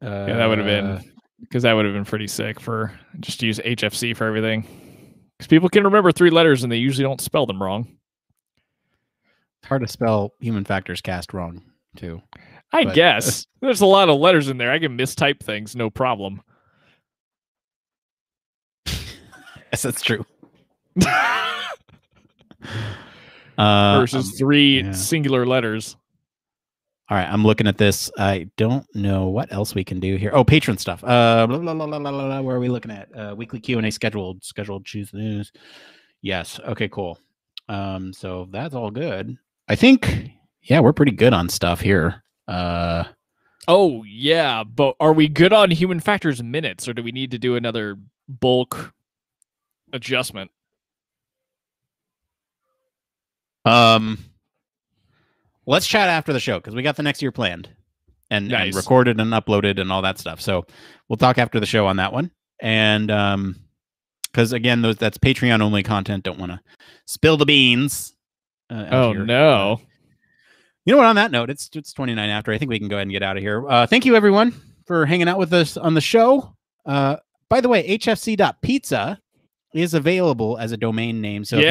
B: Uh, yeah, that would have been because uh. that would have been pretty sick for just use HFC for everything. Because people can remember three letters and they usually don't spell them wrong.
A: It's hard to spell human factors cast wrong too.
B: I but, guess [LAUGHS] there's a lot of letters in there. I can mistype things, no problem. [LAUGHS] yes, that's true. uh,
A: [LAUGHS] Versus um,
B: three yeah. singular letters.
A: All right, I'm looking at this. I don't know what else we can do here. Oh, patron stuff.
B: Uh, blah, blah, blah, where are we looking
A: at? Uh, weekly Q and A scheduled. Scheduled. Choose the news. Yes. Okay. Cool. Um,
B: so that's all good.
A: I think yeah, we're pretty good on stuff here. Uh,
B: oh yeah, but are we good on human factors minutes, or do we need to do another bulk adjustment?
A: Um, let's chat after the show because we got the next year planned and, nice. and, recorded and uploaded and all that stuff. So we'll talk after the show on that one. And um, because again, those that's Patreon only content. Don't want to spill the beans. Uh, oh here. no! Uh, you know what? On that note, it's it's 29 after. I think we can go ahead and get out of here. Uh, thank you everyone for hanging out with us on the show. Uh, by the way, hfc.pizza is available as a domain name. So yes.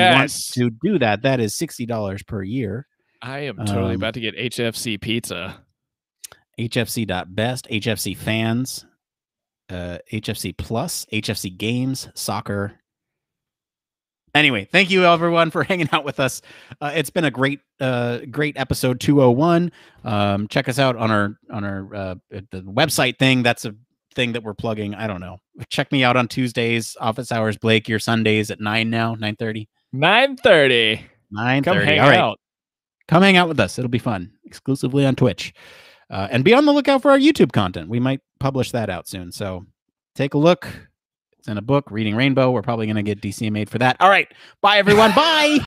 A: if you want to do that, that is $60 per year.
B: I am totally um, about to get HFC pizza.
A: HFC.best, HFC fans, uh, HFC plus, HFC games, soccer, Anyway, thank you everyone for [LAUGHS] hanging out with us. Uh, it's been a great, uh, great episode 201. Um, check us out on our on our uh, the website thing. That's a thing that we're plugging. I don't know. Check me out on Tuesdays, office hours. Blake, your Sundays at nine now, nine thirty.
B: Nine thirty.
A: Nine thirty. All right. Out. Come hang out with us. It'll be fun, exclusively on Twitch, uh, and be on the lookout for our YouTube content. We might publish that out soon. So take a look. It's in a book, Reading Rainbow. We're probably going to get DMCA'd for that. All right. Bye, everyone. [LAUGHS] Bye.